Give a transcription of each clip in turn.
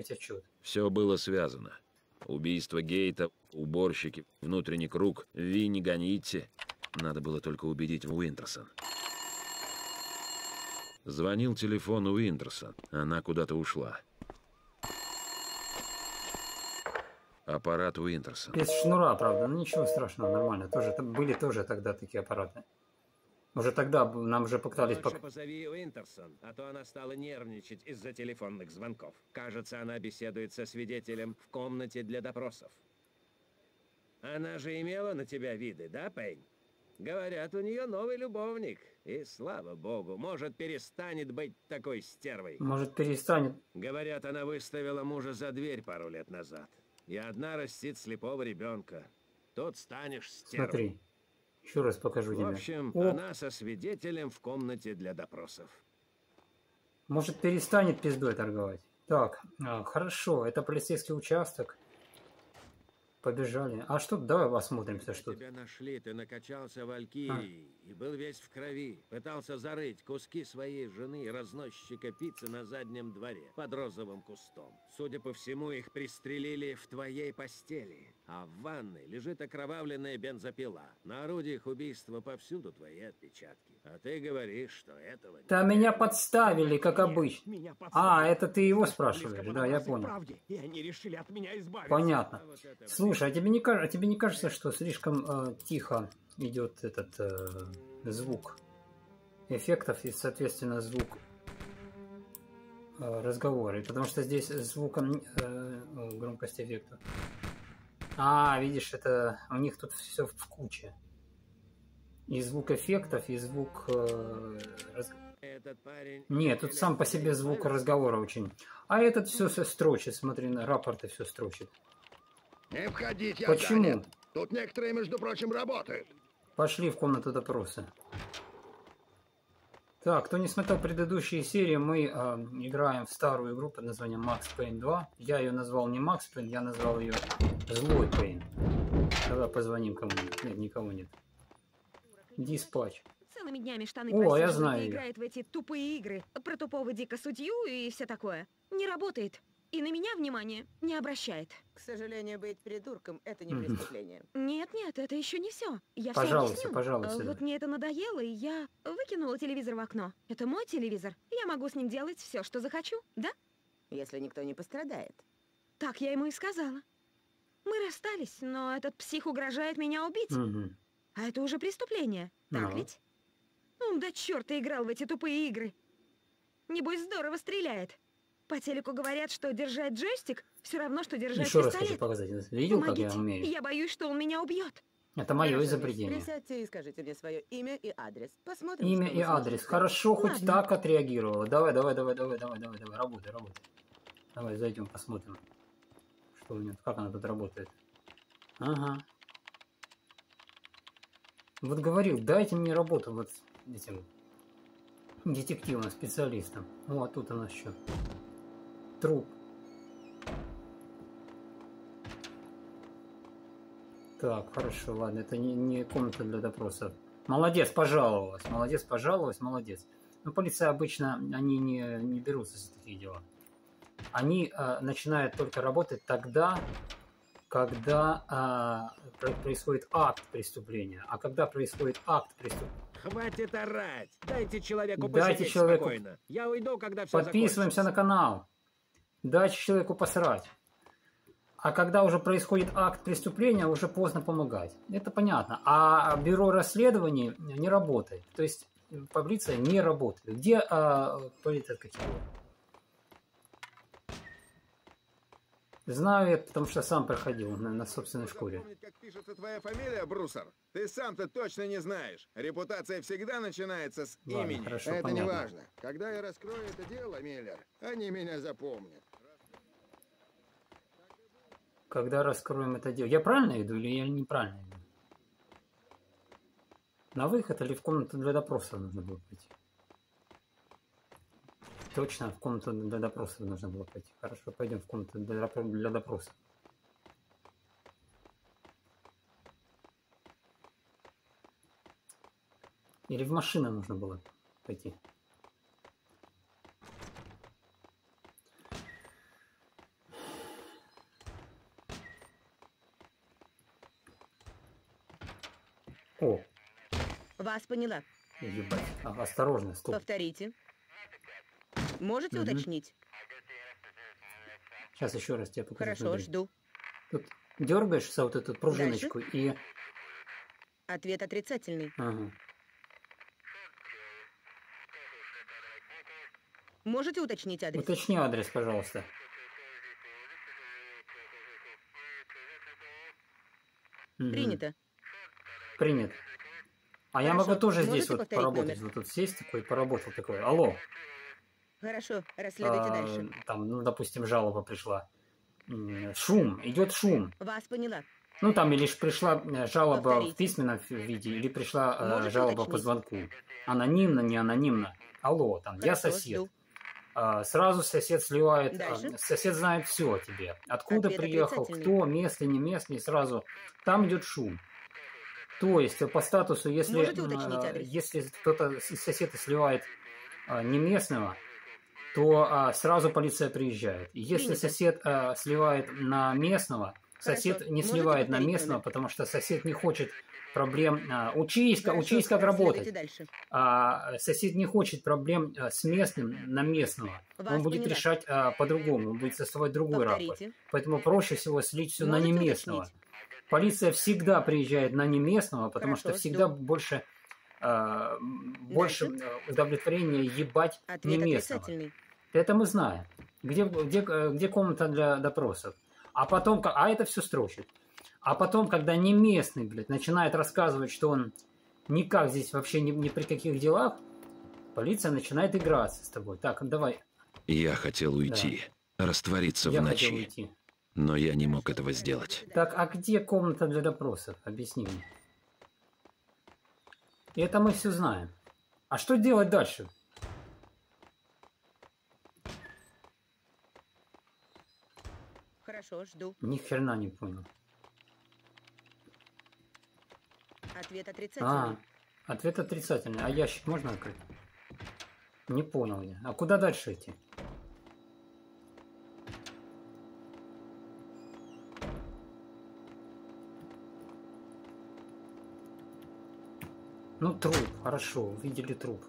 составить отчет. Все было связано. Убийство Гейта, уборщики, внутренний круг, Винни Ганьитти. Надо было только убедить Уинтерсон. Звонил телефон Уинтерсон. Она куда-то ушла. Аппарат Уинтерсон. Без шнура, правда, ну ничего страшного, нормально. Тоже, были тоже тогда такие аппараты. Уже тогда нам уже пытались... Лучше позови Уинтерсон, а то она стала нервничать из-за телефонных звонков. Кажется, она беседует со свидетелем в комнате для допросов. Она же имела на тебя виды, да, Пейн? Говорят, у нее новый любовник. И, слава богу, может, перестанет быть такой стервой. Может, перестанет... Говорят, она выставила мужа за дверь пару лет назад. И одна растит слепого ребенка. Тут станешь стервой. Смотри. Еще раз покажу В тебе. общем, О, она со свидетелем в комнате для допросов. Может, перестанет пиздой торговать. Так, а, хорошо, это полицейский участок. Побежали. А что, давай посмотримся, что тут. Тебя нашли, ты накачался валькирией А. и был весь в крови. Пытался зарыть куски своей жены и разносчика пиццы на заднем дворе под розовым кустом. Судя по всему, их пристрелили в твоей постели. А в ванной лежит окровавленная бензопила. На орудиях убийства повсюду твои отпечатки. А ты говоришь, что этого нет. Да меня подставили, как обычно. Меня А, это ты его спрашиваешь, да, я понял. правде, и они решили от меня избавиться. Понятно. Слушай, а тебе не, а тебе не кажется, что слишком э, тихо идет этот э, звук эффектов и, соответственно, звук э, разговора? Потому что здесь звуком э, э, громкость эффекта. А, видишь, это у них тут все в куче. И звук эффектов, и звук... э, раз- парень... Нет, тут сам по себе звук разговора очень. А этот все, все строчит, смотри, на рапорты все строчит. Не входить, я Почему? занят. Тут некоторые, между прочим, работают. Пошли в комнату допроса. Так, кто не смотрел предыдущие серии, мы э, играем в старую игру под названием Max Payne 2. Я ее назвал не Max Payne, я назвал ее Злой Payne. Давай позвоним кому-нибудь. Нет, никого нет. Диспатч. Целыми днями штаны О, я знаю играет в эти тупые игры про тупого дико судью и все такое. Не работает. И на меня внимание не обращает. К сожалению, быть придурком – это не преступление. Нет, нет, это еще не все. Я Пожалуйста, объясню. пожалуйста, да. Вот мне это надоело, и я выкинула телевизор в окно. Это мой телевизор. Я могу с ним делать все, что захочу, да? Если никто не пострадает. Так я ему и сказала. Мы расстались, но этот псих угрожает меня убить. Мгм. А это уже преступление, так Ну. ведь? Он до черта играл в эти тупые игры. Небось, здорово стреляет. По телеку говорят, что держать джойстик все равно, что держать Еще раз пистолет. хочу показать. Видел, как я Помогите. умею? Я боюсь, что он меня убьет. Это мое Хорошо, изобретение. Присядьте и скажите мне свое имя и адрес. Посмотрим, Имя что и адрес. Хорошо, хоть Ладно. так отреагировала. Давай, давай, давай, давай, давай, давай, давай. Работай, работай. Давай, зайдем, посмотрим. Что у нее, как она тут работает. Ага. Вот говорил, дайте мне работу вот этим детективным специалистам. О, а тут у нас еще труп. Так, хорошо, ладно, это не, не комната для допроса. Молодец, пожаловалась, молодец, пожаловалась, молодец. Но полиция обычно, они не, не берутся за такие дела. Они э, начинают только работать тогда, когда э, про- происходит акт преступления. А когда происходит акт преступления, Хватит орать! Дайте человеку Дайте человеку- спокойно. Я уйду, когда все подписываемся на канал. Дайте человеку посрать. А когда уже происходит акт преступления, уже поздно помогать. Это понятно. А бюро расследований не работает. То есть полиция не работает. Где а, полиция какие? Знаю я, потому что сам проходил на, на собственной шкуре. Запомнить, как пишется твоя фамилия, Брусер? Ты сам-то точно не знаешь. Репутация всегда начинается с Ладно, имени. хорошо, это понятно. не важно. Когда я раскрою это дело, Миллер, они меня запомнят. Когда раскроем это дело. Я правильно иду или я неправильно иду? На выход или в комнату для допроса нужно было пойти? Точно, в комнату для допроса нужно было пойти. Хорошо, пойдем в комнату для, допро- для допроса. Или в машину нужно было пойти. Вас поняла. Ебать. А, осторожно, стоп. Повторите. Можете Мгм. уточнить? Сейчас еще раз тебе покажу. Хорошо, смотри. жду. Тут дергаешь за вот эту пружиночку и... Ответ отрицательный. Ага. Можете уточнить адрес? Уточни адрес, пожалуйста. Принято. Принят. А я Хорошо. могу тоже Можете здесь вот поработать. номер? Вот тут сесть такой, поработал такой. Алло. Хорошо, расследуйте А, дальше. Там, ну, допустим, жалоба пришла. Шум, идет шум. Вас поняла. Ну, там или пришла э, жалоба в Повторите. письменном фи- виде, или пришла э, Можете жалоба по уточнить? звонку. Анонимно, не анонимно. Алло, там, я Хорошо, сосед. жду. А, сразу сосед сливает, а, сосед знает все о тебе. Откуда Ответ приехал, кто, местный, не местный, сразу. Там идет шум. То есть э, по статусу, если, адрес? если кто-то из соседа сливает а, не местного, то а, сразу полиция приезжает. Если Принято. сосед а, сливает на местного, сосед Хорошо. не Можете сливает на местного, номер? потому что сосед не хочет проблем. учись, Хорошо, учись, как работать. дальше. А сосед не хочет проблем с местным на местного. Вас он будет поняла. решать а, по-другому, он будет создавать другой рапорт. Повторите. Поэтому проще всего слить все на Можете неместного. уточнить? Полиция всегда приезжает на неместного, потому Хорошо, что всегда жду. больше, а, м, больше э, удовлетворения ебать Ответ неместного. отрицательный. Это мы знаем. Где, где, э, где комната для допросов? А потом, а это все строчит. А потом, когда не местный, блядь, начинает рассказывать, что он никак здесь вообще ни, ни при каких делах, полиция начинает играться с тобой. Так, давай, Я хотел уйти, раствориться я в хотел ночи, уйти. Но я не мог этого сделать. Так, а где комната для допросов? Объясни мне. Это мы все знаем. А что делать дальше? Хорошо, жду. Ни хрена не понял. Ответ А, отрицательный. ответ отрицательный. А ящик можно открыть? Не понял я. А куда дальше идти? Ну, труп, хорошо, увидели труп.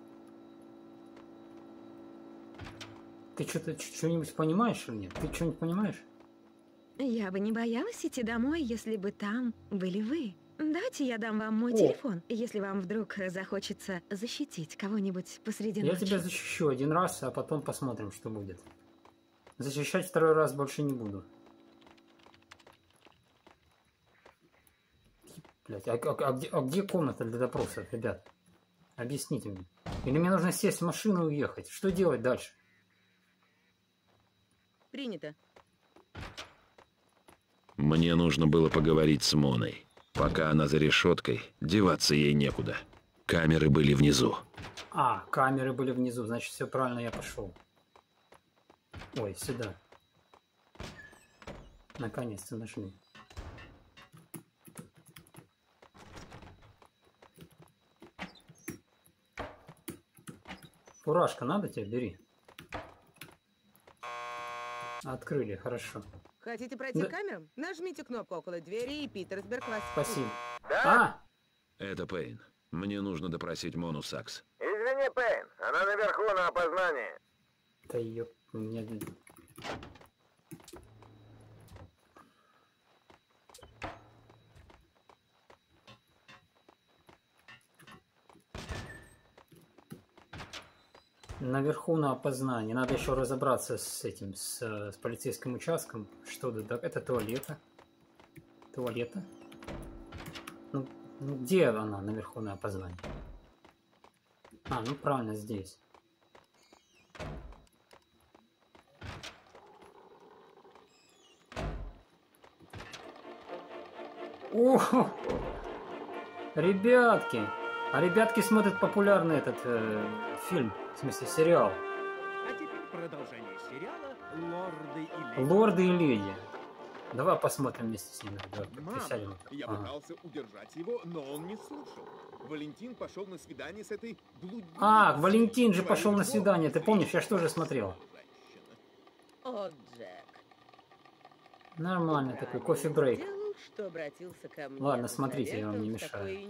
Ты что-то что-нибудь понимаешь или нет? Ты что-нибудь понимаешь? Я бы не боялась идти домой, если бы там были вы. Давайте я дам вам мой О. телефон, если вам вдруг захочется защитить кого-нибудь посреди Я ночи. тебя защищу один раз, а потом посмотрим, что будет. Защищать второй раз больше не буду. Блять, а, а- а где, а где комната для допросов, ребят? Объясните мне. Или мне нужно сесть в машину и уехать? Что делать дальше? Принято. Мне нужно было поговорить с Моной. Пока она за решеткой, деваться ей некуда. Камеры были внизу. А, камеры были внизу, значит все правильно, я пошел. Ой, сюда. Наконец-то нашли. Фуражка надо тебе? Бери. Открыли, хорошо. Хотите пройти Да. к камерам? Нажмите кнопку около двери, и Питерсберг вас Спасибо. А! Это Пейн. Мне нужно допросить Мону Сакс. Извини, Пейн, она наверху на опознании. Да ёп, у меня... Наверху на опознание. Надо еще разобраться с этим, с, с полицейским участком. Что это? Это туалета. Туалета. Ну, ну, где она наверху на опознание? А, ну правильно, здесь. О, ребятки! А ребятки смотрят популярный этот э, фильм, в смысле сериал. А теперь продолжение сериала «Лорды и леди». Лорды и леди. Давай посмотрим вместе с ними. Давай, Мама, я Ага. пытался удержать его, но он не слушал. Валентин пошел на свидание с этой блудницей. А, Валентин же пошел на свидание. Ты помнишь, я что же смотрел? О, Джек. Нормально такой кофе-брейк. Ладно, смотрите, я вам не мешаю.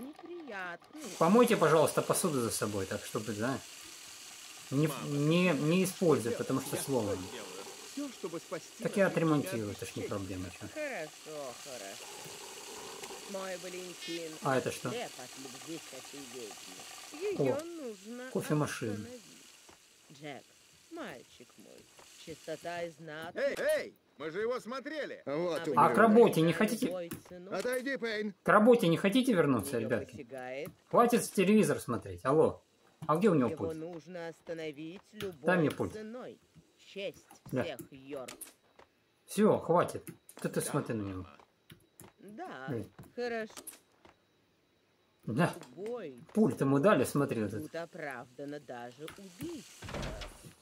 Помойте, пожалуйста, посуду за собой, так чтобы, да, не, не, не используй, потому что спасти... Так я отремонтирую, это ж не проблема. Хорошо, хорошо. Мой Валентин. А это что? О, кофемашина. Джек, мальчик мой, чистота и знак. Эй, эй, мы же его смотрели. Вот А к работе не хотите? Отойди, Пейн. К работе не хотите вернуться, ребятки? Хватит телевизор смотреть, алло. А где у него Его пульт? нужно остановить любой Дай мне пульт. ценой. Честь Да. всех, Йорк. Все, хватит. Что ты смотри на него? Да, Эй. хорошо. Да, Бой. пульт ему дали, смотри. Тут оправдано даже убийство.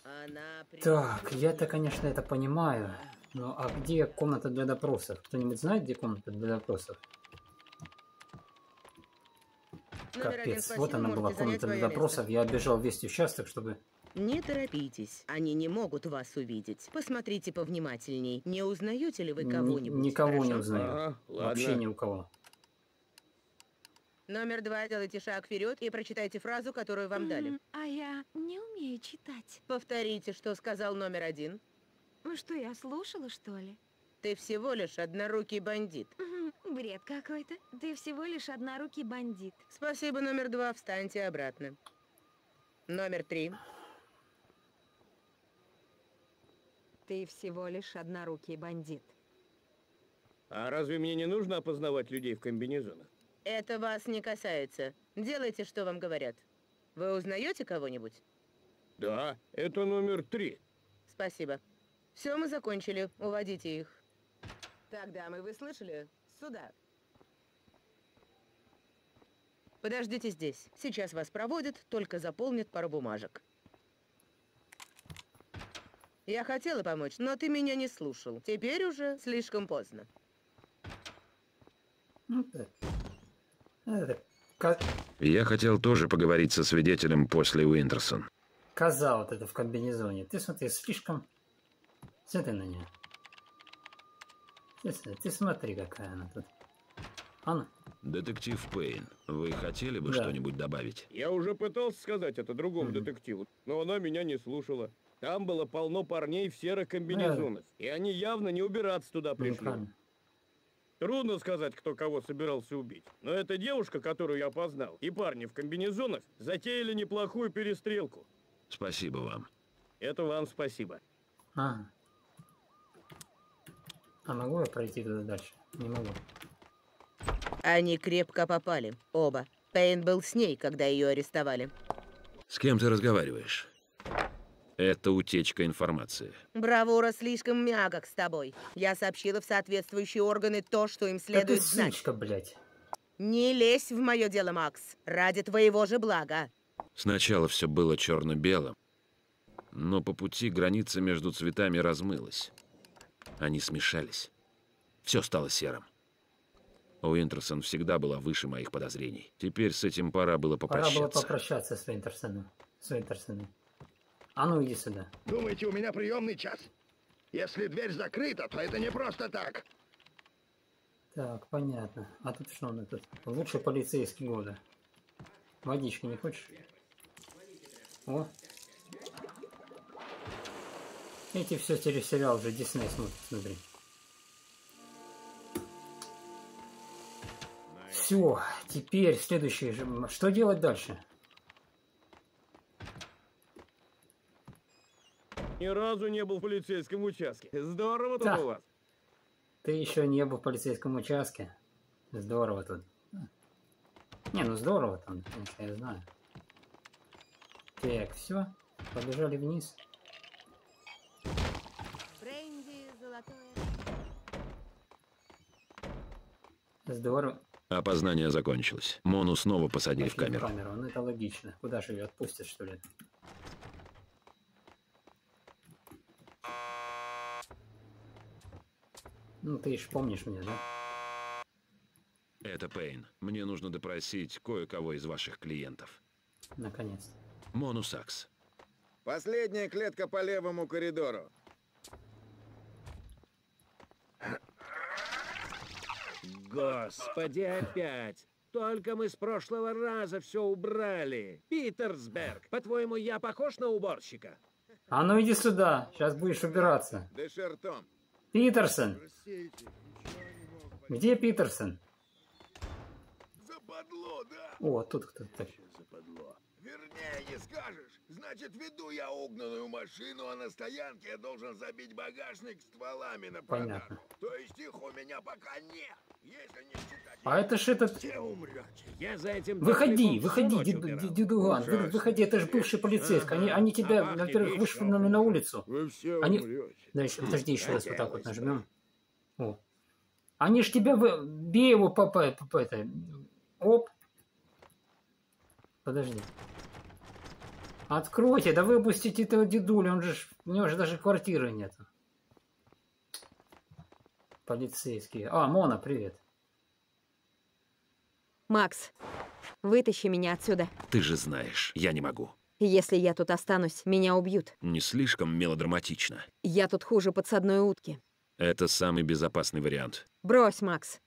Она Так, я-то, конечно, это понимаю. Но а где комната для допросов? Кто-нибудь знает, где комната для допросов? Номер один, Капец, спасибо, вот она была комната для допросов. Я обежал весь участок, чтобы... Не торопитесь, они не могут вас увидеть. Посмотрите повнимательней. Не узнаете ли вы ни- кого-нибудь? никого не узнаю. Ага, Вообще ни у кого. Номер два, делайте шаг вперед и прочитайте фразу, которую вам дали. М, А я не умею читать. Повторите, что сказал номер один. Ну что, я слушала, что ли? Ты всего лишь однорукий бандит. Мгм, Бред какой-то. Ты всего лишь однорукий бандит. Спасибо, номер два, встаньте обратно. Номер три. Ты всего лишь однорукий бандит. А разве мне не нужно опознавать людей в комбинезонах? Это вас не касается. Делайте, что вам говорят. Вы узнаете кого-нибудь? Да, это номер три. Спасибо. Все, мы закончили. Уводите их. Так, дамы, вы слышали? Сюда. Подождите здесь. Сейчас вас проводят, только заполнят пару бумажек. Я хотела помочь, но ты меня не слушал. Теперь уже слишком поздно. Ну. Это Я хотел тоже поговорить со свидетелем после Уинтерсон. коза вот эта в комбинезоне. Ты смотри, слишком... Смотри на нее. Ты, смотри, ты смотри, какая она тут. Она. Детектив Пейн, вы хотели бы Да. что-нибудь добавить? Я уже пытался сказать это другому Мгм. детективу, но она меня не слушала. Там было полно парней в серых комбинезонах, и они явно не убираться туда пришли. правильно. Трудно сказать, кто кого собирался убить. Но эта девушка, которую я опознал, и парни в комбинезонах затеяли неплохую перестрелку. Спасибо вам. Это вам спасибо. Ага. А могу я пройти туда дальше? Не могу. Они крепко попали. Оба. Пейн был с ней, когда ее арестовали. С кем ты разговариваешь? Это утечка информации. Бравура слишком мягок с тобой. Я сообщила в соответствующие органы то, что им Да ты следует знать. сучка, блядь. Не лезь в мое дело, Макс. Ради твоего же блага. Сначала все было черно-белым, но по пути граница между цветами размылась. Они смешались. Все стало серым. Уинтерсон всегда была выше моих подозрений. Теперь с этим пора было Пора было попрощаться. попрощаться с Винтерсоном. С Винтерсоном. А ну иди сюда. Думаете, у меня приемный час? Если дверь закрыта, то это не просто так. Так, понятно. А тут что нас тут? Лучший полицейский года. Водички не хочешь? О. Эти все телесериал уже Дисней смотрят, смотри. Все, теперь следующий же. Что делать дальше? Ни разу не был в полицейском участке. Здорово тут Да. у вас. Ты еще не был в полицейском участке. Здорово тут. Не, ну здорово там, конечно, я знаю. Так, все. Побежали вниз. Здорово. Опознание закончилось. Мону снова посадили в Пошли камеру. Ну это логично. Куда же ее отпустят, что ли? Ну ты ж помнишь меня, да? Это Пейн. Мне нужно допросить кое-кого из ваших клиентов. Наконец. Мону Сакс. Последняя клетка по левому коридору. Господи, опять! Только мы с прошлого раза все убрали. Питерсберг, по-твоему, я похож на уборщика? А ну иди сюда, сейчас будешь убираться. Дыши ртом. Питерсон! Где Питерсон? Западло, да? О, тут кто-то. Западло. Вернее, не скажешь. Значит, веду я угнанную машину, а на стоянке я должен забить багажник стволами на продажу. Понятно. То есть их у меня пока нет. Если не считать... А это ж этот... Все умрете. Я за этим... Выходи, выходи, дед- дедуган, вы- выходи, это же бывший полицейский. Они, они тебя, А во-первых, вышвырнули на улицу. Вы все Они- умрете. Да, еще, подожди, еще раз вот так вот нажмем. О. Они ж тебя, вы- бей его по, по, по- по- это, оп. Подожди. Откройте, да выпустите этого дедуля, он же, у него же даже квартиры нет. Полицейские. А, Мона, привет. Макс, вытащи меня отсюда. Ты же знаешь, я не могу. Если я тут останусь, меня убьют. Не слишком мелодраматично. Я тут хуже подсадной утки. Это самый безопасный вариант. Брось, Макс.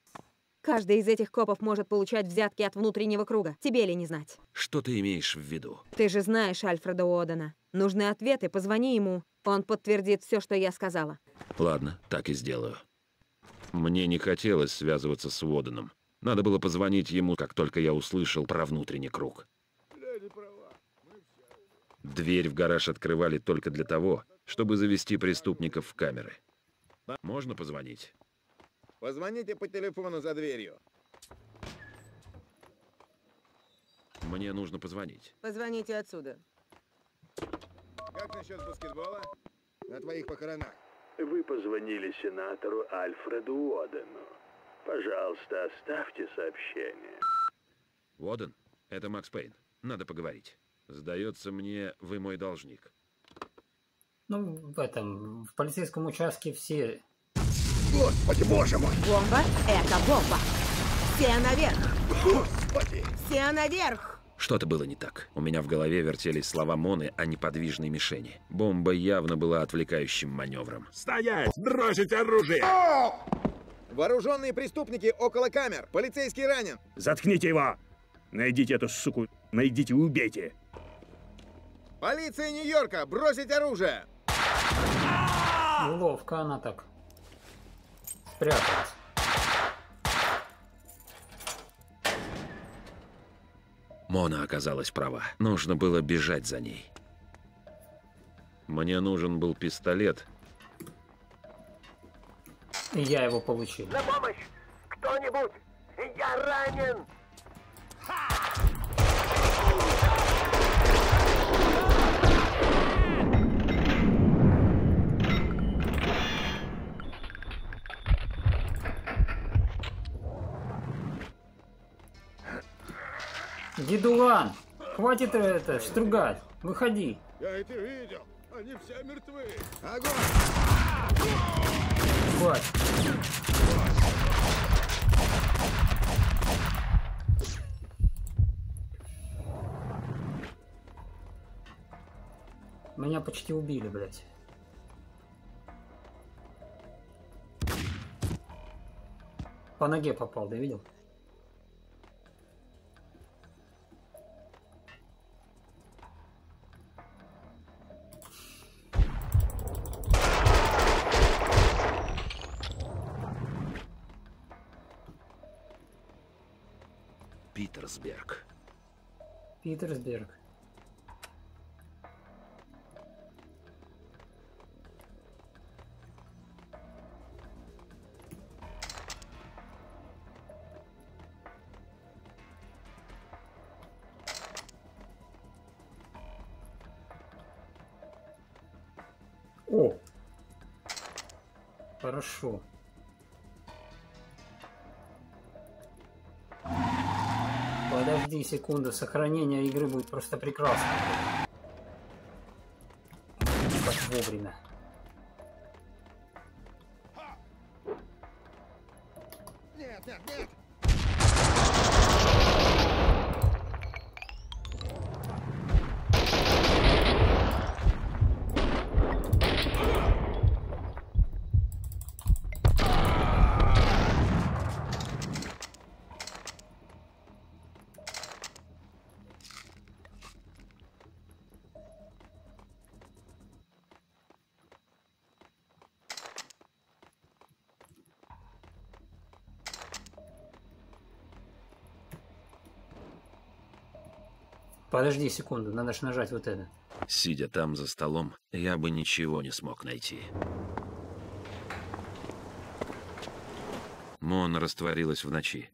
Каждый из этих копов может получать взятки от внутреннего круга. Тебе ли не знать? Что ты имеешь в виду? Ты же знаешь Альфреда Уодена. Нужны ответы, позвони ему. Он подтвердит все, что я сказала. Ладно, так и сделаю. Мне не хотелось связываться с Воденом. Надо было позвонить ему, как только я услышал про внутренний круг. Дверь в гараж открывали только для того, чтобы завести преступников в камеры. Можно позвонить? Позвоните по телефону за дверью. Мне нужно позвонить. Позвоните отсюда. Как насчет баскетбола? На твоих похоронах. Вы позвонили сенатору Альфреду Уодену. Пожалуйста, оставьте сообщение. Воден, это Макс Пейн. Надо поговорить. Сдается мне, вы мой должник. Ну, в этом, в полицейском участке все... Господи, боже мой! Бомба — это бомба. Все наверх! Господи! Все наверх! Что-то было не так. У меня в голове вертелись слова Моны о неподвижной мишени. Бомба явно была отвлекающим маневром. Стоять! Бросить оружие! Вооруженные преступники около камер. Полицейский ранен. Заткните его! Найдите эту суку, найдите и убейте. Полиция Нью-Йорка, бросить оружие. Ловко она так спряталась. Мона оказалась права. Нужно было бежать за ней. Мне нужен был пистолет. И я его получил. На помощь! Кто-нибудь! Я ранен! Дедулан, хватит это стругать. Выходи. Я это видел. Они все мертвы. Огонь! Хватит. Меня почти убили, блядь. По ноге попал, да видел? Питерсберг. Питерсберг. О! Хорошо. Подожди секунду, сохранение игры будет просто прекрасно. Как вовремя. Подожди секунду, надо ж нажать вот это. Сидя там за столом, я бы ничего не смог найти. Мон растворилась в ночи.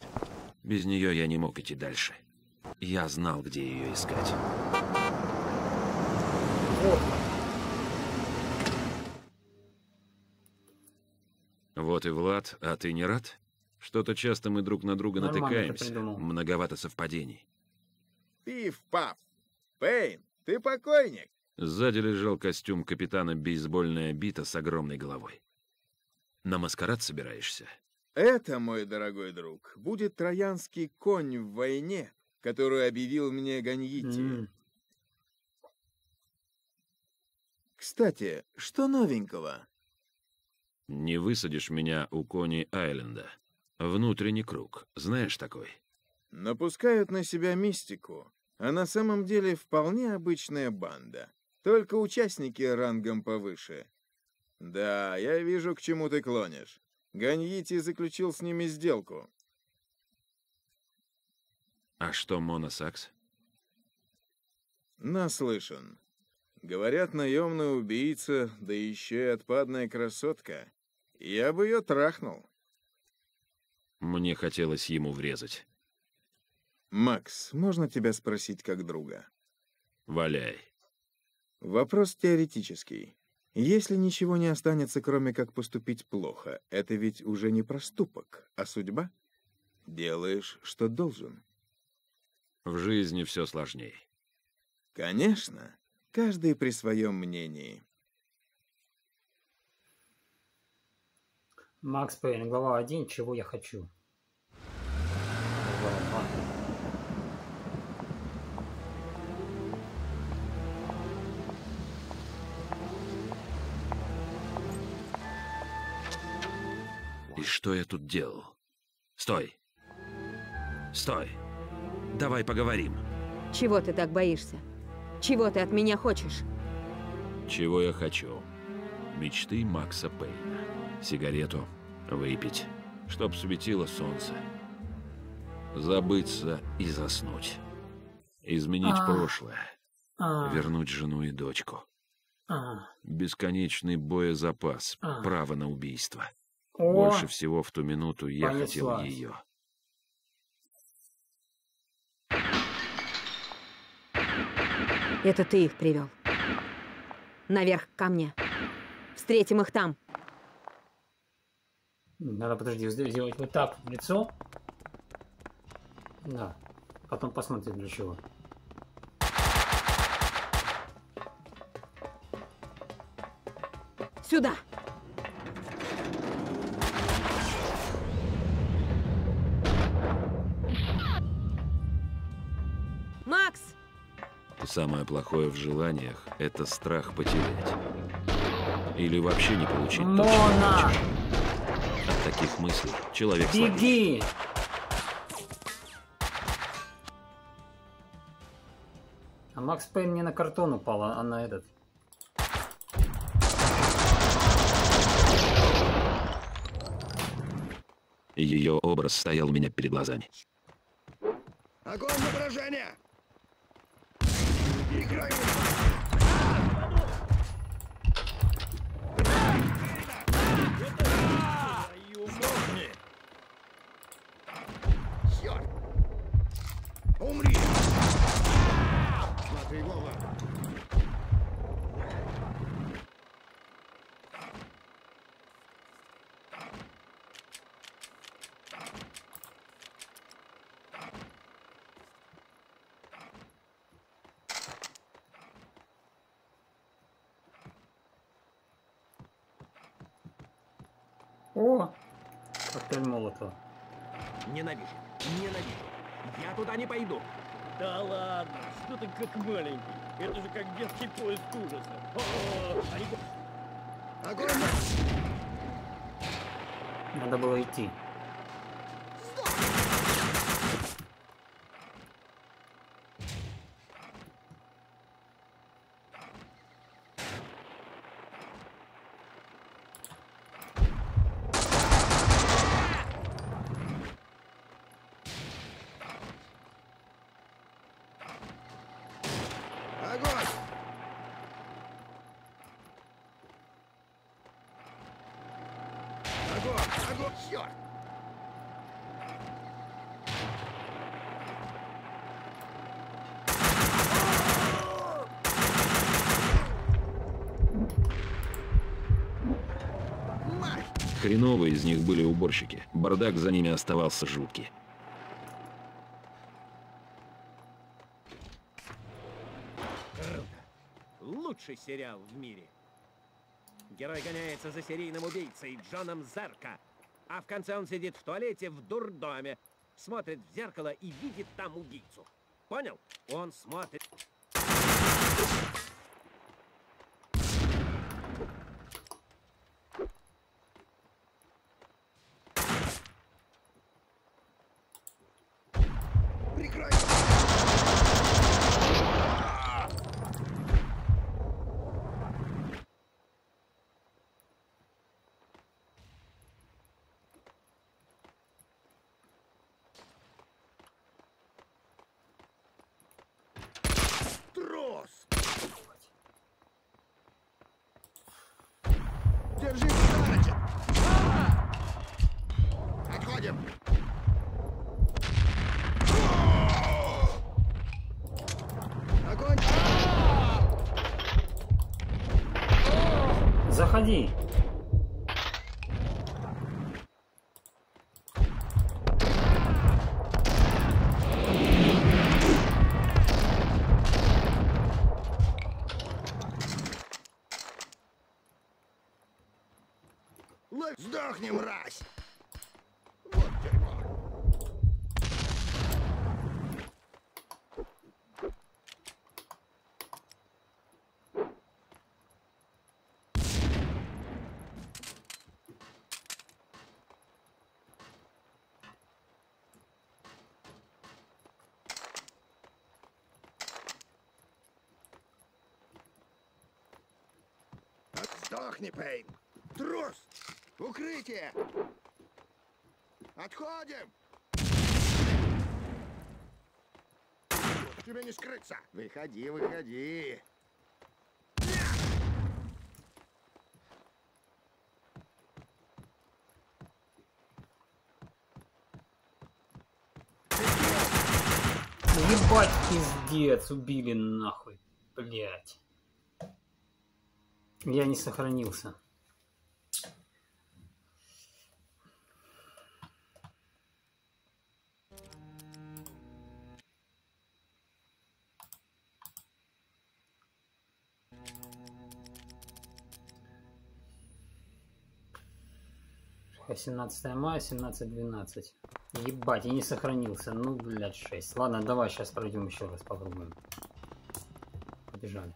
Без нее я не мог идти дальше. Я знал, где ее искать. Вот. Вот и Влад, а ты не рад? Что-то часто мы друг на друга Нормально ты натыкаемся. Многовато совпадений. Пиф-паф. Пейн, ты покойник. Сзади лежал костюм капитана бейсбольная бита с огромной головой. На маскарад собираешься? Это, мой дорогой друг, будет троянский конь в войне, которую объявил мне Ганьити. М, Кстати, что новенького? Не высадишь меня у Кони Айленда. Внутренний круг. Знаешь такой? Напускают на себя мистику, а на самом деле вполне обычная банда. Только участники рангом повыше. Да, я вижу, к чему ты клонишь. Ганьити заключил с ними сделку. А что Мона Сакс? Наслышан. Говорят, наемный убийца, да еще и отпадная красотка. Я бы ее трахнул. Мне хотелось ему врезать. Макс, можно тебя спросить как друга? Валяй. Вопрос теоретический. Если ничего не останется, кроме как поступить плохо, это ведь уже не проступок, а судьба? Делаешь, что должен. В жизни все сложней. Конечно, каждый при своем мнении. Макс Пейн, глава 1, чего я хочу. Глава два. И что я тут делал? Стой. Стой. Давай поговорим. Чего ты так боишься? Чего ты от меня хочешь? Чего я хочу? Мечты Макса Пейна. Сигарету выпить, чтоб светило солнце. Забыться и заснуть. Изменить А. прошлое. А, Вернуть жену и дочку. а. Бесконечный боезапас. А. Право на убийство. О, Больше всего в ту минуту я хотел понеслась. ее. Это ты их привел. Наверх ко мне. Встретим их там. Надо, подожди, сделать вот так в лицо. Да. Потом посмотрим для чего. Сюда! Самое плохое в желаниях — это страх потерять. Или вообще не получить то, чего Мона! хочешь. От таких мыслей человек. Беги! А Макс Пейн не на картон упал, а а на этот. Ее образ стоял у меня перед глазами. Огонь на поражение! Умри! Смотри, Вова! О! Молотова. Ненавижу. Ненавижу. Я туда не пойду. Да ладно, что ты как маленький? Это же как детский поезд ужаса. О, они Огонь! Надо было идти. Хреновые из них были уборщики. Бардак за ними оставался жуткий. Лучший сериал в мире. Герой гоняется за серийным убийцей Джоном Зерка. А в конце он сидит в туалете в дурдоме, смотрит в зеркало и видит там убийцу. Понял? Он смотрит... Прекрати! Трос! Держи старочек! Отходим! Огонь! Ловь! Сдохни, мразь! Вот дерьмо! Сдохни, Пейн! Трус! Укрытие! Отходим! Тебе не скрыться! Выходи, выходи! Ебать, пиздец, убили нахуй. Блять. Я не сохранился. А 17 мая, 17.12. Ебать, я не сохранился. Ну, блядь, 6. Ладно, давай сейчас пройдем еще раз, попробуем. Побежали.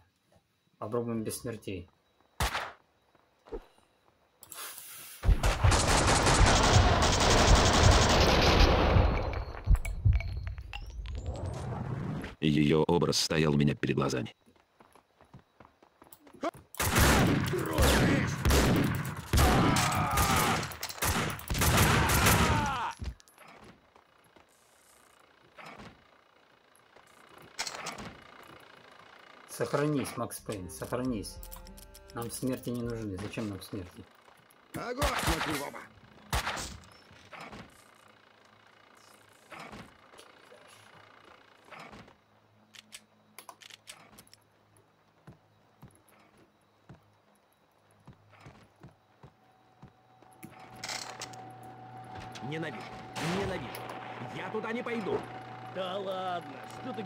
Попробуем без смертей. Ее образ стоял у меня перед глазами. Сохранись, Макс Пейн, сохранись. Нам смерти не нужны. Зачем нам смерти? Огонь оба! Ненавижу, ненавижу. Я туда не пойду. Да ладно, что ты...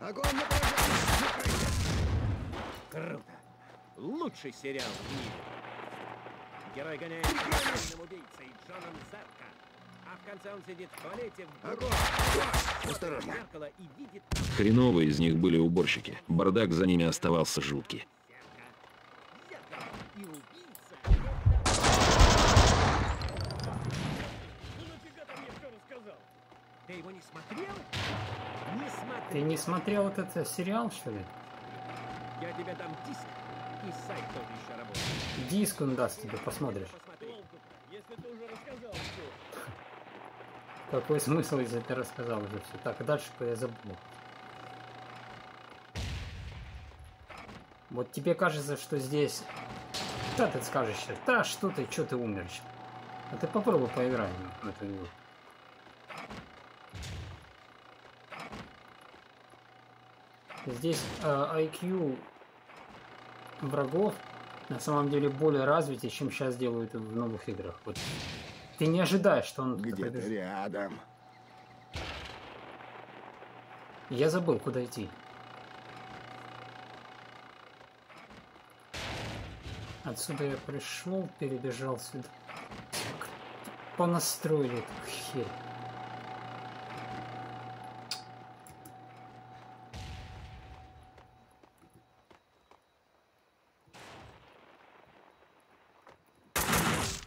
Огонь на поражение! Круто. Лучший сериал в мире. Герой за серийным убийцей Джоном Зерка. А в конце он сидит в туалете в Осторожно! зеркало и видит там Хреновые из них были уборщики. Бардак за ними оставался жуткий. ты его не смотрел? Не смотрел. Ты не смотрел вот этот сериал, что ли? Я тебе дам диск. Диск он даст тебе, посмотришь. Какой смысл, если ты рассказал уже все? Так, дальше-то я забыл. Вот тебе кажется, что здесь... Да, ты скажешь сейчас, да, что ты, что ты умер? А ты попробуй поиграй в эту игру. Здесь э, IQ врагов на самом деле более развитый, чем сейчас делают в новых играх. Вот. Ты не ожидаешь, что он Где-то рядом. Я забыл, куда идти. Отсюда я пришел, перебежал сюда. Понастроили эту херь.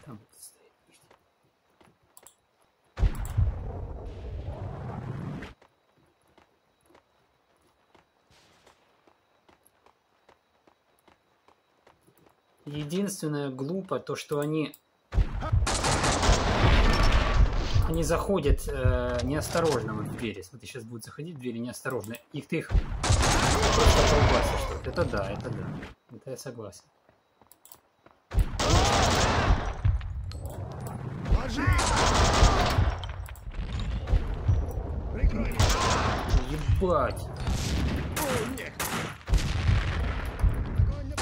Там стоит. Единственное глупо то, что они они заходят э, неосторожно вот в двери. Смотри, сейчас будут заходить в двери неосторожно. Их ты их просто колбасишь. что-то. Это да, это да. Это я согласен. Ебать! Умник! Огонь на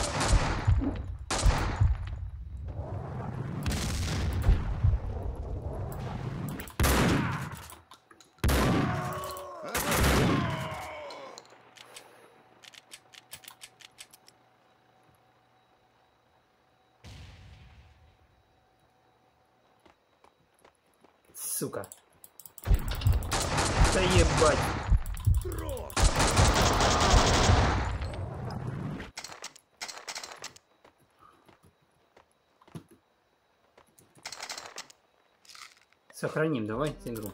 Сука. Да ебать. Сохраним, давай игру.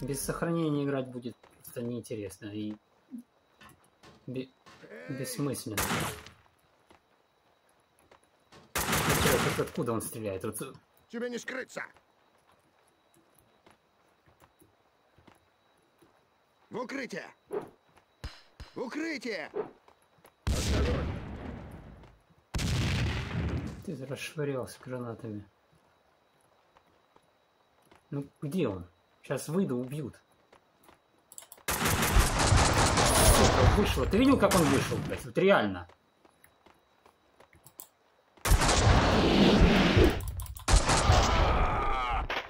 Без сохранения играть будет это неинтересно и бе- бессмысленно. Сейчас, откуда он стреляет? Вот, Тебе не скрыться! В укрытие! В укрытие! Осторожно! ты расшвырялся гранатами. Ну, где он? Сейчас выйду, убьют. Сука, вышло. Ты видел, как он вышел, блядь? Вот реально.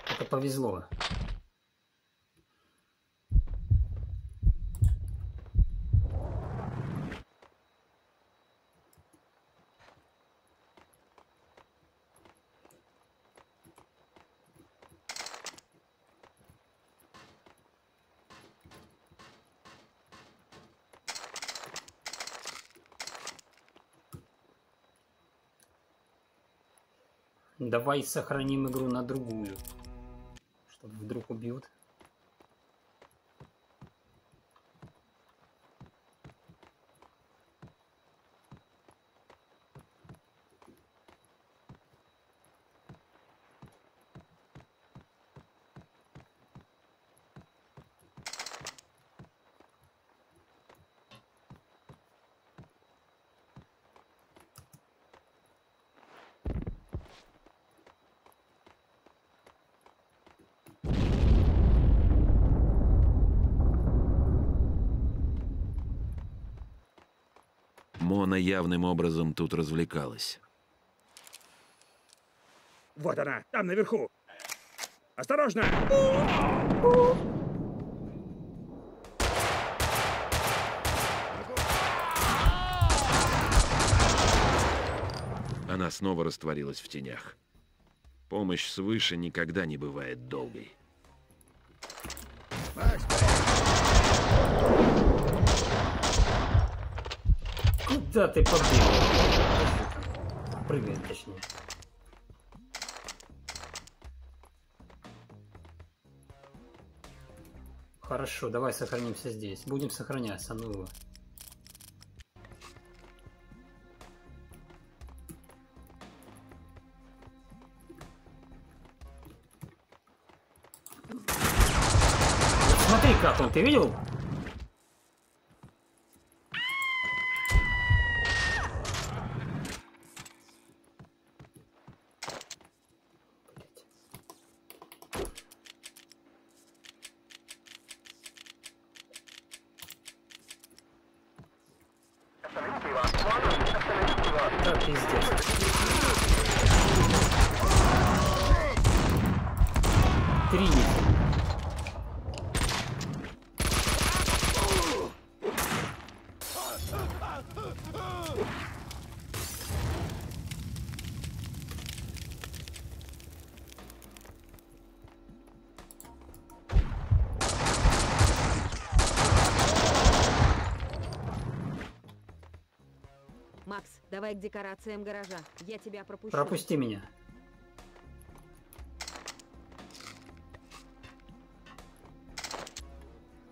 Это повезло. Давай сохраним игру на другую. Чтобы вдруг убьют. Мона явным образом тут развлекалась. Вот она, там наверху. Осторожно! Она снова растворилась в тенях. Помощь свыше никогда не бывает долгой. Макс, Да ты побегал. Прыгай, точнее. Хорошо, давай сохранимся здесь. Будем сохраняться, ну. Смотри, как он, ты видел? Декорациям гаража. Я тебя пропущу. Пропусти меня.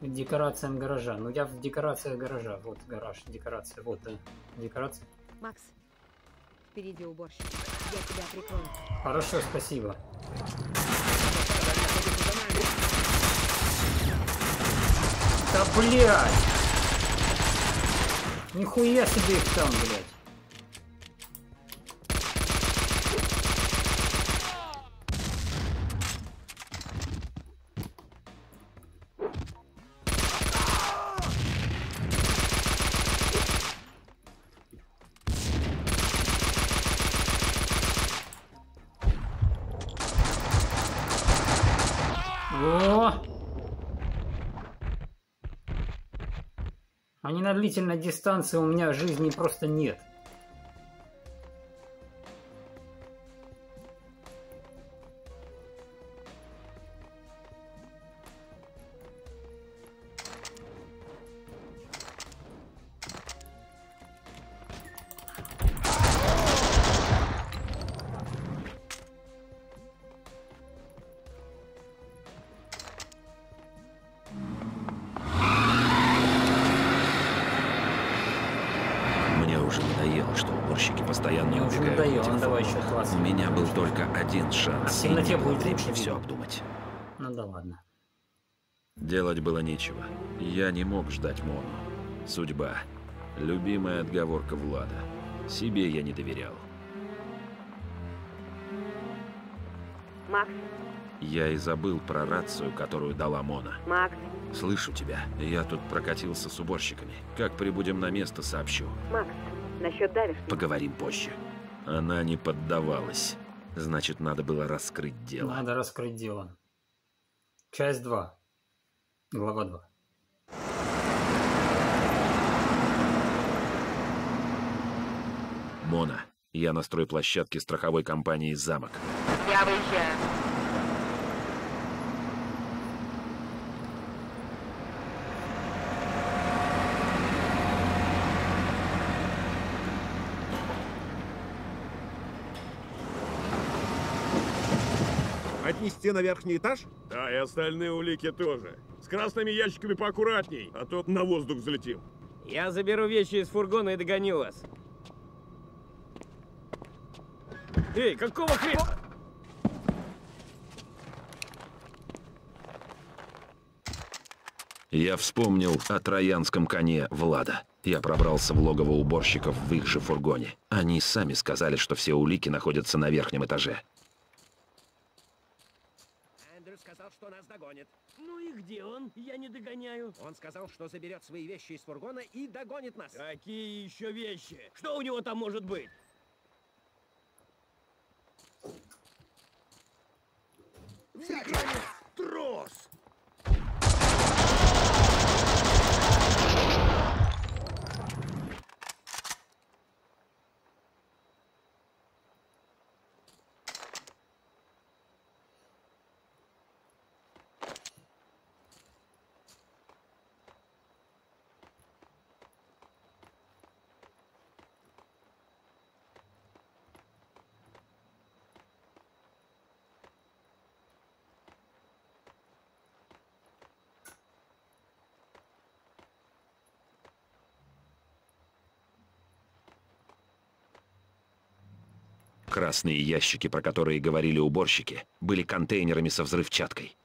К декорациям гаража. Ну я в декорациях гаража. Вот гараж, декорация. Вот, да. Декорация. Макс, впереди уборщик. Я тебя прикрою. Хорошо, спасибо. Да блядь! Нихуя себе их там, блядь. На длительной дистанции у меня жизни просто нет. Делать было нечего. Я не мог ждать Мону. Судьба. Любимая отговорка Влада. Себе я не доверял. Макс, Я и забыл про рацию, которую дала Мона. Макс, Слышу тебя. Я тут прокатился с уборщиками. Как прибудем на место, сообщу. Макс, насчет давишь? Поговорим позже. Она не поддавалась. Значит, надо было раскрыть дело. Надо раскрыть дело. Часть 2. Глава 2. Мона, я на стройплощадке страховой компании «Замок». Я выезжаю. Отнести на верхний этаж? Да, и остальные улики тоже. С красными ящиками поаккуратней, а то на воздух взлетим. Я заберу вещи из фургона и догоню вас. Эй, какого хрена? Я вспомнил о троянском коне Влада. Я пробрался в логово уборщиков в их же фургоне. Они сами сказали, что все улики находятся на верхнем этаже. Эндрю сказал, что нас догонит. Ну и где он? Я не догоняю. Он сказал, что заберет свои вещи из фургона и догонит нас. Какие еще вещи? Что у него там может быть? Сохрани трос! Красные ящики, про которые говорили уборщики, были контейнерами со взрывчаткой.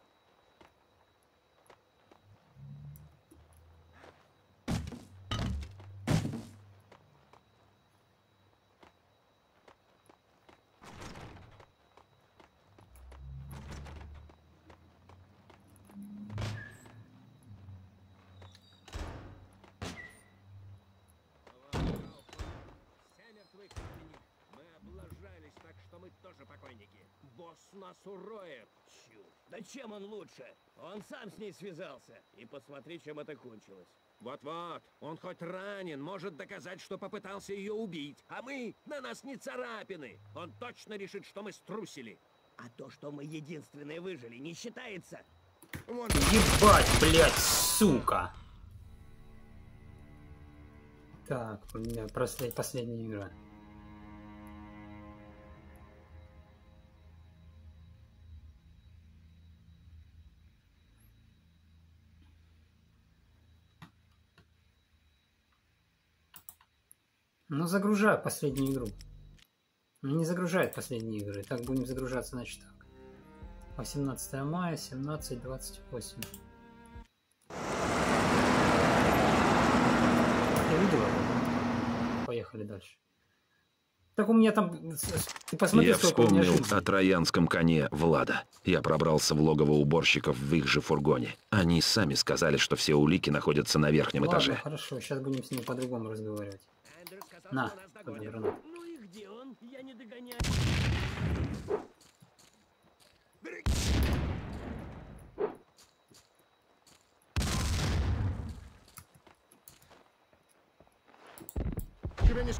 быть тоже покойники. Босс нас уроет. Чушь. Да чем он лучше? Он сам с ней связался. И посмотри, чем это кончилось. Вот-вот, он хоть ранен, может доказать, что попытался ее убить. А мы, на нас не царапины. Он точно решит, что мы струсили. А то, что мы единственные выжили, не считается. Вон, Ебать, блядь, сука! Так, у меня просто последняя игра. Ну, загружаю последнюю игру. Ну, не загружает последние игры. Так будем загружаться, значит, так. 18 мая, 17.28. Я видел это? Поехали дальше. Так у меня там... Ты посмотри, Я вспомнил о троянском коне Влада. Я пробрался в логово уборщиков в их же фургоне. Они сами сказали, что все улики находятся на верхнем Ладно, этаже. хорошо, сейчас будем с ним по-другому разговаривать. На, гранат. Ну и где он? Я не догоняю. тебя не...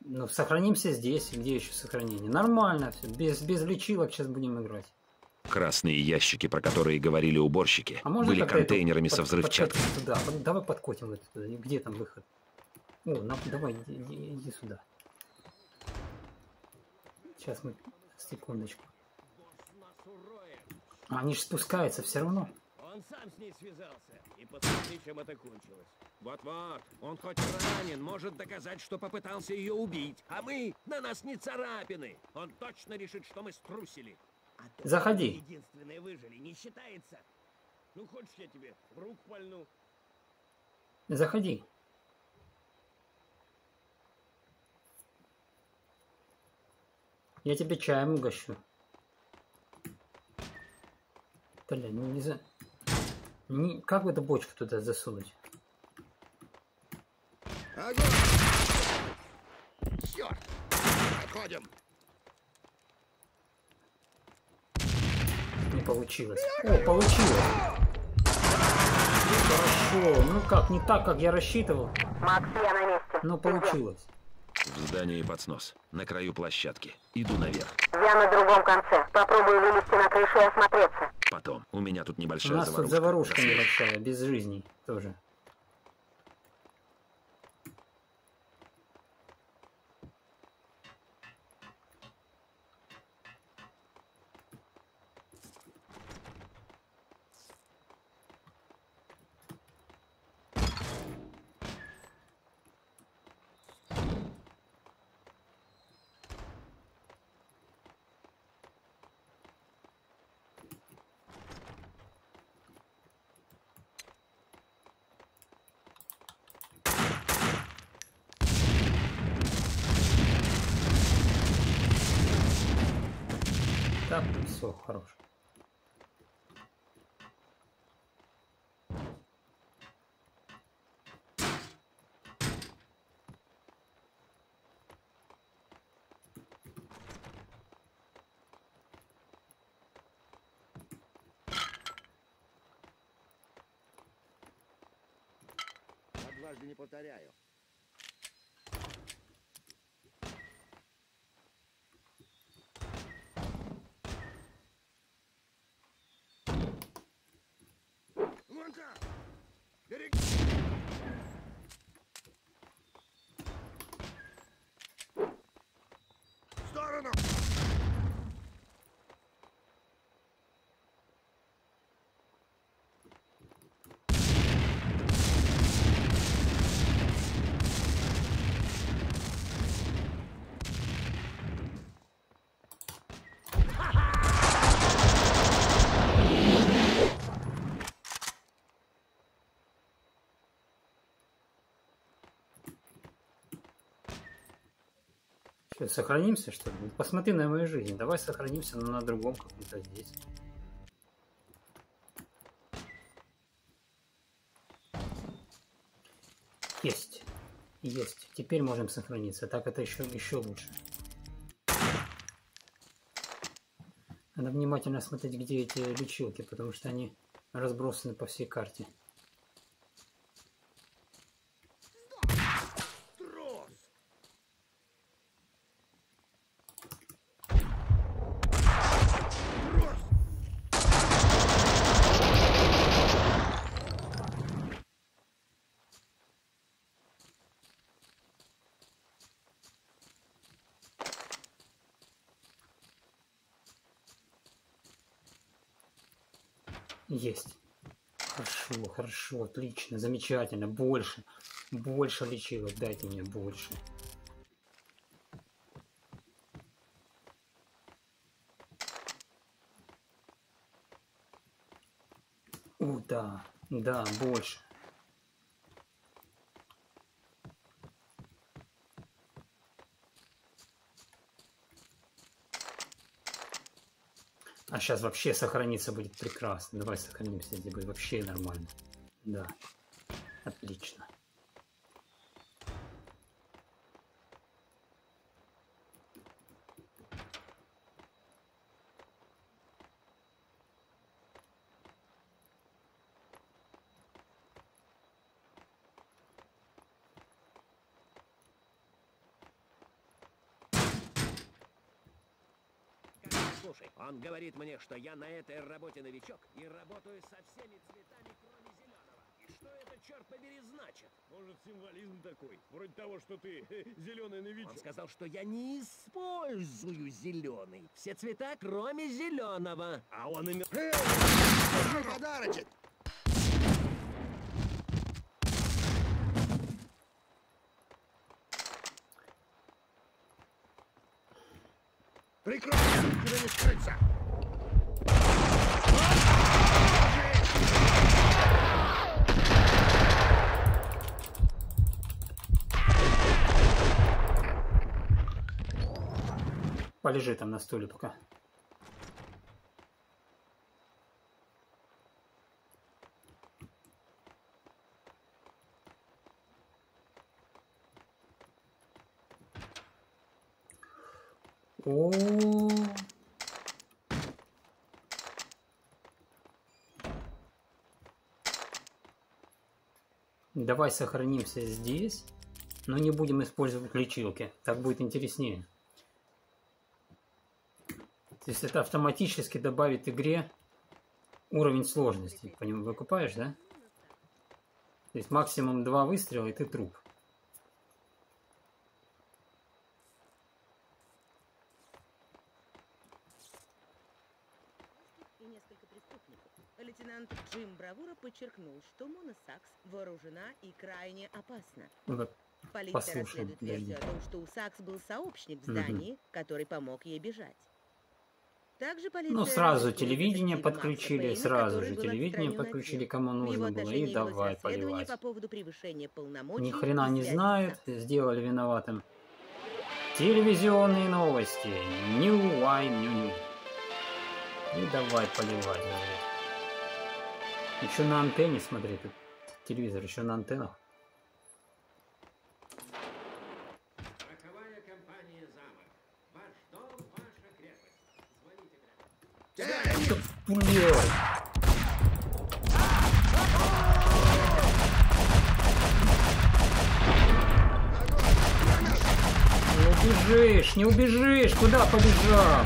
Ну, сохранимся здесь. Где еще сохранение? Нормально все. Без, без лечилок сейчас будем играть. Красные ящики, про которые говорили уборщики, А были контейнерами под- со взрывчаткой. Туда. Давай подкотим это туда. Где там выход? О, на- давай, иди, иди- иди сюда. Сейчас мы... Секундочку. Они же спускаются все равно. Он сам с ней связался. И посмотри, чем это кончилось. Вот-вот, он хоть ранен, может доказать, что попытался ее убить. А мы, на нас не царапины. Он точно решит, что мы струсили. А Заходи. Единственные выжили, не считается. Ну хочешь я тебе в руку пальну? Заходи. Я тебе чаем угощу. Бля, ну не за... Не... Как эту бочку туда засунуть? Огонь! Черт! Отходим! Получилось. О, получилось! Хорошо. Ну как, не так, как я рассчитывал, Макс, я на месте. но получилось. В здании под снос, на краю площадки. Иду наверх. Я на другом конце. Попробую вылезти на крышу и осмотреться. Потом. У меня тут У небольшая нас тут заварушка. заварушка Засвечу. небольшая, без жизней тоже. Так, все, хорош. Я дважды не повторяю. Вон там! Берег... Что, сохранимся, что ли? Посмотри на мою жизнь. Давай сохранимся, но на другом каком-то здесь. Есть. Есть. Теперь можем сохраниться. Так это еще, еще лучше. Надо внимательно смотреть, где эти лечилки, потому что они разбросаны по всей карте. Есть. Хорошо, отлично, замечательно. Больше, больше лечилок, дайте мне больше. О, да, да, больше. А сейчас вообще сохраниться будет прекрасно. Давай сохранимся, здесь будет вообще нормально. Да. Отлично. Слушай, он говорит мне, что я на этой работе новичок и работаю со всеми цветами, кроме зеленого. И что это, черт побери, значит? Может, символизм такой? Вроде того, что ты зеленый новичок. Он сказал, что я не использую зеленый. Все цвета, кроме зеленого. А он имел... Держи подарочек! Прикройся, тебе не скрыться! Полежи там на стуле пока. О, Давай сохранимся здесь, но не будем использовать лечилки. Так будет интереснее. То есть это автоматически добавит игре уровень сложности. По нему выкупаешь, да? То есть максимум два выстрела, и ты труп. и несколько преступников. Лейтенант Джим Бравура подчеркнул, что Мона Сакс вооружена и крайне опасна. Вот. Полиция Послушаем, расследует версию о том, что у Сакс был сообщник в здании, который помог ей бежать. Ну, сразу телевидение подключили, сразу же телевидение подключили, кому нужно было, и давай поливать. по Ни хрена не знают, сделали виноватым. Телевизионные новости. Нью Вайн Нью Нью. И давай поливать. Еще на антенне смотри, тут телевизор еще на антеннах. Не убежишь, не убежишь, куда побежал?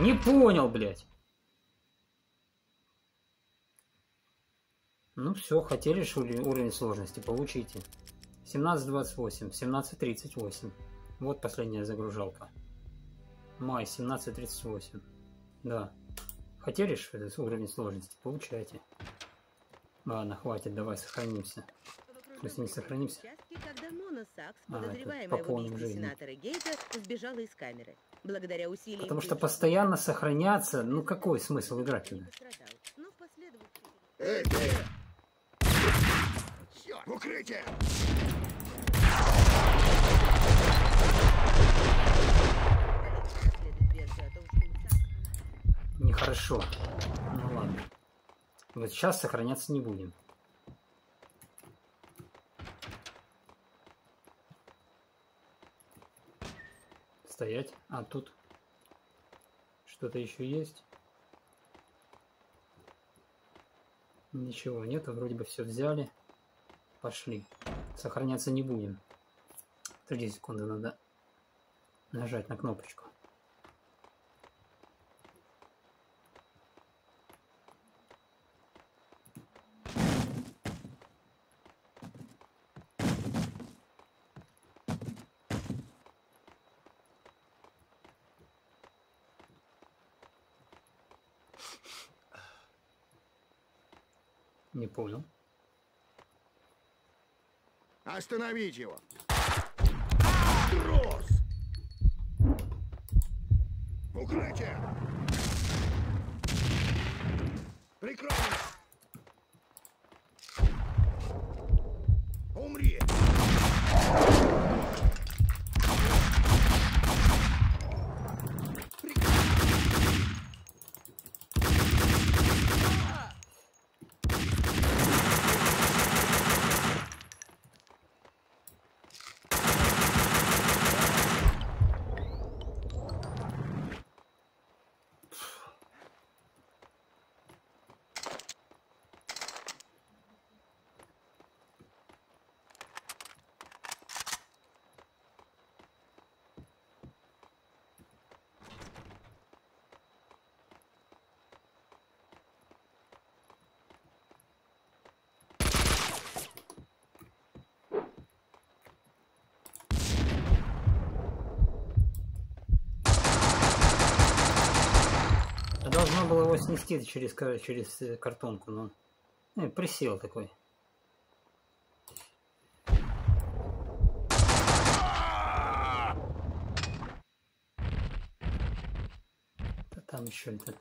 Не понял, блядь. Ну все, хотели же уровень сложности, получите. 17.28, 17.38. Вот последняя загружалка. Май, 17.38. Да. Хотели же этот уровень сложности, получайте. Ладно, хватит, давай сохранимся. Если не сохранимся. участке, когда Мона Сакс, А, подозреваемая в пополним убийстве жизнь. сенатора Гейта, сбежала из камеры. Благодаря усилиям... Потому что постоянно сохраняться, ну какой смысл играть туда? Эй, ты! Черт! Укрытие! нехорошо. Ну ладно. Вот сейчас сохраняться не будем. Стоять. А тут что-то еще есть? Ничего нет, вроде бы все взяли. Пошли. Сохраняться не будем. Подожди секунды надо нажать на кнопочку. Понял. Остановить его! Трус! Укрытие! Прикрой! Умри! А Должно было снести через, через э, картонку, но... Ну, присел такой. Там еще это...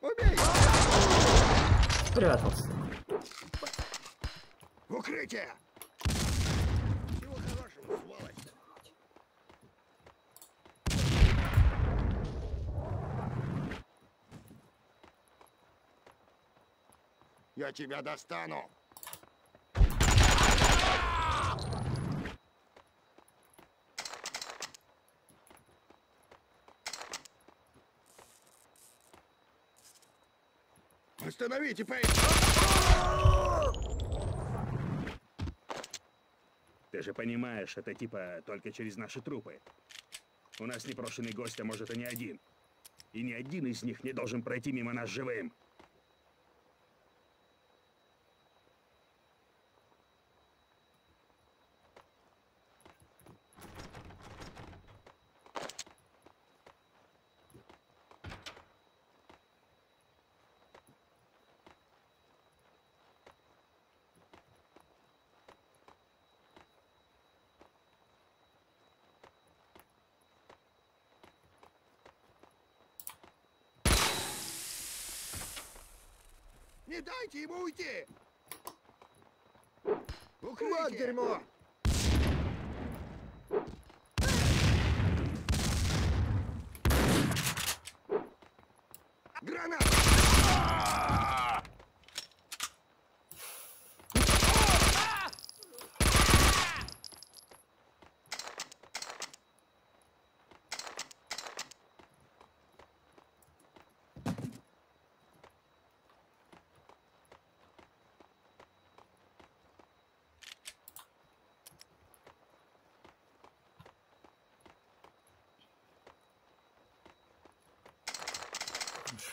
Убей! Спрятался. В укрытие! Всего хорошего, сволочь! Я тебя достану! Остановите, Пейн! Ты же понимаешь, это типа только через наши трупы. У нас непрошенный гость, а может и не один. И ни один из них не должен пройти мимо нас живым. Не дайте ему уйти! Укрытие! Вот дерьмо!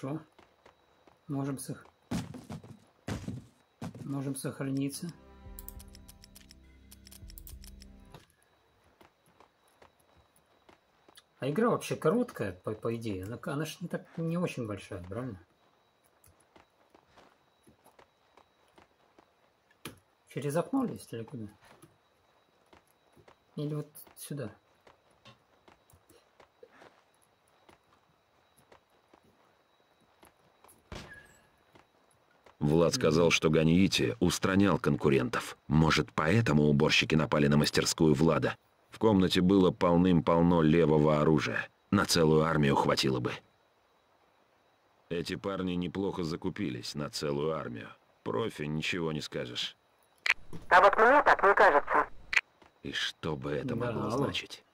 Хорошо. Можем сох... Можем сохраниться. А игра вообще короткая, по, по идее. Она, она же не, так, не очень большая, правильно? Через окно лезть или куда? Или вот сюда? Влад сказал, что Ганиити устранял конкурентов. Может, поэтому уборщики напали на мастерскую Влада? В комнате было полным-полно левого оружия. На целую армию хватило бы. Эти парни неплохо закупились на целую армию. Профи, ничего не скажешь. А вот мне так не кажется. И что бы это Да, могло алло. значить?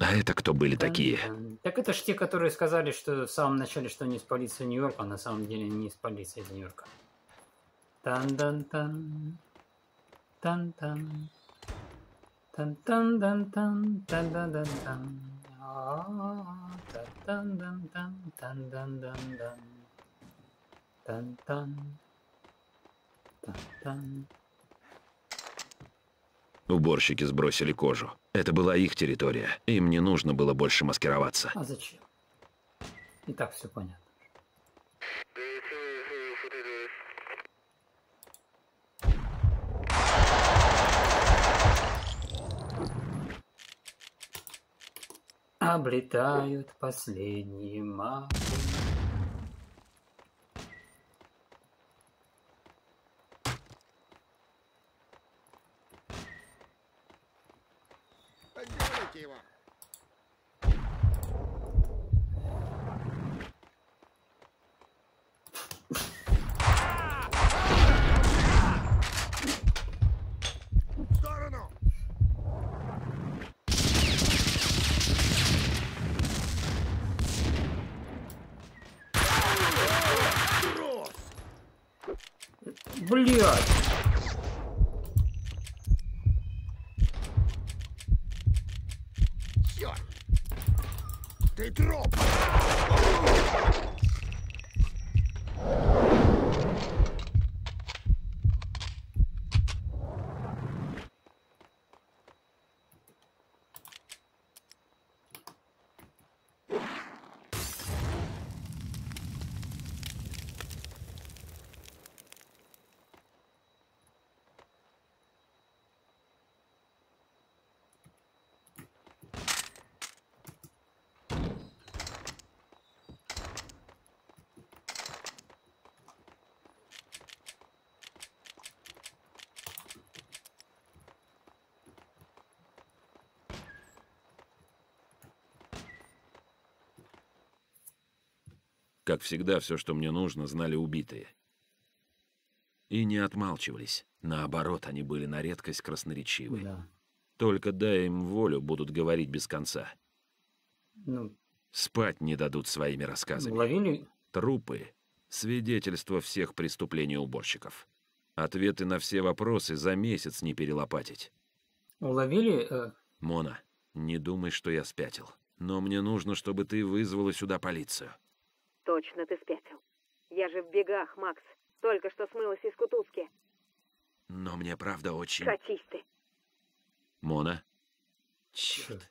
А это кто были такие? Так это ж те, которые сказали, что в самом начале, что они из полиции Нью-Йорка, а на самом деле не из полиции Нью-Йорка. Тан-дан-тан. Тан-тан. Тан-тан-дан-тан. Тан-дан-дан-тан. А, та-тан-дан-тан. Тан-дан-дан-дан. Тан-тан. Тан-тан. Уборщики сбросили кожу. Это была их территория. Им не нужно было больше маскироваться. А зачем? И так все понятно. Облетают последние маки. Отделайте его! В сторону! Трос! Блять! Черт! Ты троп! Всегда, все, что мне нужно, знали убитые. И не отмалчивались. Наоборот, они были на редкость красноречивы. Да. Только дай им волю, будут говорить без конца. Ну, Спать не дадут своими рассказами. ловили... Трупы — свидетельство всех преступлений уборщиков. Ответы на все вопросы за месяц не перелопатить. Уловили... э, Мона, не думай, что я спятил. Но мне нужно, чтобы ты вызвала сюда полицию. Точно ты спятил. Я же в бегах, Макс. Только что смылась из кутузки. Но мне правда очень... Катись ты. Мона? Черт.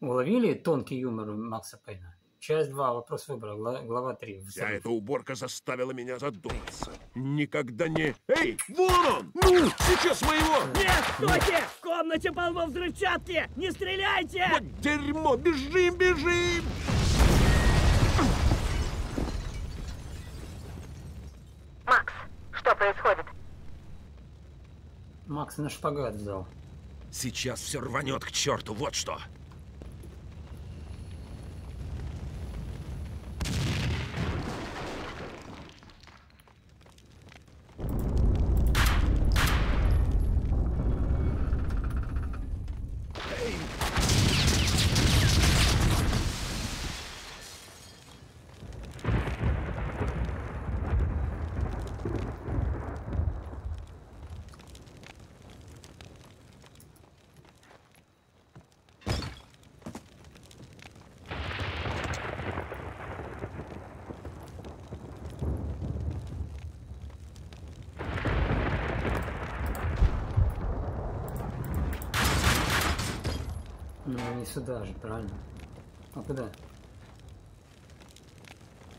Уловили тонкий юмор Макса Пейна? Часть 2, вопрос выбора, гла- глава 3. Вся эта уборка заставила меня задуматься. Никогда не... Эй, вон он! Ну, сейчас моего! Нет, стойте! В комнате полно взрывчатки! Не стреляйте! Вот дерьмо! Бежим, бежим! Макс, что происходит? Макс на шпагат взял. Сейчас все рванет к черту, вот что. Ну, не сюда же, правильно? А куда?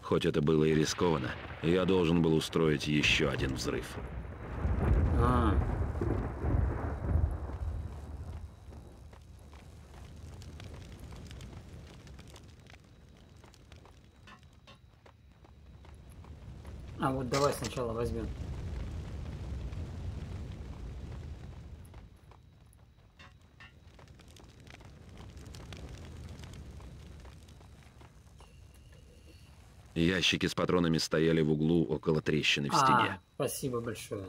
Хоть это было и рискованно, я должен был устроить еще один взрыв. А, а вот давай сначала возьмем. Ящики с патронами стояли в углу около трещины в стене. А, спасибо большое.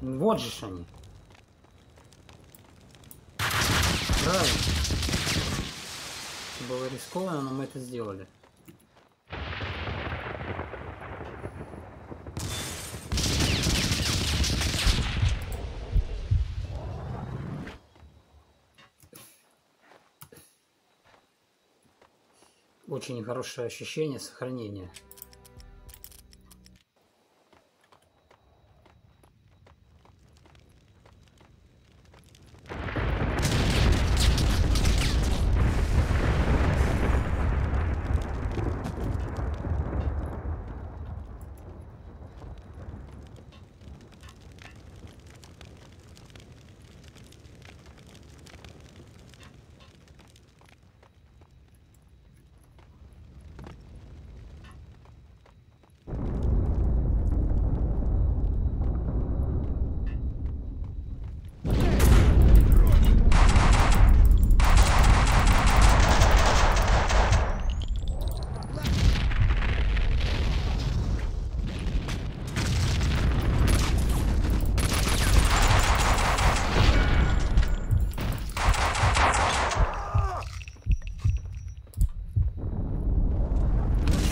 Вот же они. Правильно. Было рискованно, но мы это сделали. Очень хорошее ощущение сохранения.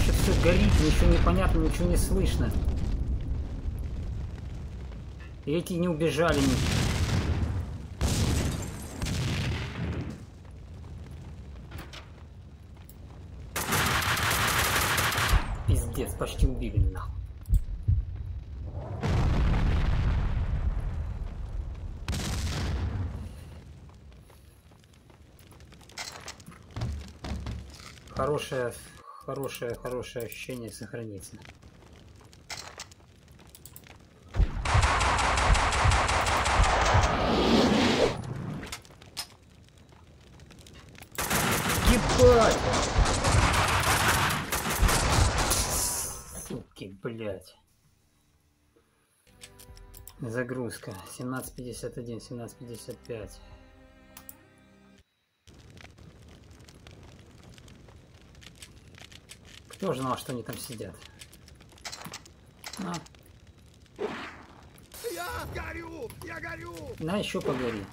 Сейчас все горит, ничего понятно, ничего не слышно. И эти не убежали. ни- Пиздец, почти убили нахуй. Хорошее, хорошее, хорошее ощущение сохранится. Ебать! Суки, блядь. Загрузка. 17.51, 17.55. Кто же знал, что они там сидят? На, Я горю! Я горю! на еще погори.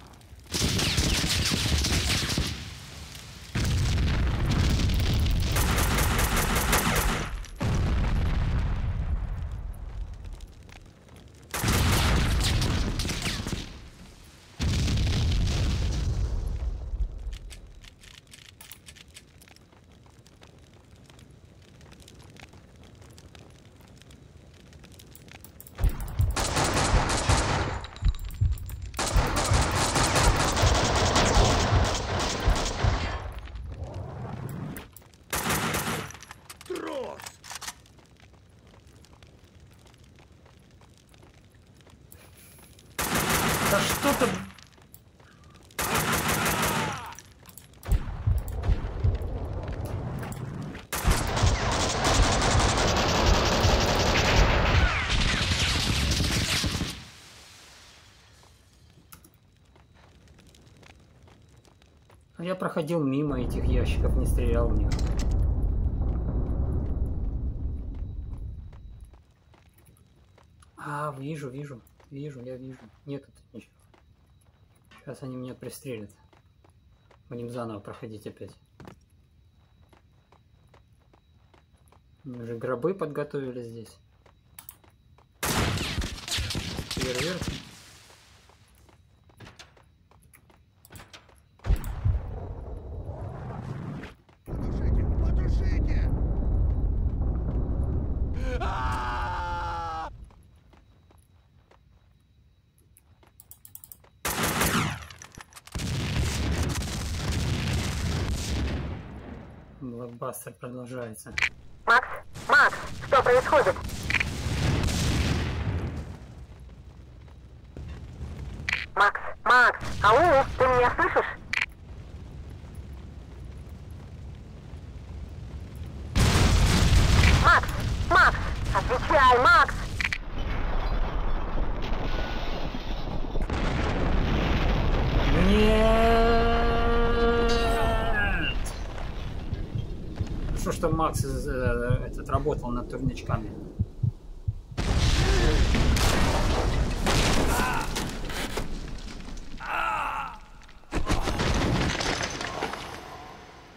Трос! Да что-то... А Проходил мимо этих ящиков, не стрелял в них. А, вижу, вижу, вижу, я вижу. Нет тут ничего. Сейчас они меня пристрелят. Будем заново проходить опять. Мы уже гробы подготовили здесь. Фейерверк. Блокбастер продолжается. Макс, Макс, что происходит? Макс, Макс, ау, ты меня слышишь? Макс, Макс, отвечай, Макс! Нет! Хорошо, что Макс э, этот работал над турничками.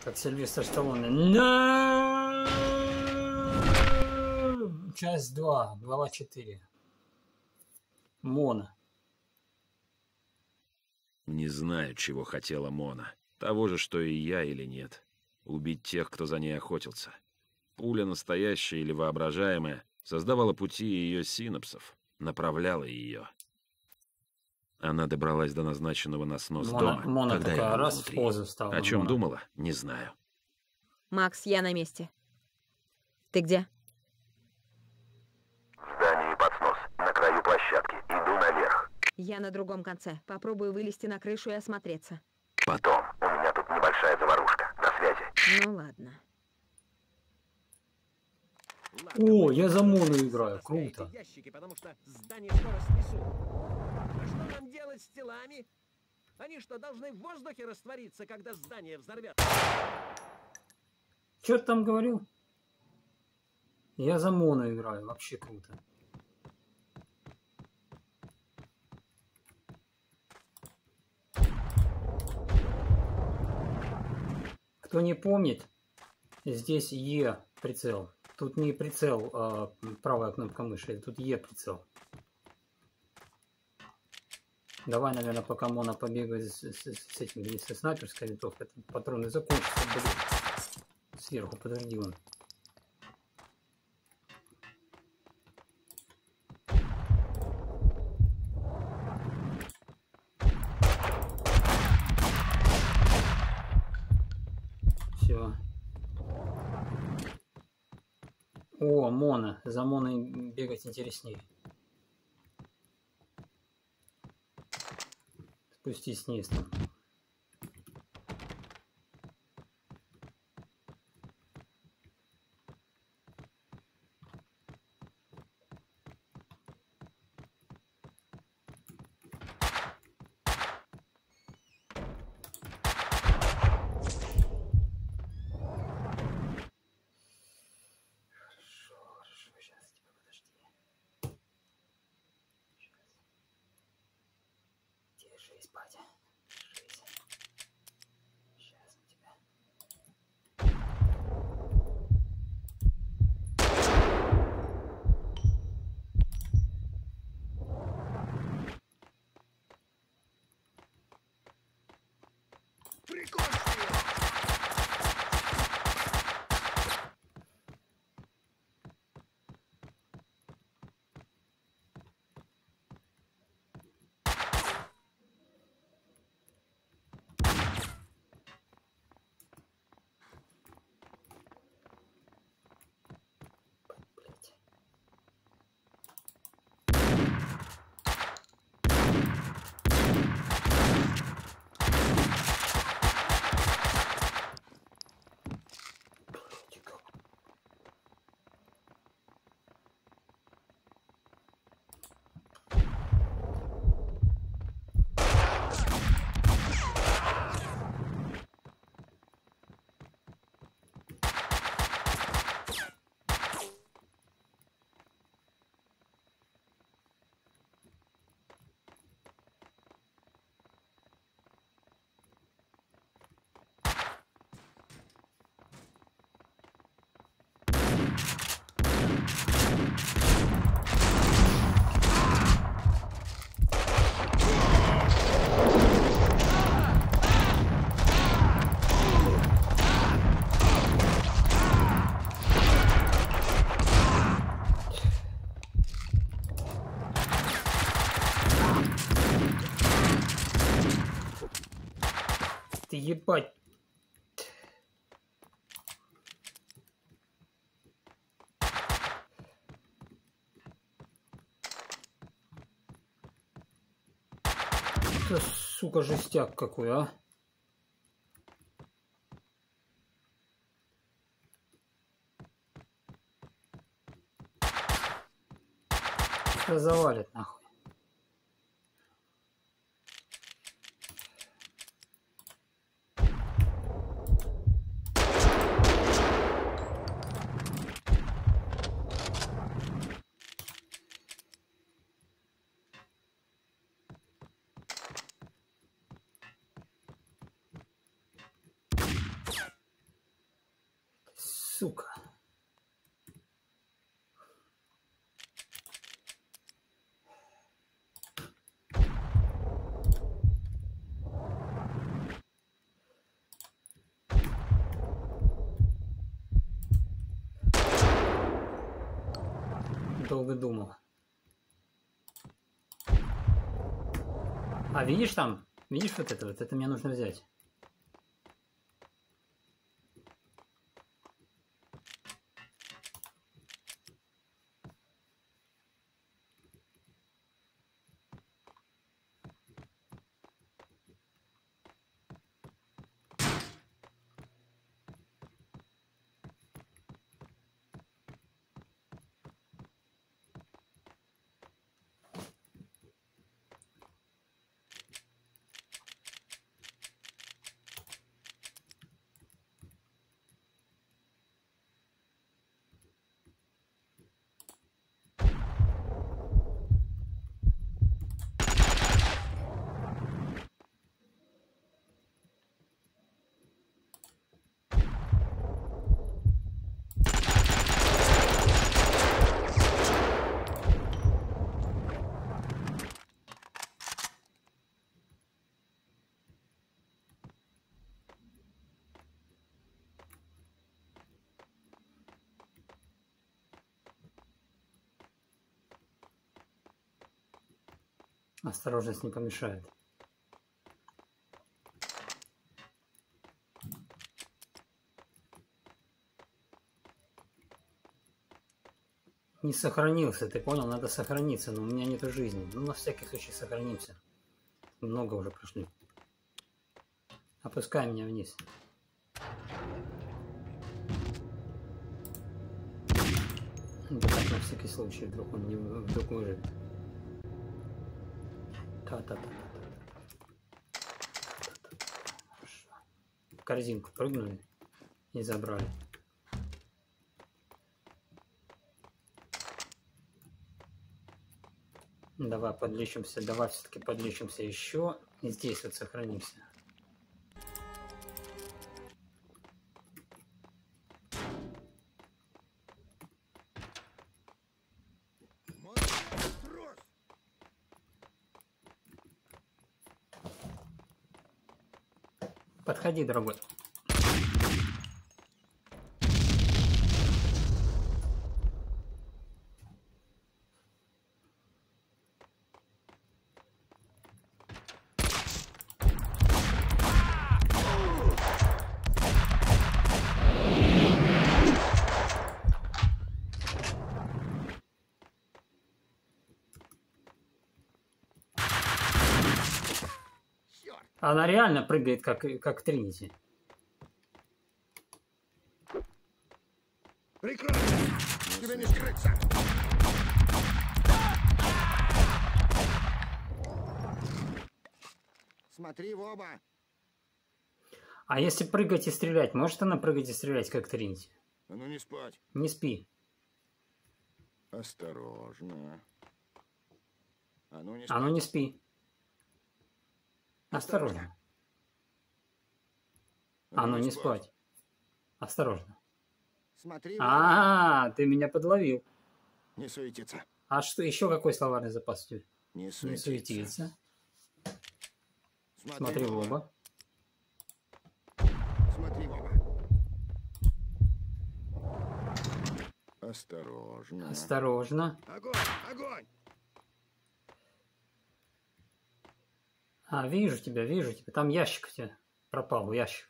Как Сильвестр Сталлоне. No! Часть 2, глава 4. Мона. Не знаю, чего хотела Мона. Того же, что и я или нет. Убить тех, кто за ней охотился. Пуля, настоящая или воображаемая, создавала пути ее синапсов, направляла ее. Она добралась до назначенного на снос Мона, дома, Мона когда я такая был раз в внутри. позу стала. О чем Мона. думала, не знаю. Макс, я на месте. Ты где? В здании под снос, на краю площадки. Иду наверх. Я на другом конце. Попробую вылезти на крышу и осмотреться. Потом. У меня тут небольшая заварушка. До связи. Ну ладно. О, я за Мону играю, круто. ящики, потому что здание скоро снесут. А что нам делать с телами? Они что, должны в воздухе раствориться, когда здание взорвет? Ты там говорил? Я за Мону играю, вообще круто. Кто не помнит, здесь Е прицел. Тут не прицел, а правая кнопка мыши, тут Е прицел. Давай, наверное, пока Мона побегает с, с- с этим, или со снайперской винтовкой, патроны закончатся, блин. Сверху, подожди он. Все. О, Мона. За Моной бегать интереснее. Спустись вниз там. ложись спать. Ебать. Это, сука, жестяк какой, а? Завалит нахуй. Сука. Долго думал. А видишь там? Видишь вот это вот? Это мне нужно взять. Осторожность не помешает. Не сохранился, ты понял? Надо сохраниться, но у меня нету жизни. Ну, на всякий случай сохранимся. Много уже прошли. Опускай меня вниз. Да так, на всякий случай, вдруг он не вдруг выживет. Та-та-та-та-та. В корзинку прыгнули и забрали. Давай подлечимся, давай все-таки подлечимся еще. И здесь вот сохранимся. Подходи, дорогой. Она реально прыгает, как, как Тринити. Прикройся! Тебе не скрыться! Смотри в оба. А если прыгать и стрелять, может она прыгать и стрелять, как Тринити? А ну не спать. Не спи. Осторожно. А ну не спать. А ну не спи. Осторожно. А ну не спать. Осторожно. Смотри. А, ты меня подловил. Не суетиться. А что еще какой словарный запас у тебя? Не Не суетиться. суетиться. Смотри в оба. Смотри в оба. Осторожно. Осторожно. Огонь! Огонь! А, вижу тебя, вижу тебя. Там ящик у тебя пропал, ящик.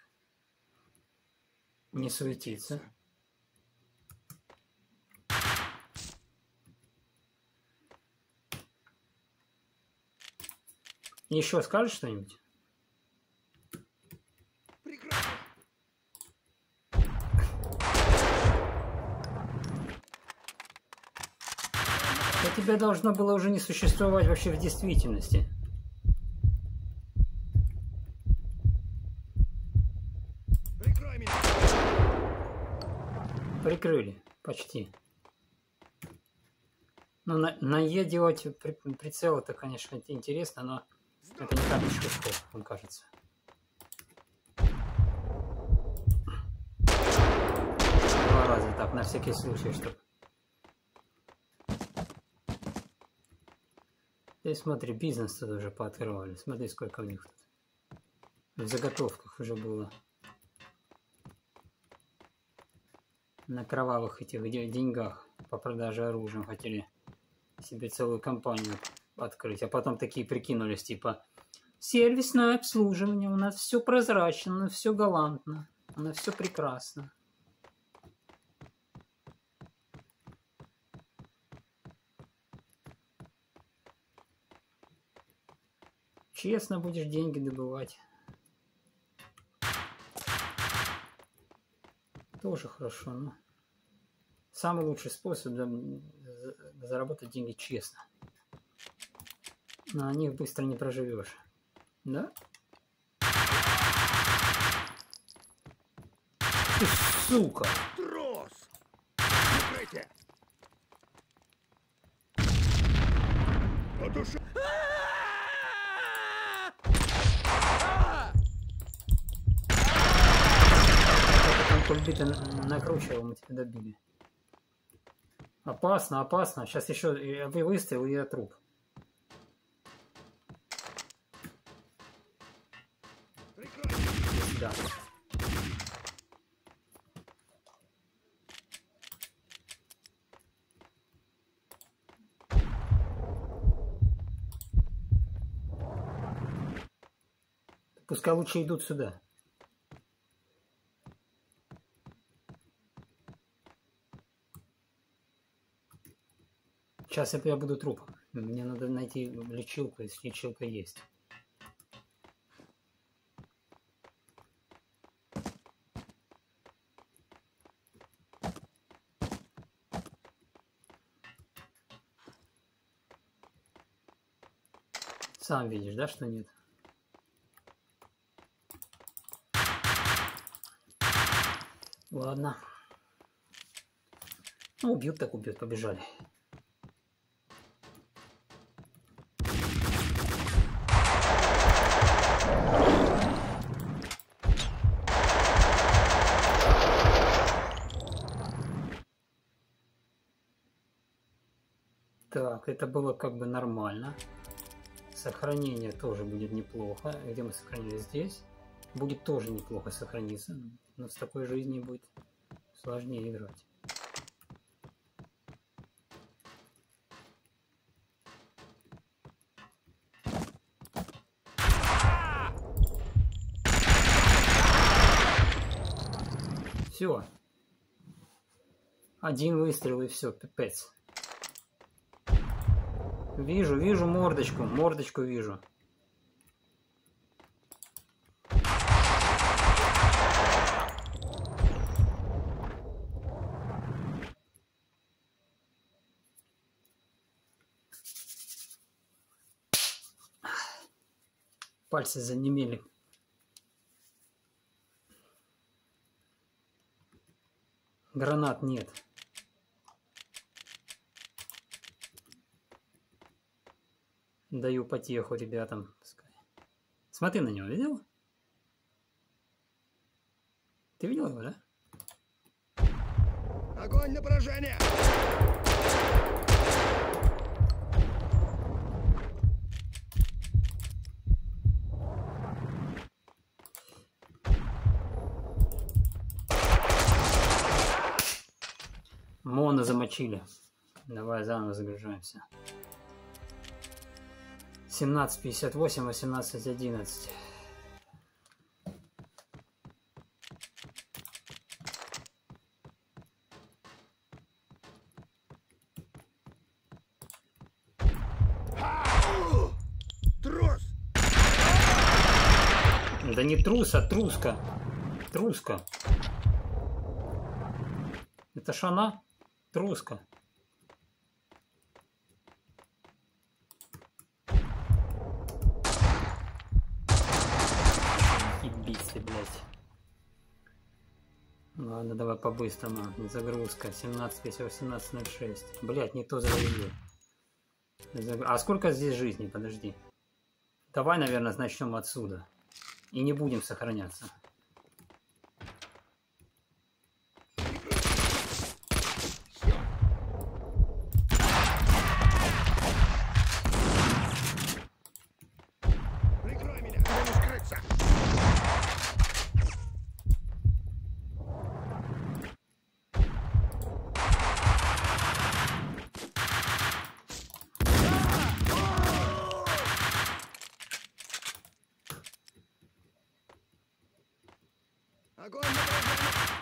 Не суетиться. Еще скажешь что-нибудь? Да тебя должно было уже не существовать вообще в действительности. Прикрой меня! Прикрыли, почти. Ну, на, на Е делать при- прицел, это, конечно, интересно, но это не так уж легко, мне кажется. Два раза так, на всякий случай, чтобы... Ты смотри, бизнес тут уже пооткрывали. Смотри, сколько у них тут. В заготовках уже было. На кровавых этих де- деньгах по продаже оружия хотели себе целую компанию открыть. А потом такие прикинулись, типа, сервисное обслуживание, у нас все прозрачно, все галантно, у нас все прекрасно. Честно будешь деньги добывать. Тоже хорошо, но самый лучший способ за- за- заработать деньги честно. На них быстро не проживешь. Да? Ты сука! Трос! Прикройте! Подуши! Кульбиты на- накручивал, мы тебя добили. Опасно, опасно. Сейчас еще вы выстрел и я труп. Да. Пускай лучше идут сюда. Сейчас я, я буду трупом. Мне надо найти лечилку, если лечилка есть. Сам видишь, да, что нет? Ладно. Ну, убьют так убьют, побежали. Так, это было как бы нормально. Сохранение тоже будет неплохо. Где мы сохранили? Здесь. Будет тоже неплохо сохраниться. Но с такой жизнью будет сложнее играть. Все. Один выстрел и все, пипец. Вижу, вижу мордочку, мордочку вижу. Пальцы занемели. Гранат нет. Даю потеху ребятам. Смотри на него, видел? Ты видел его, да? Огонь на поражение! Моно замочили. Давай заново загружаемся. 17.58, 18.11. Трус! Да не трус, а труска. Труска. Это ж она? Труска. Ебись ты, блядь. Ладно, давай по-быстрому. Загрузка. 17, 18.06. Блядь, не то завалил. Загр- А сколько здесь жизни? Подожди. Давай, наверное, начнем отсюда. И не будем сохраняться. Прикрой меня! Дай мне скрыться! Огонь на поражение!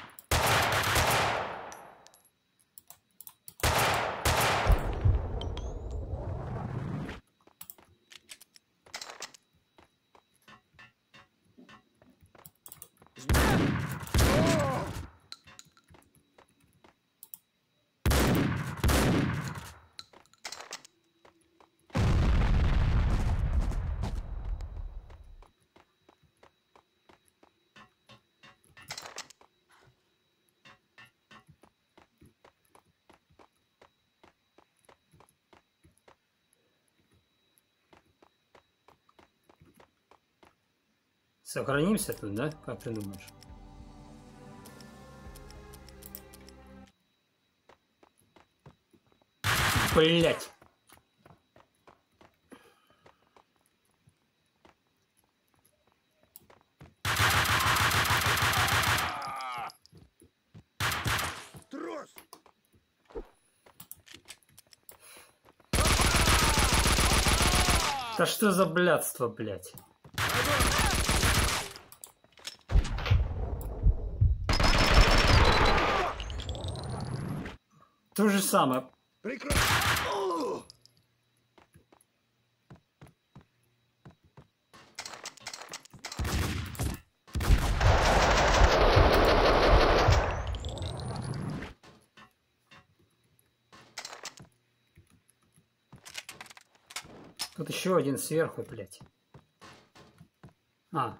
Сохранимся тут, да? Как ты думаешь? Блять! Трус! Да что за блядство, блядь? То же самое. Прикрой! О! Тут еще один сверху, блядь. А.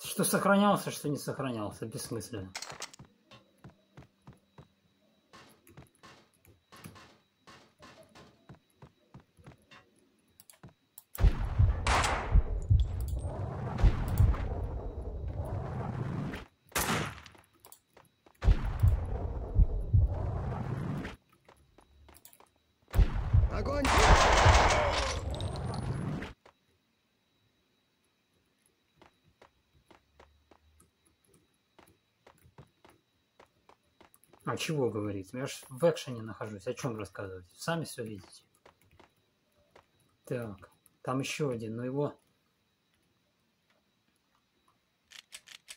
Что сохранялся, что не сохранялся. Бессмысленно. Чего говорить? Я ж в экшене нахожусь. О чем рассказывать? Сами все видите. Так, там еще один, но его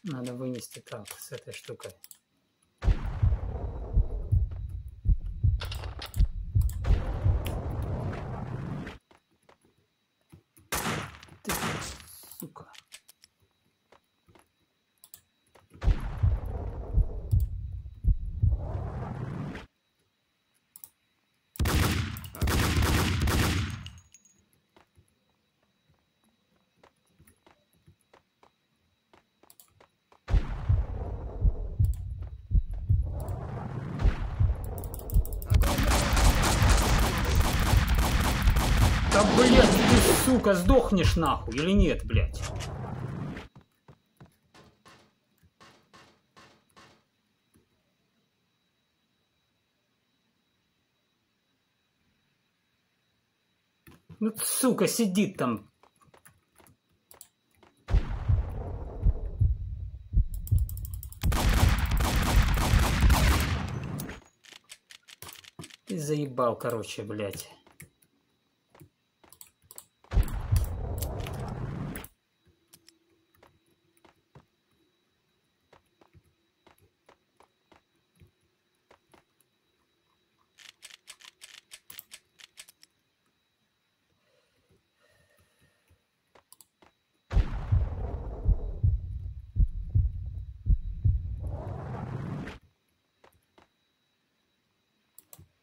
надо вынести так, с этой штукой. Ты, сука. Да, блядь, ты, сука, сдохнешь нахуй или нет, блядь? Ну, сука, сидит там. Ты заебал, короче, блядь.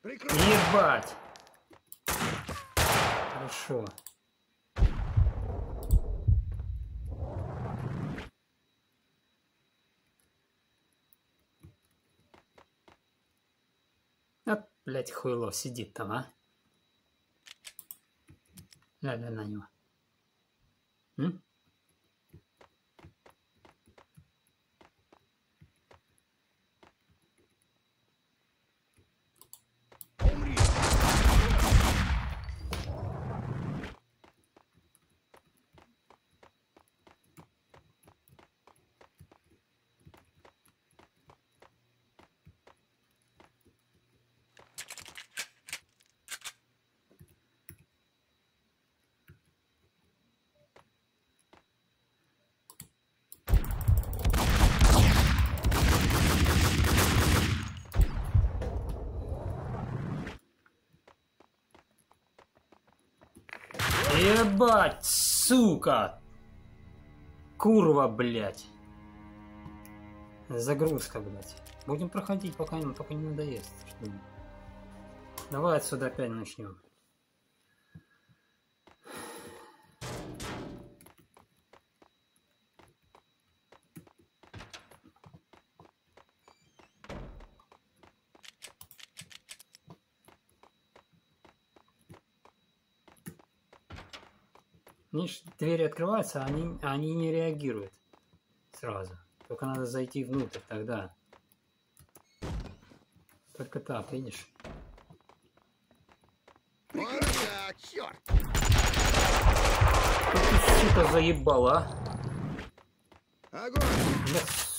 Ебать! Хорошо. Блядь, хуйло сидит там, а? Глянь на него. М? Ебать, сука! Курва, блядь. Загрузка, блядь. Будем проходить, пока нам только не надоест. Что. Давай отсюда опять начнем. Двери открываются, а они, а они не реагируют сразу. Только надо зайти внутрь тогда. Только так, видишь? Так, черт! Ты, сука, заебала, а? Огонь!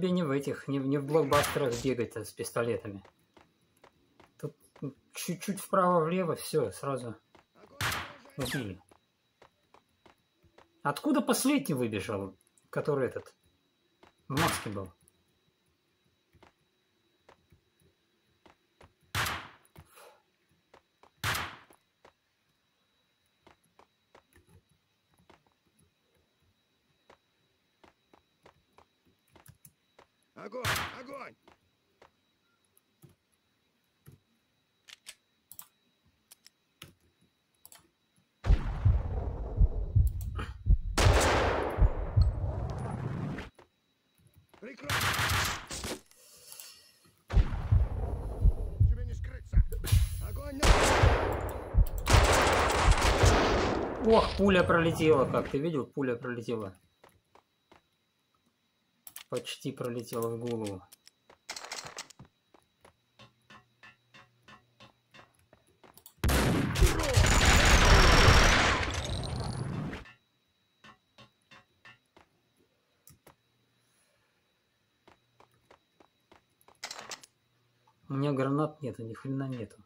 Тебе не в этих, не, не в блокбастерах бегать с пистолетами. Тут чуть-чуть вправо-влево, все, сразу убили. Откуда последний выбежал, который этот в маске был? Огонь! Огонь! Прикрой! Тебе не скрыться! Огонь! на- Ох, пуля пролетела, как ты видел, пуля пролетела. Почти пролетело в голову. У меня гранат нету, ни хрена нету.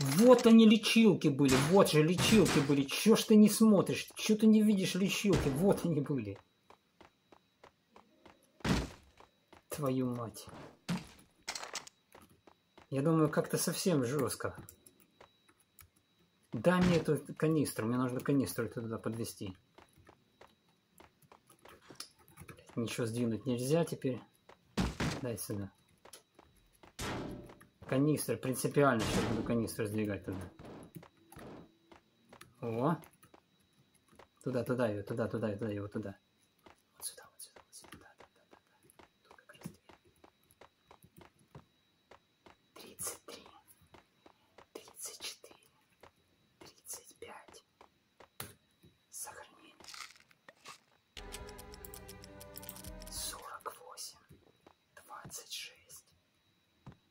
Вот они лечилки были, вот же лечилки были. Чё ж ты не смотришь? Чё ты не видишь лечилки? Вот они были. Твою мать. Я думаю, как-то совсем жестко. Дай мне эту канистру, мне нужно канистру туда подвести. Ничего сдвинуть нельзя теперь. Дай сюда. Канистр, принципиально сейчас буду канистру сдвигать туда. О! Туда, туда ее, туда, туда, туда, его туда.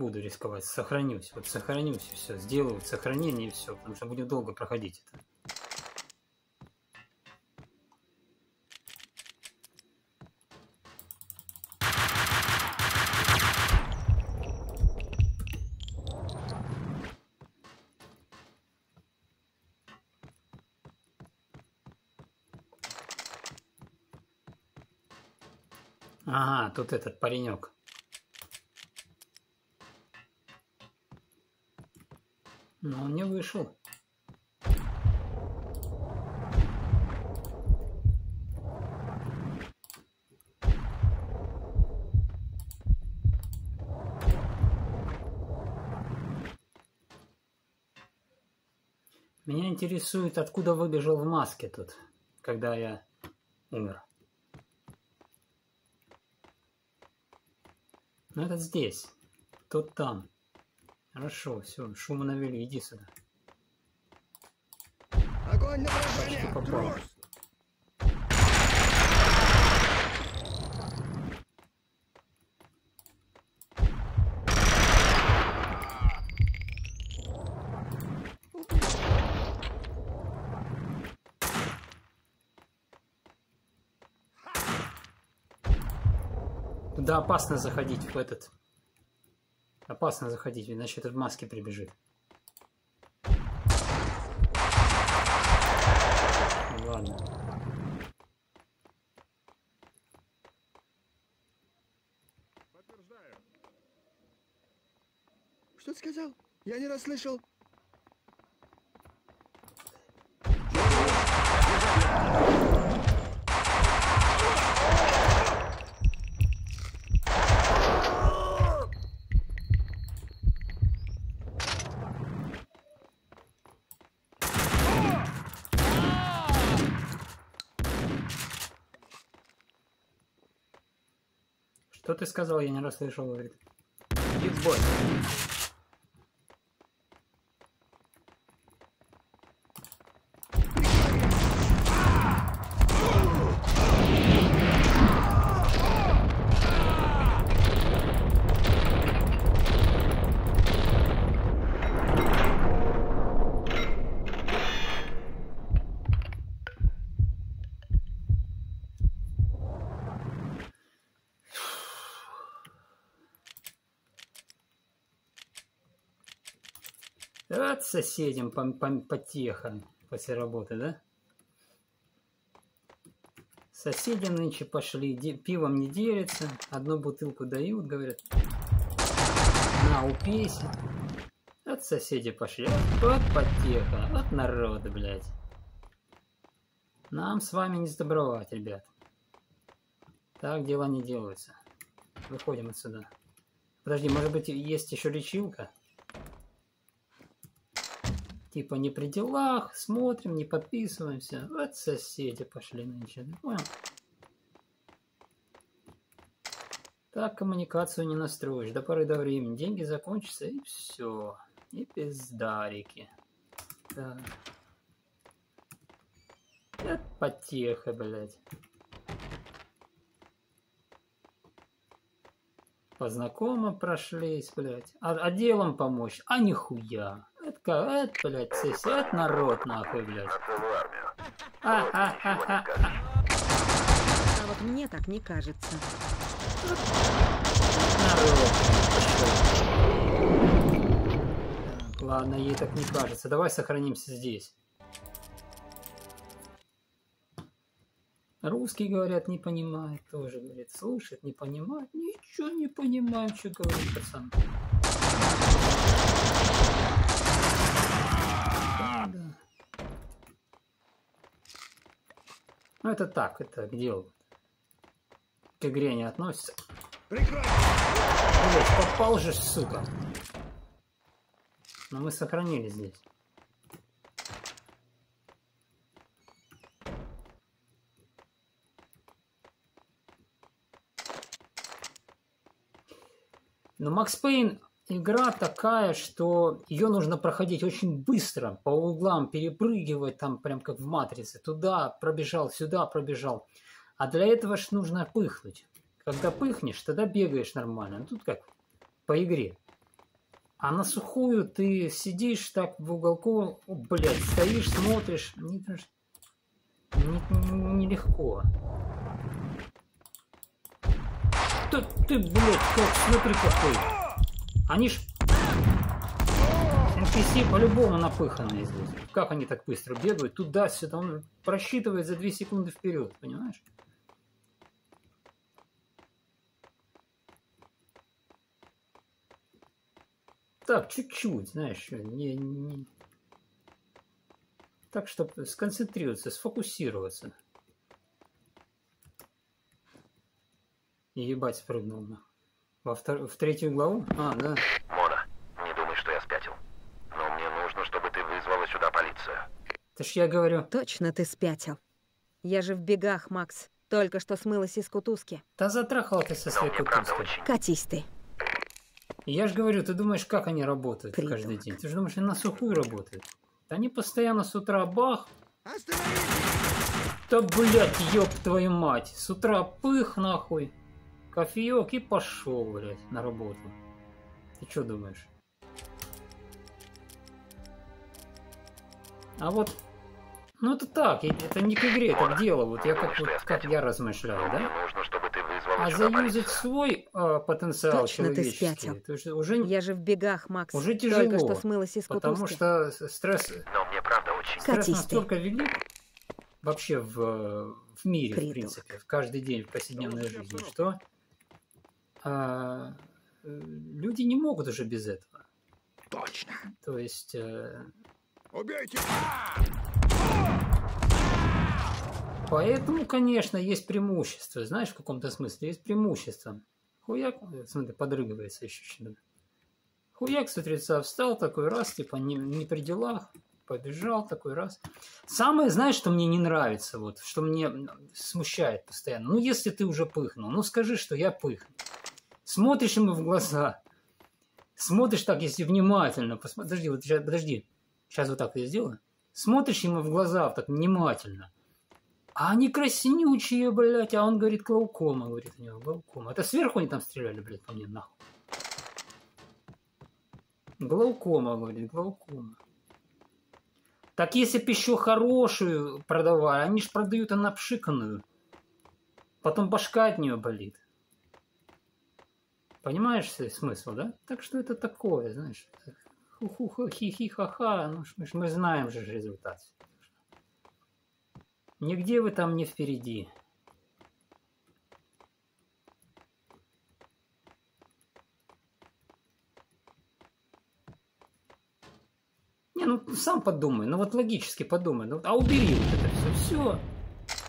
буду рисковать, сохранюсь. Вот сохранюсь и все. Сделаю сохранение и все, потому что будет долго проходить это. Ага, тут этот паренек. Но он не вышел. Меня интересует, откуда выбежал в маске тут, когда я умер. Ну, этот здесь, тот там. Хорошо, все, шума навели, иди сюда. Огонь на поражение! попал. Туда опасно заходить в этот. Опасно заходить, иначе этот в маске прибежит. Ладно. Что ты сказал? Я не расслышал. Ты сказал, я не расслышал, говорит. Иксбой. Соседям пом- пом- потеха после работы, да? Соседи нынче пошли, пивом не делятся, одну бутылку дают, говорят, на, упейся. От соседи пошли, вот потеха, вот народ, блядь. Нам с вами не сдобровать, ребят. Так дела не делаются. Выходим отсюда. Подожди, может быть, есть еще лечилка? Типа не при делах, смотрим, не подписываемся. Вот соседи пошли нынче. Понял? Так коммуникацию не настроишь. До поры до времени. Деньги закончатся и все. И пиздарики. Так. Это потеха, блядь. По знакомым прошлись, блядь. А, а делом помочь? А нихуя. Это, ка- это блядь, сессия, это народ, нахуй, блядь. А, а, а, а, а. А вот мне так не кажется. Так, ладно, ей так не кажется. Давай сохранимся здесь. Русский, говорят, не понимает тоже. Говорит, слушает, не понимает. Ничего не понимаем, что говорит пацан. Да. Ну, это так, это к делу. К игре не относится. Блять, попал же, сука. Но мы сохранили здесь. Но Макс Пейн игра такая, что ее нужно проходить очень быстро, по углам перепрыгивать, там прям как в Матрице. Туда пробежал, сюда пробежал. А для этого ж нужно пыхнуть. Когда пыхнешь, тогда бегаешь нормально. Ну, Тут как по игре. А на сухую ты сидишь так в уголку, о, блядь, стоишь, смотришь. Не, даже- не- не- нелегко. Да ты, блядь, как, смотри какой. Они ж... NPC по-любому напыханные здесь. Как они так быстро бегают? Туда-сюда. Он просчитывает за 2 секунды вперед, понимаешь? Так, чуть-чуть, знаешь, не, не... Так, чтобы сконцентрироваться, сфокусироваться. Ебать спрыгнул. на. Во втор- в третью главу? А, да. Мона, не думай, что я спятил. Но мне нужно, чтобы ты вызвала сюда полицию. Это ж я говорю. Точно ты спятил. Я же в бегах, Макс. Только что смылась из кутузки. Да затрахал ты со своей кутузкой. Катись ты. Я же говорю, ты думаешь, как они работают каждый день? Ты же думаешь, они на сухую работают. Они постоянно с утра бах. Да, блядь, ёб твою мать. С утра пых нахуй. Кофеек и пошел, блядь, на работу. Ты что думаешь? А вот, ну это так, это не к игре, это к делу. Вот я как, вот, как я размышляю, да? Нужно, чтобы ты вызвала А заюзать свой а, потенциал Точно ты человеческий, спятил. это уже, уже, Я же в бегах, Макс. уже Только тяжело. что смылась из потому кутузки. что стресс, Но мне правда очень... стресс Катись ты. настолько велик вообще в, в мире, в Придурок. принципе, в каждый день в повседневной жизни, что а, э, люди не могут уже без этого. Точно. То есть... э, Убейте! Поэтому, конечно, есть преимущество. Знаешь, в каком-то смысле есть преимущество. Хуяк, э, смотри, подрыгивается еще что-то. Хуяк с утреца встал, такой раз, типа, не, не при делах, побежал, такой раз. Самое, знаешь, что мне не нравится, вот, что мне смущает постоянно. Ну, если ты уже пыхнул, ну, скажи, что я пыхнул. Смотришь ему в глаза, смотришь так, если внимательно, посмотри, подожди, вот сейчас, подожди, сейчас вот так я сделаю. Смотришь ему в глаза так внимательно, а они краснючие, блядь, а он говорит глаукома, говорит у него, глаукома. Это сверху они там стреляли, блядь, по мне, нахуй. Глаукома, говорит, глаукома. Так если еще хорошую продавали, они ж продают она пшиканную. Потом башка от нее болит. Понимаешь смысл, да? Так что это такое, знаешь, Ху-ху-ху, хи-хи-ха-ха. Ну, мы, ж мы знаем же результат. Нигде вы там не впереди. Не, ну сам подумай, ну вот логически подумай. Ну, а убери вот это все, все.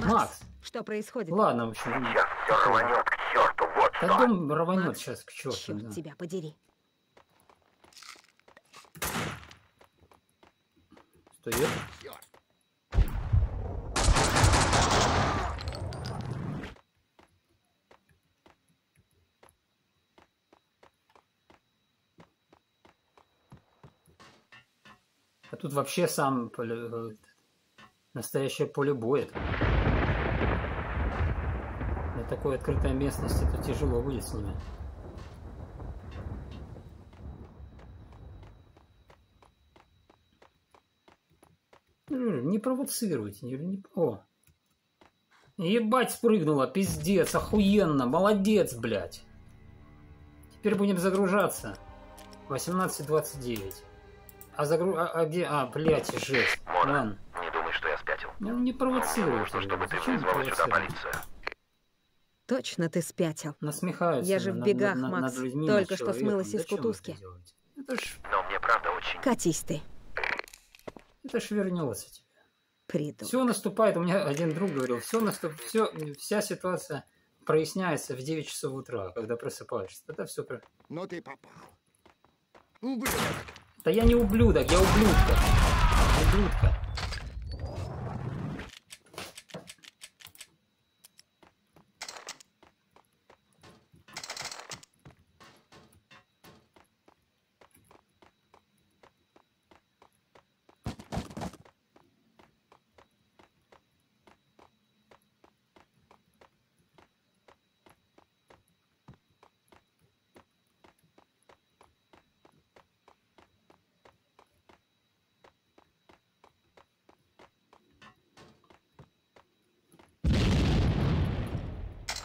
Макс, Что происходит? ладно, в общем. Сейчас все рванет к Да дом рванет сейчас к черту. Черт да. тебя подери. Встает. А тут вообще сам поле- э, настоящее поле боя. Такой открытой местности то тяжело будет с ними. Не провоцируйте, не, не- О. Ебать, спрыгнула, пиздец, охуенно, молодец, блядь. Теперь будем загружаться. 18.29. А загру... А, а где... А, блядь, жесть. Ладно. Не думай, что я спятил. Ну, не провоцируйте. чтобы ты Зачем вызвала сюда полицию. Точно ты спятил. Насмехаются. Я же в над- бегах, над- над Макс. людьми, Только над что смылась из кутузки. это ж, Но мне правда очень... Катись ты, это ж вернется тебе. придурок. Все наступает, у меня один друг говорил, все наступ... все, вся ситуация проясняется в 9 часов утра, когда просыпаешься. Тогда все про... Но ты попал. Ублюдок. Да я не ублюдок, я ублюдка. Ублюдка.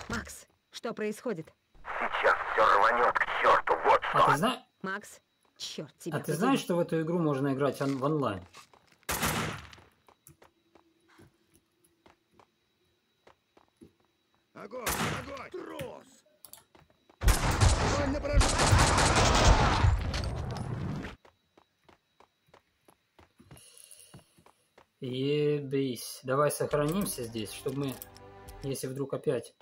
Макс, что происходит? Сейчас все рванет к черту, вот что. А ты, зна... Макс, черт тебя а ты знаешь, что в эту игру можно играть он- в онлайн? Огонь, огонь. Трос. Огонь на поражение. Ебись. Давай сохранимся здесь, чтобы мы, если вдруг опять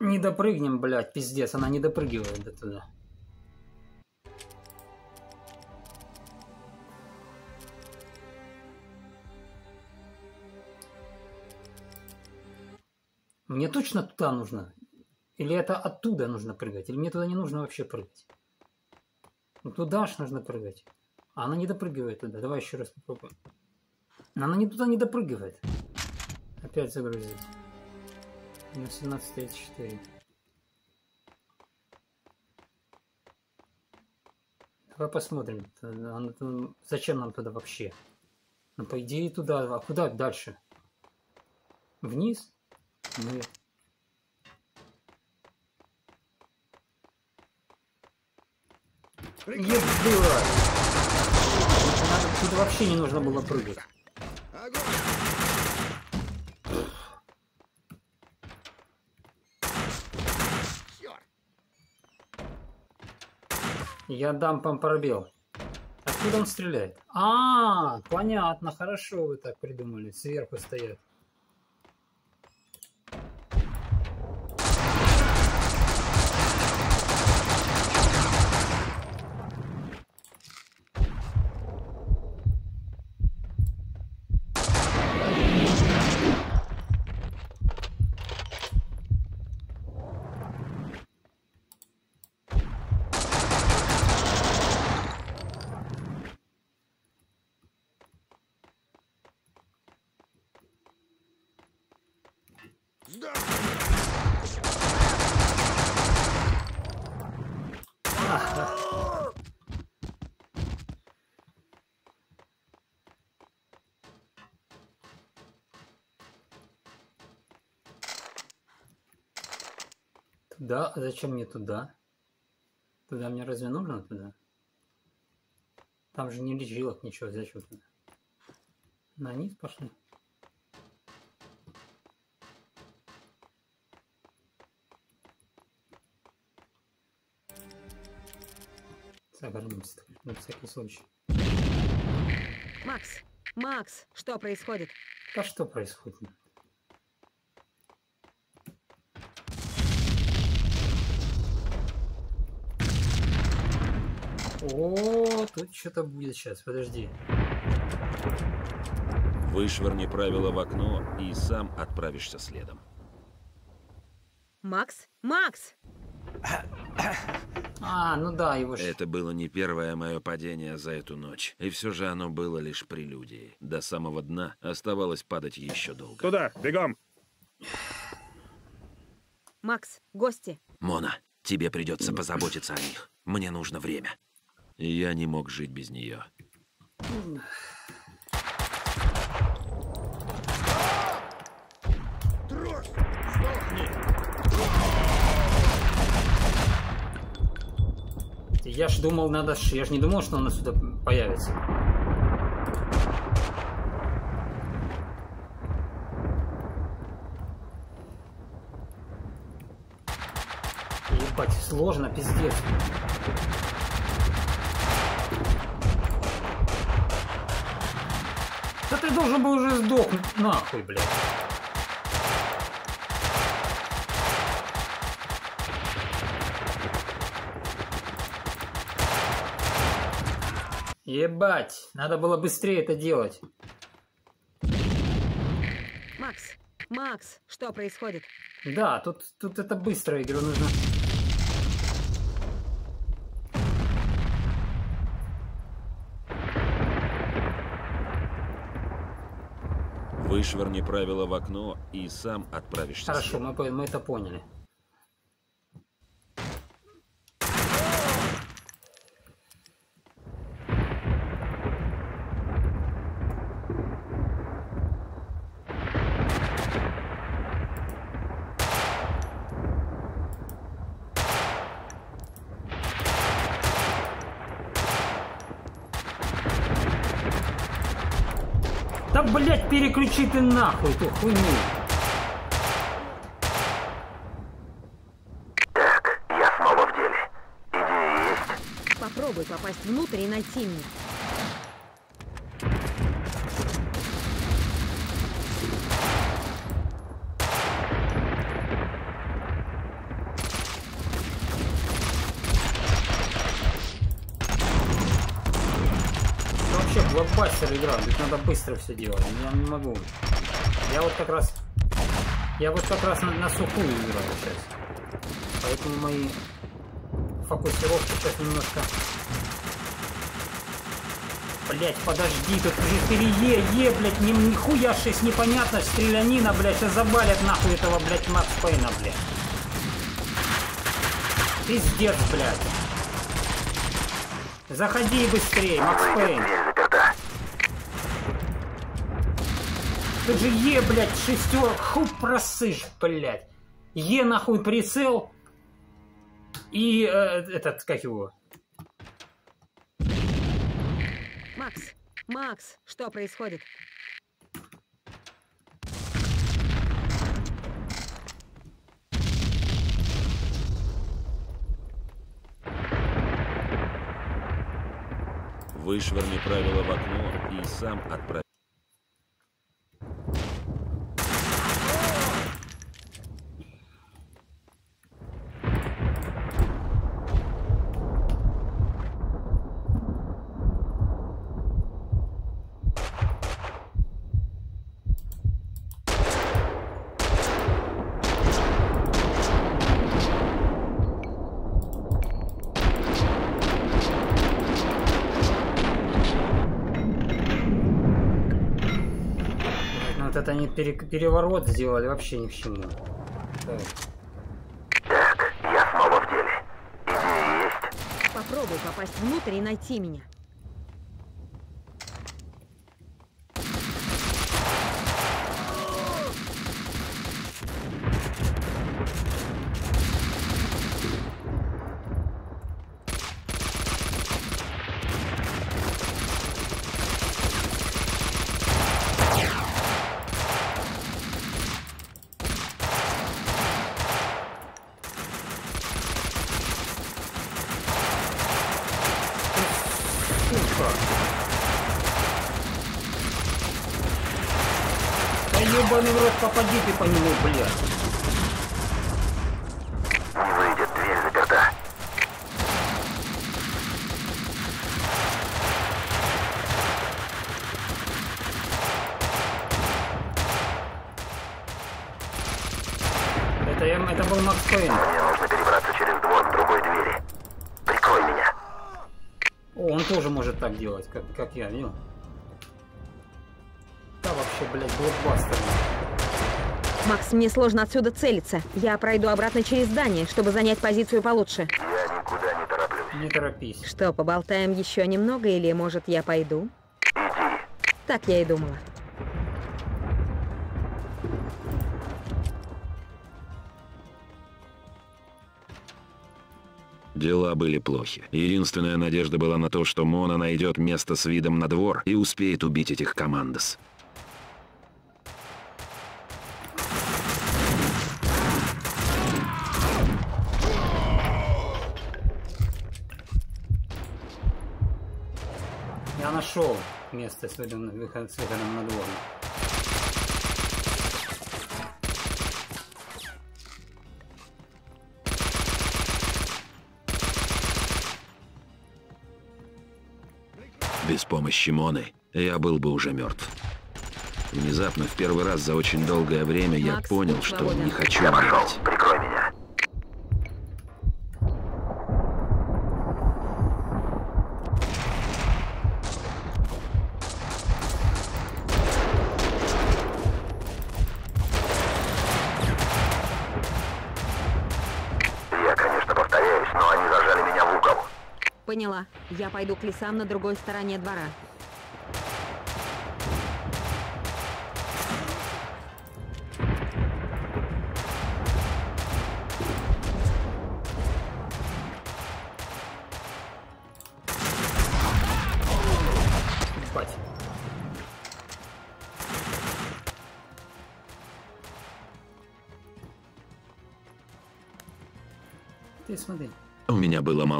не допрыгнем, блядь, пиздец, она не допрыгивает до туда. Мне точно туда нужно? Или это оттуда нужно прыгать? Или мне туда не нужно вообще прыгать? Ну, туда ж нужно прыгать. А она не допрыгивает туда. Давай еще раз попробуем. Она не туда не допрыгивает. Опять загрузить. На 17.34. Давай посмотрим. Зачем нам туда вообще? Ну, по идее, туда. А куда дальше? Вниз? Ебать! Надо, тут вообще не нужно было прыгать. Я дам вам пробел. Откуда он стреляет? А, понятно, хорошо вы так придумали. Сверху стоят. Туда? А зачем мне туда? Туда мне разве нужно туда? Там же не лечилок, ничего, зачем туда? На низ пошли. Сохранимся, на всякий случай. Макс, Макс, что происходит? Да что происходит? О, тут что-то будет сейчас, подожди. Вышвырни правила в окно и сам отправишься следом. Макс? Макс! А, ну да, его ж... Это было не первое мое падение за эту ночь. И все же оно было лишь прелюдией. До самого дна оставалось падать еще долго. Туда, бегом! Макс, гости. Мона, тебе придется позаботиться о них. Мне нужно время. И я не мог жить без нее. Я ж думал, надо... Я ж не думал, что он сюда появится. Ебать, сложно, пиздец. Ты должен был уже сдохнуть, нахуй, блядь. Ебать, надо было быстрее это делать. Макс, Макс, что происходит? Да, тут, тут это быстро, игру нужно... Вышвырни правила в окно и сам отправишься Хорошо, мы, мы это поняли. Да, переключи ты нахуй эту хуйню. Я снова в деле. Идеи есть? Попробуй попасть внутрь и найти меня. Это блокбастер игра, тут надо быстро все делать. Я не могу. Я вот как раз... Я вот как раз на, на сухую играю сейчас. Поэтому мои фокусировки сейчас немножко... Блять, подожди, тут уже перее, е, блять, ни, нихуя шесть непонятно, стрелянина, блять, сейчас забалят нахуй этого, блять, Макс Пейна, блять. Пиздец, блядь. Заходи быстрее, Макс Пейн. Тут же Е, блядь, шестер, хуй просышь, блядь. Е нахуй прицел. И э, этот, как его? Макс, Макс, что происходит? Вышвырни правила в окно и сам отправишься. Ну вот это они пере- переворот сделали вообще ни к чему. Так. Я снова в деле. Идеи есть? Попробуй попасть внутрь и найти меня. ебаный в рот, попади ты по нему, блядь. Не выйдет, дверь заперта. Это, я- это был Макс Пейн. Мне нужно перебраться через двор к другой двери. Прикрой меня. О, он тоже может так делать, как, как я, видел? Да вообще, блядь, блокбастер. Макс, мне сложно отсюда целиться. Я пройду обратно через здание, чтобы занять позицию получше. Я никуда не тороплюсь. Не торопись. Что, поболтаем еще немного или, может, я пойду? Иди. Так я и думала. Дела были плохи. Единственная надежда была на то, что Мона найдет место с видом на двор и успеет убить этих командос. Я нашел место с выходом, выход- с выходом на двор. Без помощи Моны я был бы уже мертв. Внезапно, в первый раз за очень долгое время, я Макс, понял, будь что свободен. не хочу Я умирать. Прикрой меня. Я, конечно, повторяюсь, но они зажали меня в угол. Поняла. Я пойду к лесам на другой стороне двора.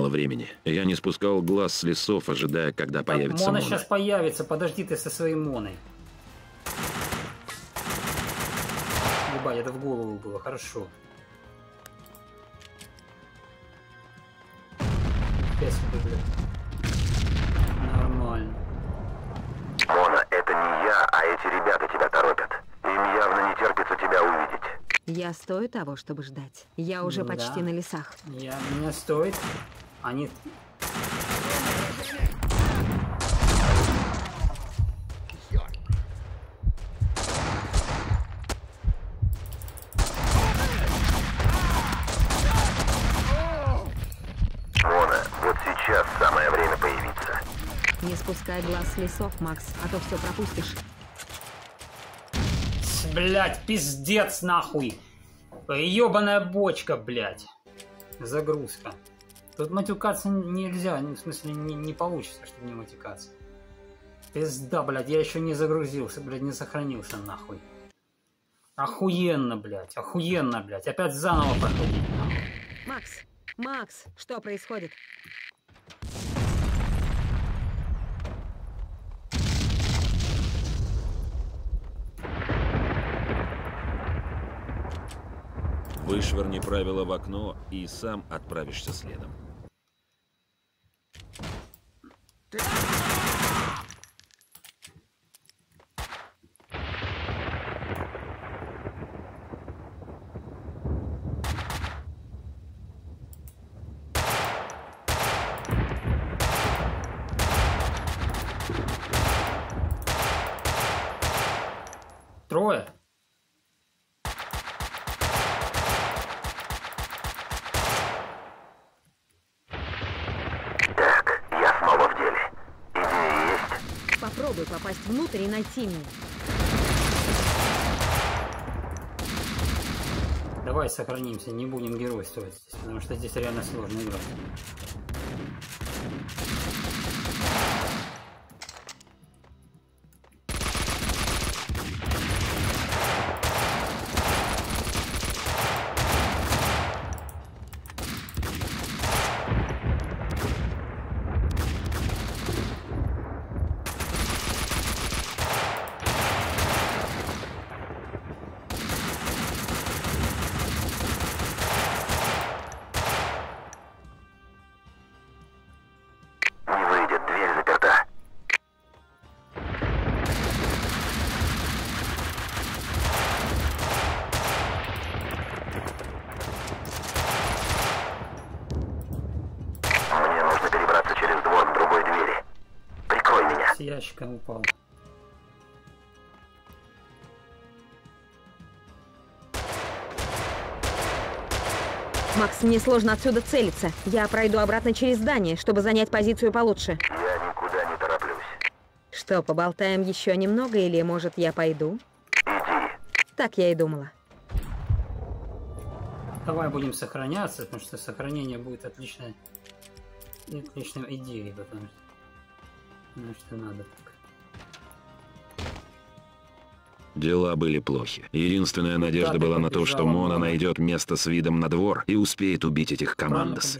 Мало времени. Я не спускал глаз с лесов, ожидая, когда Так, появится Мона Мона. сейчас появится, подожди ты со своей Моной. Ебать, это в голову было, хорошо. Блядь. Нормально. Мона, это не я, а эти ребята тебя торопят. Им явно не терпится тебя увидеть. Я стою того, чтобы ждать. Я уже Ну почти да. на лесах. Я, меня стоит. Они... Мона, вот сейчас самое время появиться. Не спускай глаз с лесов, Макс, а то все пропустишь. Блять, пиздец нахуй. Ебаная бочка, блять. Загрузка. Тут матюкаться нельзя, ну, в смысле не, не получится, чтобы не матюкаться. Пизда, блядь, я еще не загрузился, блядь, не сохранился нахуй. Охуенно, блядь, охуенно, блядь. Опять заново проходить. Макс, Макс, что происходит? Вышвырни правила в окно и сам отправишься следом. Ah! Внутрь и найти меня. Давай сохранимся, не будем геройствовать здесь, потому что здесь реально сложно играть. Ящика упал. Макс, мне сложно отсюда целиться. Я пройду обратно через здание, чтобы занять позицию получше. Я никуда не тороплюсь. Что, поболтаем еще немного или, может, я пойду? Иди. Так я и думала. Давай будем сохраняться, потому что сохранение будет отличной, отличной идеей, потому что, ну, что надо Дела были плохи. Единственная надежда была на то, что Мона найдет место с видом на двор и успеет убить этих командос.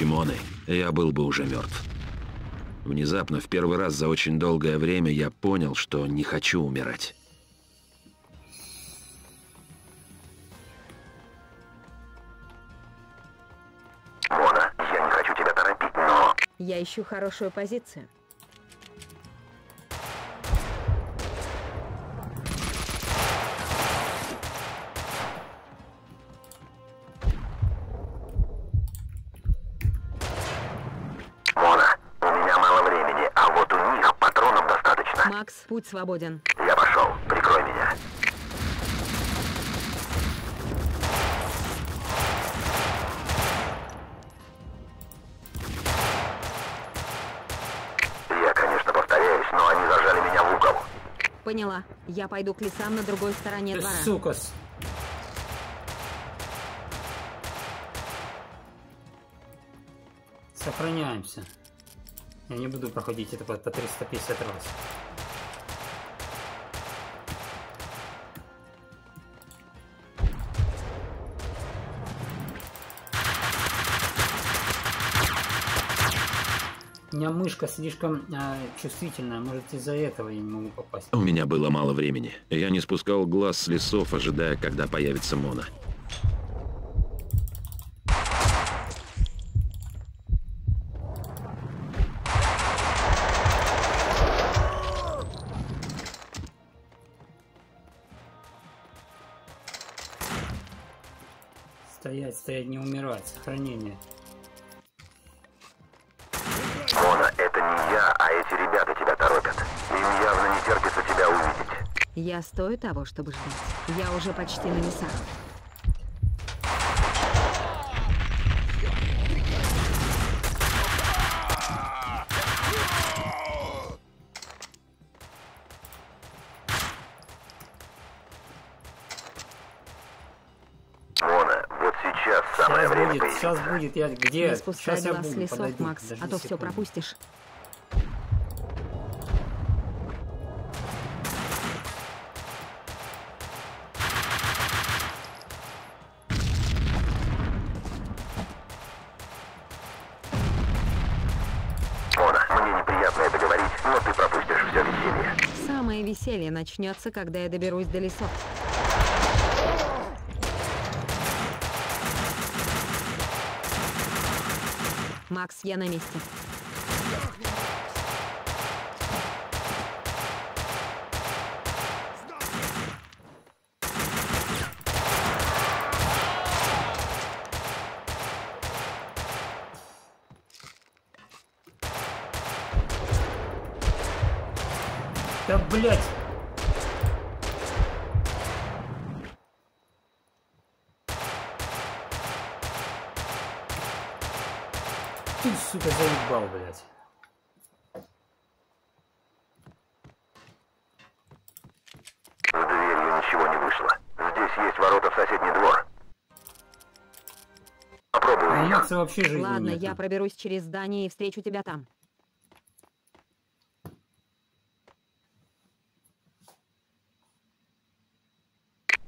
Побежал или неправильно? Без помощи Моны я был бы уже мертв. Внезапно, в первый раз за очень долгое время, я понял, что не хочу умирать. Мона, я не хочу тебя торопить, но... Я ищу хорошую позицию. Путь свободен. Я пошел, прикрой меня. Я, конечно, повторяюсь, но они зажали меня в угол. Поняла. Я пойду к лесам на другой стороне Ты двора. сука! Сохраняемся. Я не буду проходить это по 350 раз. У меня мышка слишком а, чувствительная, может из-за этого я не могу попасть. У меня было мало времени. Я не спускал глаз с лесов, ожидая, когда появится Мона. Стоять, стоять, не умирать. Сохранение. Я стою того, чтобы ждать. Я уже почти на вот сейчас самое Сейчас время будет, появиться. сейчас будет. Я где? Не спускай Сейчас я глаз с буду. лесов, Макс, подожди а то все секунду. пропустишь. Мона, мне неприятно это говорить, но ты пропустишь все веселье. Самое веселье начнется, когда я доберусь до лесов. Макс, я на месте. Да вообще жизни Ладно, нету. я проберусь через здание и встречу тебя там.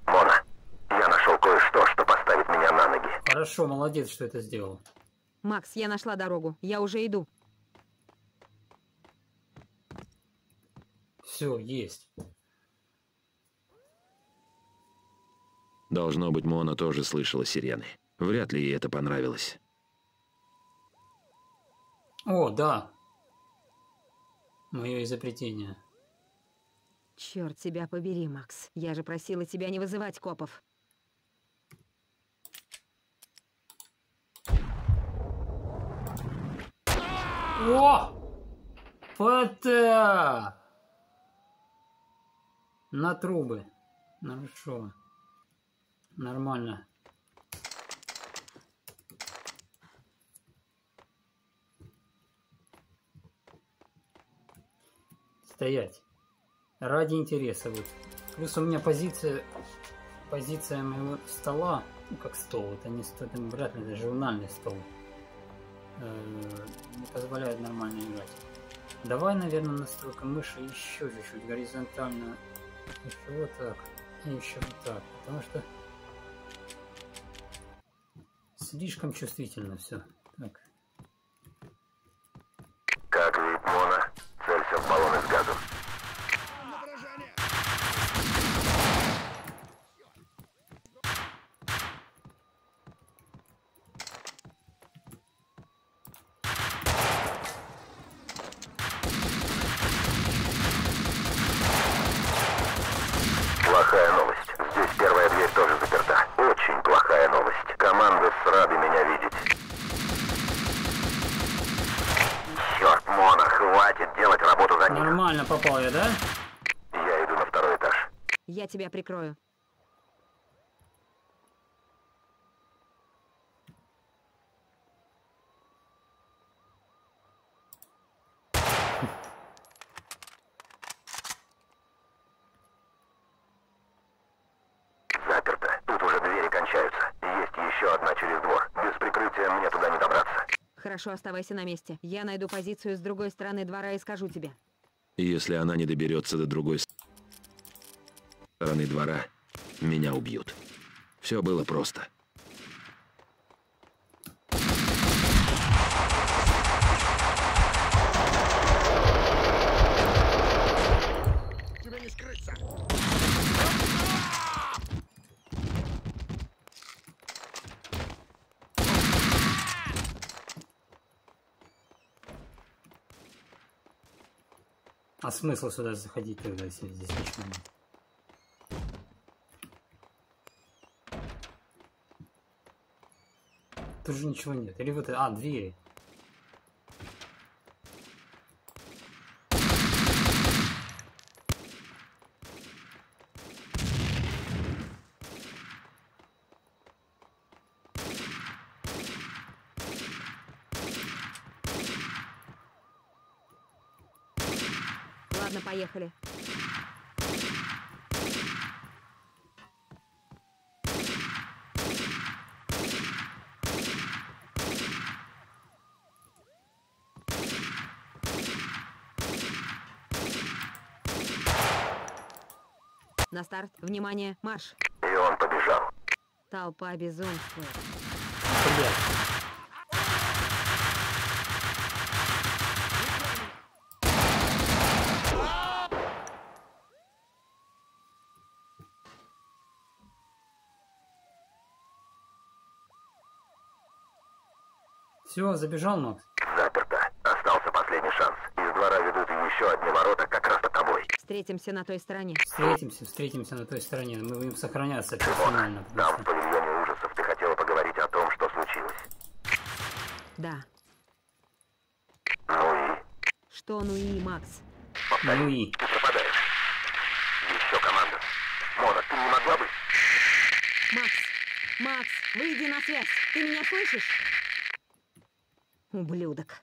Мона, я нашел кое-что, что поставит меня на ноги. Хорошо, молодец, что это сделал. Макс, я нашла дорогу. Я уже иду. Все, есть. Должно быть, Мона тоже слышала сирены. Вряд ли ей это понравилось. О, да. Мое изобретение. Черт тебя побери, Макс. Я же просила тебя не вызывать копов. О! Фата! На трубы. Хорошо. Нормально. Стоять. Ради интереса вот. Плюс у меня позиция, позиция моего стола, ну как стол, это не стол, это вряд ли, это журнальный стол, э, не позволяет нормально играть. Давай, наверное, настройка мыши еще чуть-чуть горизонтально, еще вот так, и еще вот так, потому что слишком чувствительно все. Так. Как видит Мона, целься в баллоны с газом. Плохая новость. Здесь первая дверь тоже заперта. Очень плохая новость. Команда с рады меня видеть. Черт, Мона, хватит делать работу за них. Нормально попал я, да? Я иду на второй этаж. Я тебя прикрою. Заперто. Тут уже двери кончаются. Есть еще одна через двор. Без прикрытия мне туда не добраться. Хорошо, оставайся на месте. Я найду позицию с другой стороны двора и скажу тебе. Если она не доберется до другой стороны двора, меня убьют. Все было просто. А смысл сюда заходить тогда, если здесь ничего нет? Тут же ничего нет. Или вот. А, двери. Ладно, поехали. На старт. Внимание, марш. И он побежал. Толпа безумствует. Все, забежал Макс. Заперто. Остался последний шанс. Из двора ведут еще одни ворота как раз. Встретимся на той стороне. Встретимся, встретимся на той стороне. Мы будем сохраняться персонально. Там, в павильоне ужасов, ты хотела поговорить о том, что случилось. Да. Ну и? Что ну и, Макс? Ну и? Ты пропадаешь. Еще команда. Мона, ты не могла бы... Макс! Макс, выйди на связь! Ты меня слышишь? Ублюдок.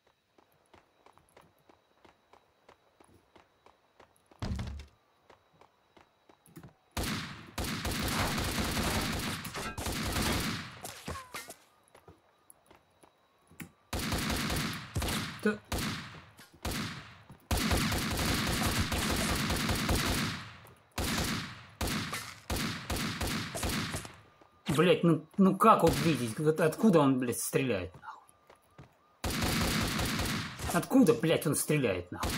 Да. Блять, ну, как вот видеть? Откуда он, блядь, стреляет? Нахуй? Откуда, блядь, он стреляет, нахуй?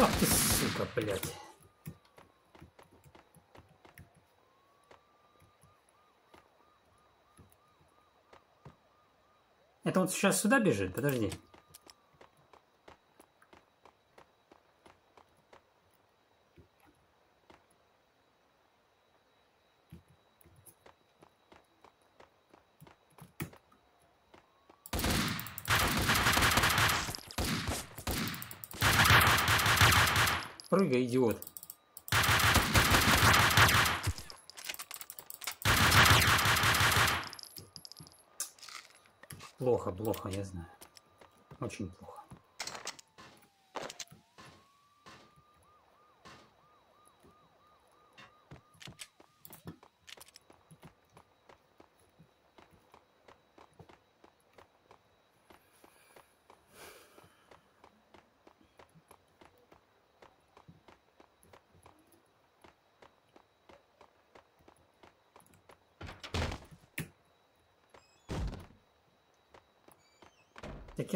Ах ты, сука, блядь. Это сейчас сюда бежит? Подожди. Прыгай, идиот. Плохо, я знаю. Очень плохо.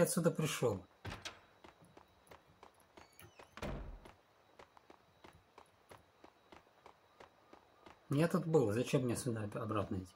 Отсюда пришел. Я тут был, зачем мне сюда обратно идти?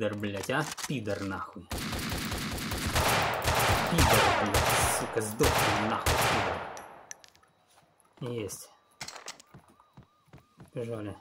Пидор, блядь, а? Пидор, нахуй. Пидор, блядь, сука, сдохни нахуй, пидор. Есть. Бежали.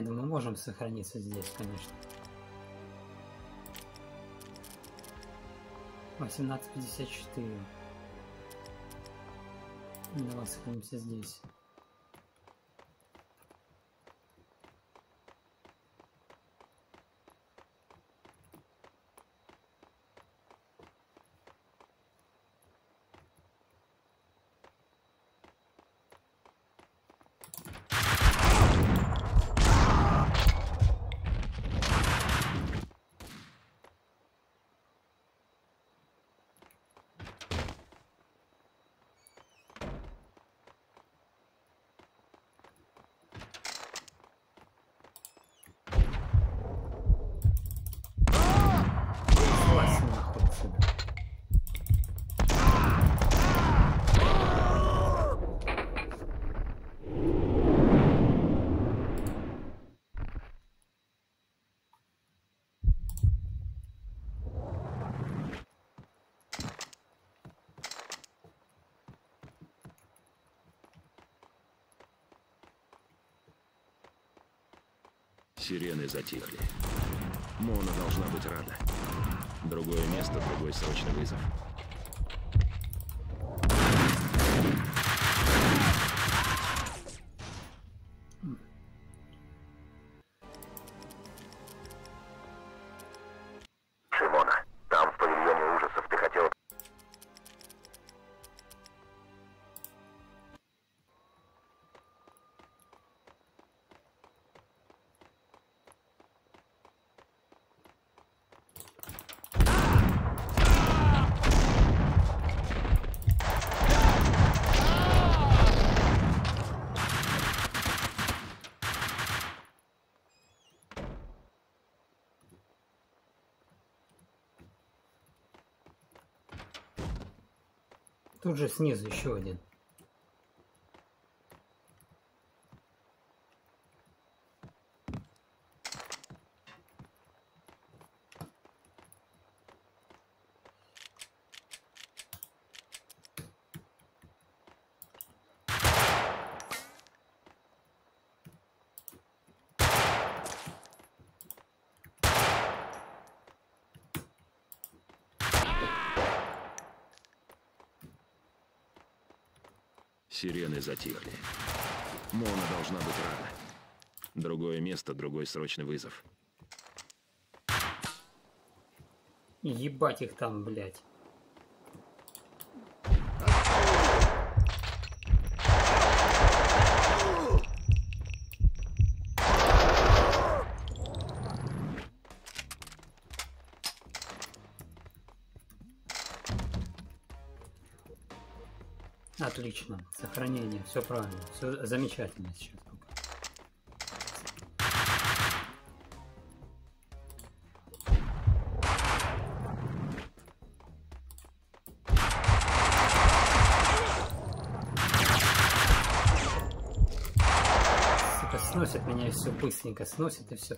Не, ну мы можем сохраниться здесь, конечно. 18.54. Давай сохранимся здесь. Затихли. Мона должна быть рада. Другое место, другой срочный вызов. Тут же снизу еще один. Сирены затихли. Мона должна быть рада. Другое место, другой срочный вызов. Ебать их там, блядь. Все правильно. Все замечательно сейчас. Сносит меня и все быстренько сносит и все.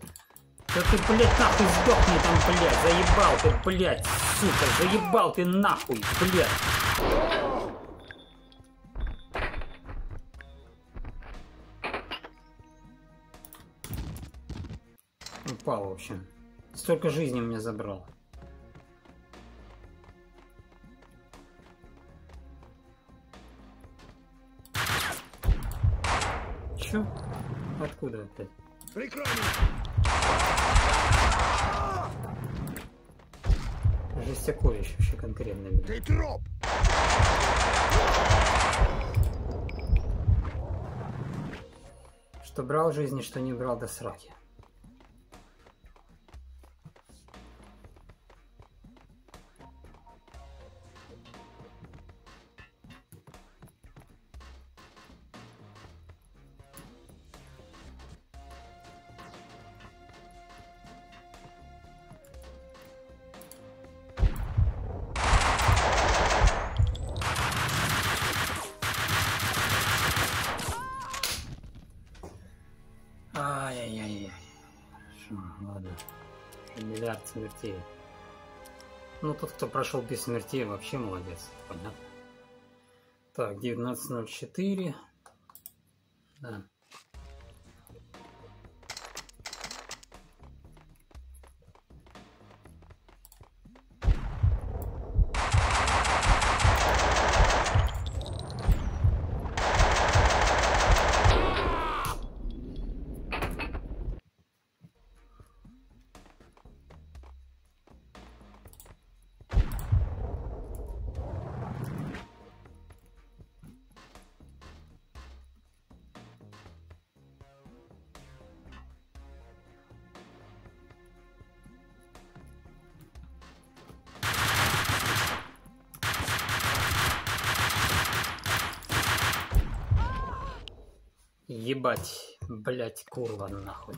Да ты, блядь, нахуй сдохни там, блядь, заебал ты, блядь, сука, заебал ты нахуй, блядь. В общем. Столько жизни у меня забрал. Чё? Откуда опять? Прикрой Жестякович вообще конкретно. Ты троп! Что брал жизни, что не брал до сраки. Смертей. Ну, тот, кто прошел без смертей, вообще молодец. Понятно. Так, 19.04. Да. Ебать, блять, курва нахуй.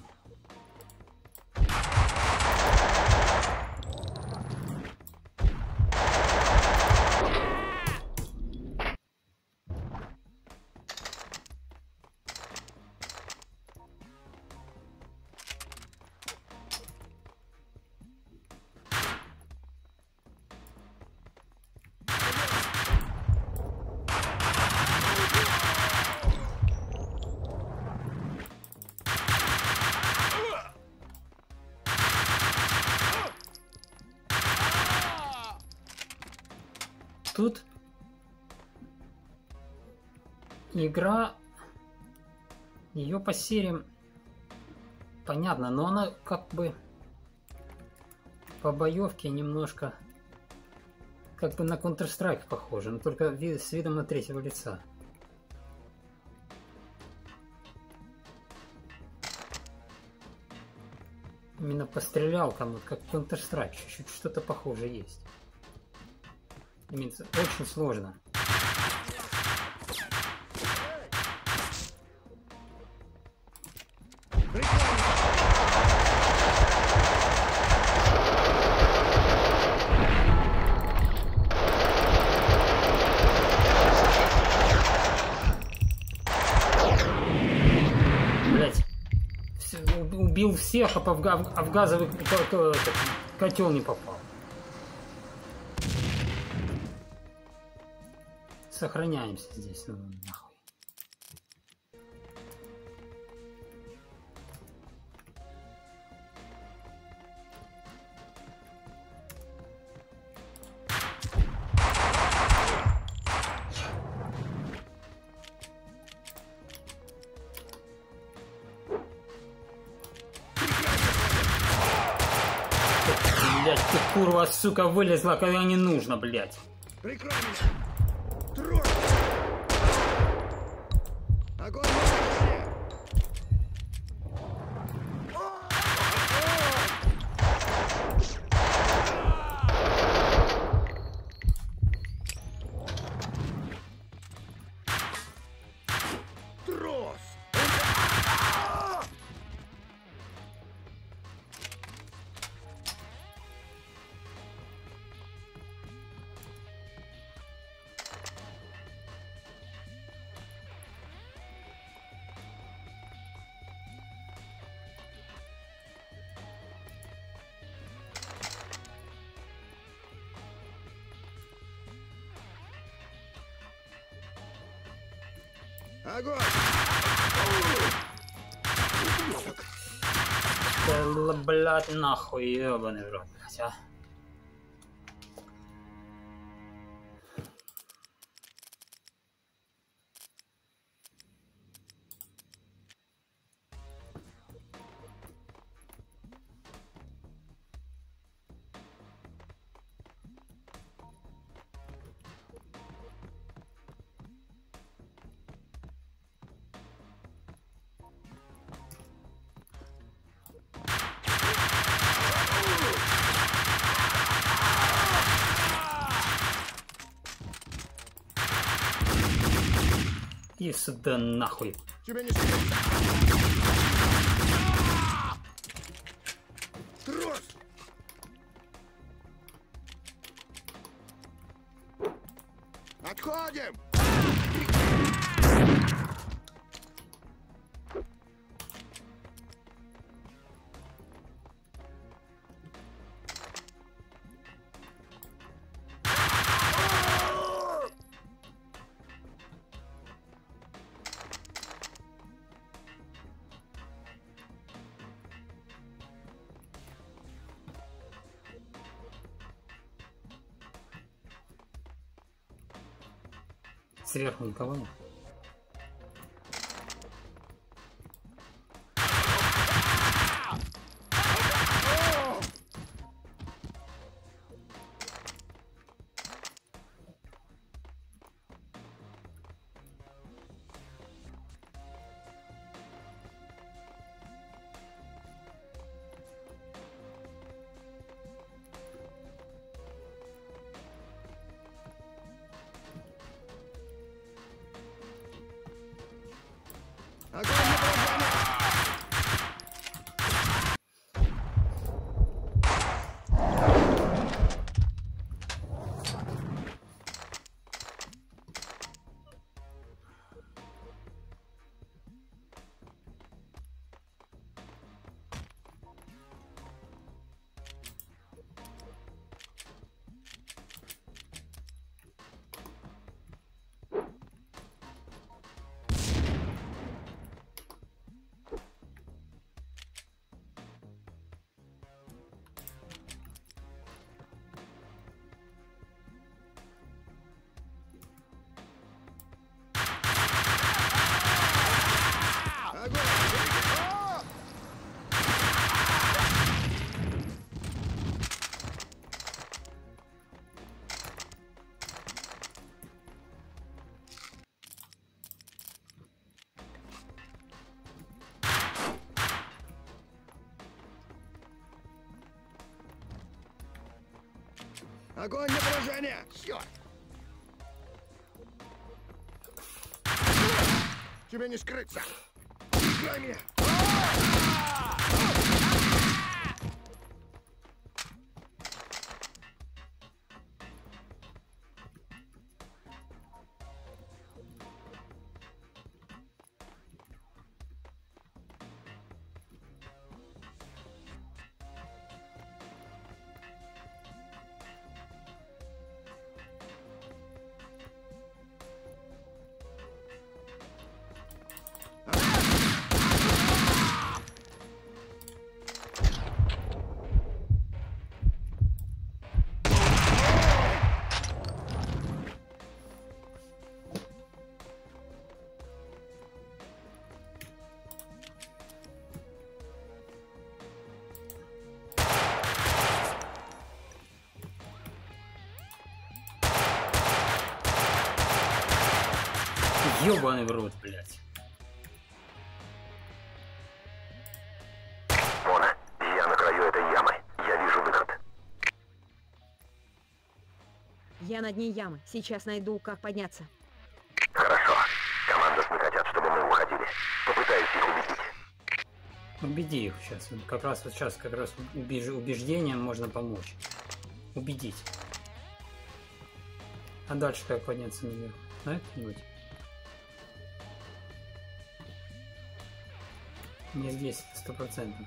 Игра, ее по сериям понятно, но она как бы по боевке немножко как бы на Counter-Strike похожа, но только с видом на третьего лица. Именно по стрелялкам, вот как Counter-Strike, чуть-чуть что-то похожее есть. Именно очень сложно. Всех, а, в, га- а в газовый котел не попал. Сохраняемся здесь, ну сука, вылезла, когда не нужно, блять. Прикрой блядь, нахуй, ебаный в рот, блядь, а. Сюда нахуй. Тебя не Трос! Отходим! Сверху никого нет. Огонь Огонь на поражение! Черт! Тебе не скрыться! Играй меня! Ёбаный в рот, блядь. Мона, я на краю этой ямы. Я вижу выход. Я на дне ямы. Сейчас найду, как подняться. Хорошо. Командос не хотят, чтобы мы уходили. Попытаюсь их убедить. Убеди их сейчас. Вот Как раз вот сейчас как раз убеж- убеждением можно помочь. Убедить. А дальше как подняться наверх? Знает кто-нибудь? Не здесь, стопроцентно. Ну,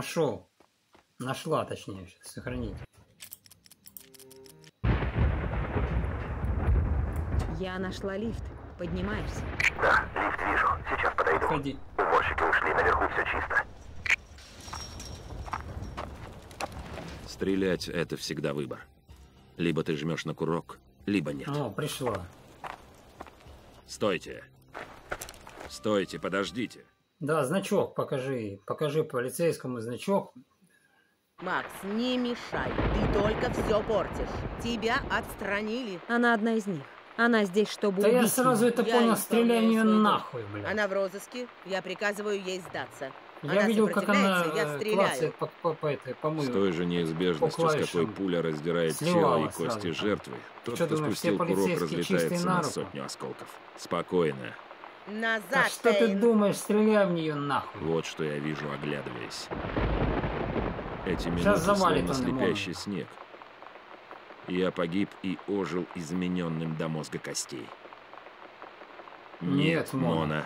Нашел. Нашла, точнее, сейчас сохранить. Я нашла лифт. Поднимаешься. Да, лифт вижу. Сейчас подойду. Ходи. Уборщики ушли, наверху все чисто. Стрелять — это всегда выбор. Либо ты жмешь на курок, либо нет. О, пришла. Стойте. Стойте, подождите. Да, значок покажи. Покажи полицейскому значок. Макс, не мешай. Ты только все портишь. Тебя отстранили. Она одна из них. Она здесь, чтобы Да я убить сразу меня. это Я понял, стреляй нахуй, блядь. Она в розыске. Я приказываю ей сдаться. Я она видел, как она я э, стреляю. по, по, по этой С помыву. той же неизбежностью, с какой пуля раздирает тело и кости сразу. жертвы, тот, Что кто думаешь, спустил курок, разлетается на на сотню осколков. Спокойно. Назад, Да что ты Эйн. думаешь, стреляй в нее нахуй. Вот что я вижу, оглядываясь. Эти минуты словно слепящий снег. Я погиб и ожил измененным до мозга костей. Нет, Мона. Мона.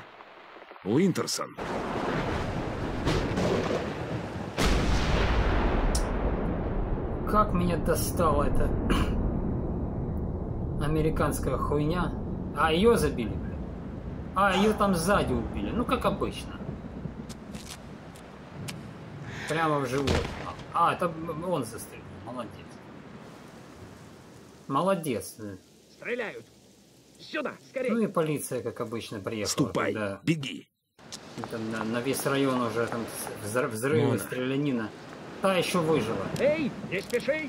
Уинтерсон. Как меня достала эта американская хуйня. А ее забили. А ее там сзади убили. Ну, как обычно. Прямо в живот. А, это он застрелил. Молодец. Молодец. Стреляют. Сюда, Ну скорее. и полиция, как обычно, приехала. Ступай, когда беги. там на, на весь район уже там взрыв- взрывы, Мона. стрелянина. Та еще выжила. Эй, не спеши.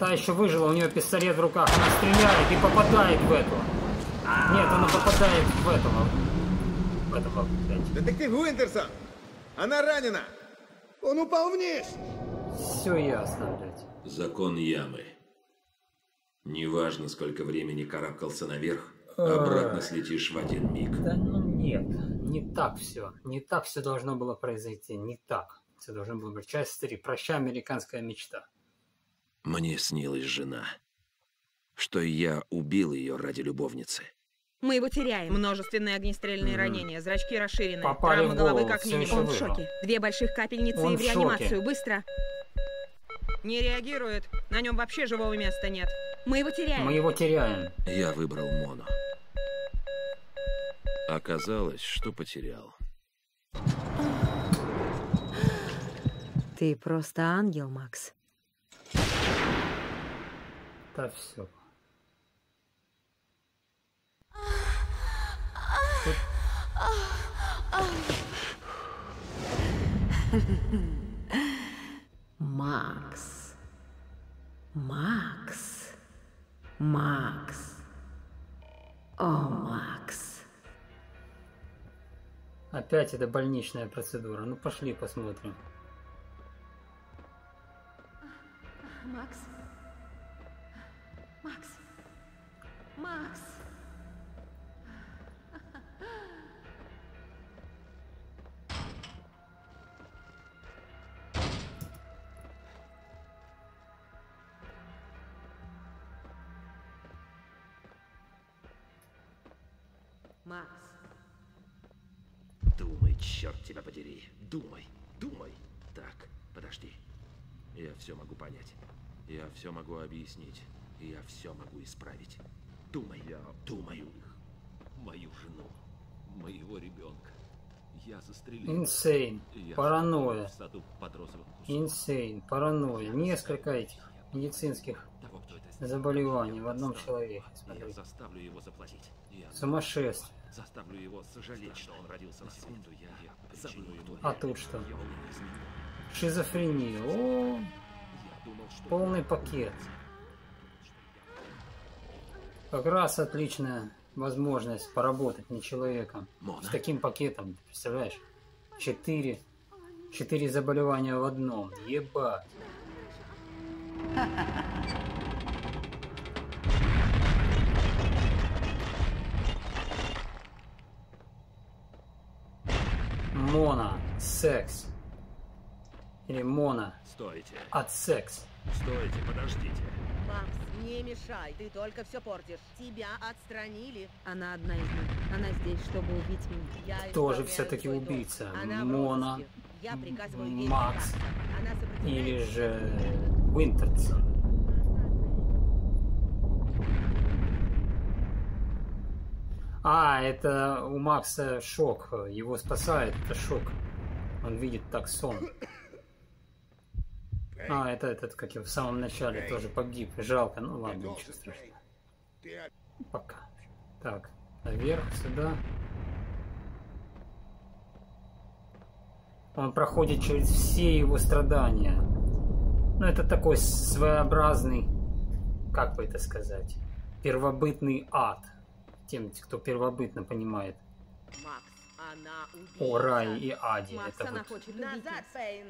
Та еще выжила, у нее пистолет в руках, она стреляет и попадает в эту. Нет, она попадает в этого. В этого, блядь. Детектив Уинтерсон! Она ранена! Он упал вниз! Все ясно, блядь. Закон ямы. Неважно, сколько времени карабкался наверх, обратно слетишь в один миг. Да ну нет, не так все. Не так все должно было произойти. Не так. Все должно было быть. Часть 3. Прощай, американская мечта. Мне снилась жена. Что я убил ее ради любовницы. Мы его теряем. Множественные огнестрельные ранения, зрачки расширены, Попали травма в головы как минимум. Он в шоке. Две больших капельницы Он и в шоке. реанимацию. Быстро. Не реагирует. На нем вообще живого места нет. Мы его теряем. Мы его теряем. Я выбрал Моно. Оказалось, что потерял. Ты просто ангел, Макс. Да все. Макс. Макс. Макс. О, Макс. Опять эта больничная процедура. Ну пошли посмотрим. Макс. Макс. Макс. Макс. Понять. Я все могу объяснить. И я все могу исправить. Думай, я думаю. Мою жену, моего ребенка. Я застрелил. Инсейн. Я Паранойя. в саду под розовым кустом. Инсейн. Паранойя. Несколько этих медицинских заболеваний в одном человеке. Я Смотри. заставлю его заплатить. Я Сумасшествие. заставлю его сожалеть, что он родился на свет. Я, я забыл. А тут что? Шизофрения. О, полный пакет. Как раз отличная возможность поработать не человеком. С таким пакетом, ты представляешь? Четыре. Четыре заболевания в одном. Ебать. Мона. Секс. Или Мона. Стойте. От секс. Стойте, подождите. Макс, не мешай, ты только все портишь. Тебя отстранили. Она одна из них. Она здесь, чтобы убить меня. Я Кто же исполняю все-таки убийца? Она Мона. Я приказываю ей Макс. Она или же Уинтерсон? А, это у Макса шок. Его спасает, это шок. Он видит так сон. А, это этот, как и в самом начале, тоже погиб. Жалко, ну ладно, ничего страшного. Пока. Так, наверх, сюда. Он проходит через все его страдания. Ну, это такой своеобразный, как бы это сказать, первобытный ад. Тем, кто первобытно понимает Макс, она убийца. о рае и аде. Макс, это она вот хочет назад, Пейн.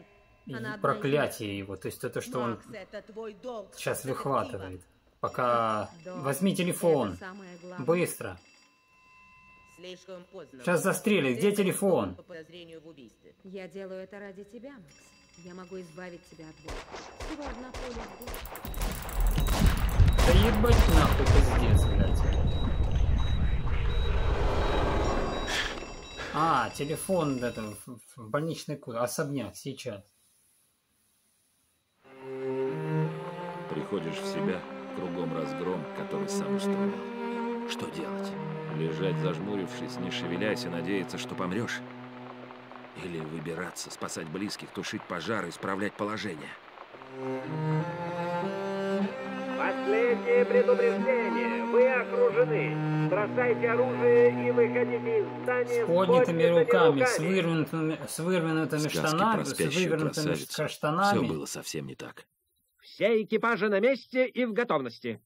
И Она одна из проклятие его. То есть это, что он Макс, это твой долг. сейчас выхватывает. Пока... Долг. Возьми телефон. Быстро. Слишком поздно. Сейчас застрелят. Где телефон? по подозрению в убийстве. Я делаю это ради тебя, Макс. Я могу избавить тебя от боли. Всего одна пуля в голову. Да ебать нахуй пиздец, блядь. А, телефон это больничный куда? Особняк, сейчас. Приходишь в себя, кругом разгром, который сам устроил. Что делать? Лежать зажмурившись, не шевелясь и надеяться, что помрешь? Или выбираться, спасать близких, тушить пожар, исправлять положение? Последнее предупреждение. Вы окружены. Бросайте оружие и выходите из здания С поднятыми поднятыми руками, с вывернутыми, с Сказки штанами, с вывернутыми красавицу. штанами. Все было совсем не так. Все экипажи на месте и в готовности.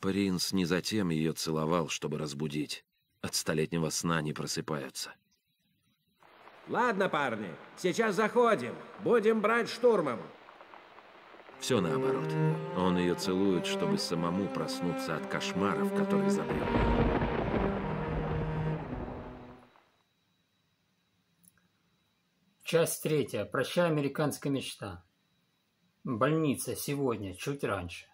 Принц не затем ее целовал, чтобы разбудить. От столетнего сна не просыпаются. Ладно, парни, сейчас заходим. Будем брать штурмом. Все наоборот. Он ее целует, чтобы самому проснуться от кошмаров, которые забрел. Часть третья. Прощай, американская мечта. Больница сегодня, чуть раньше.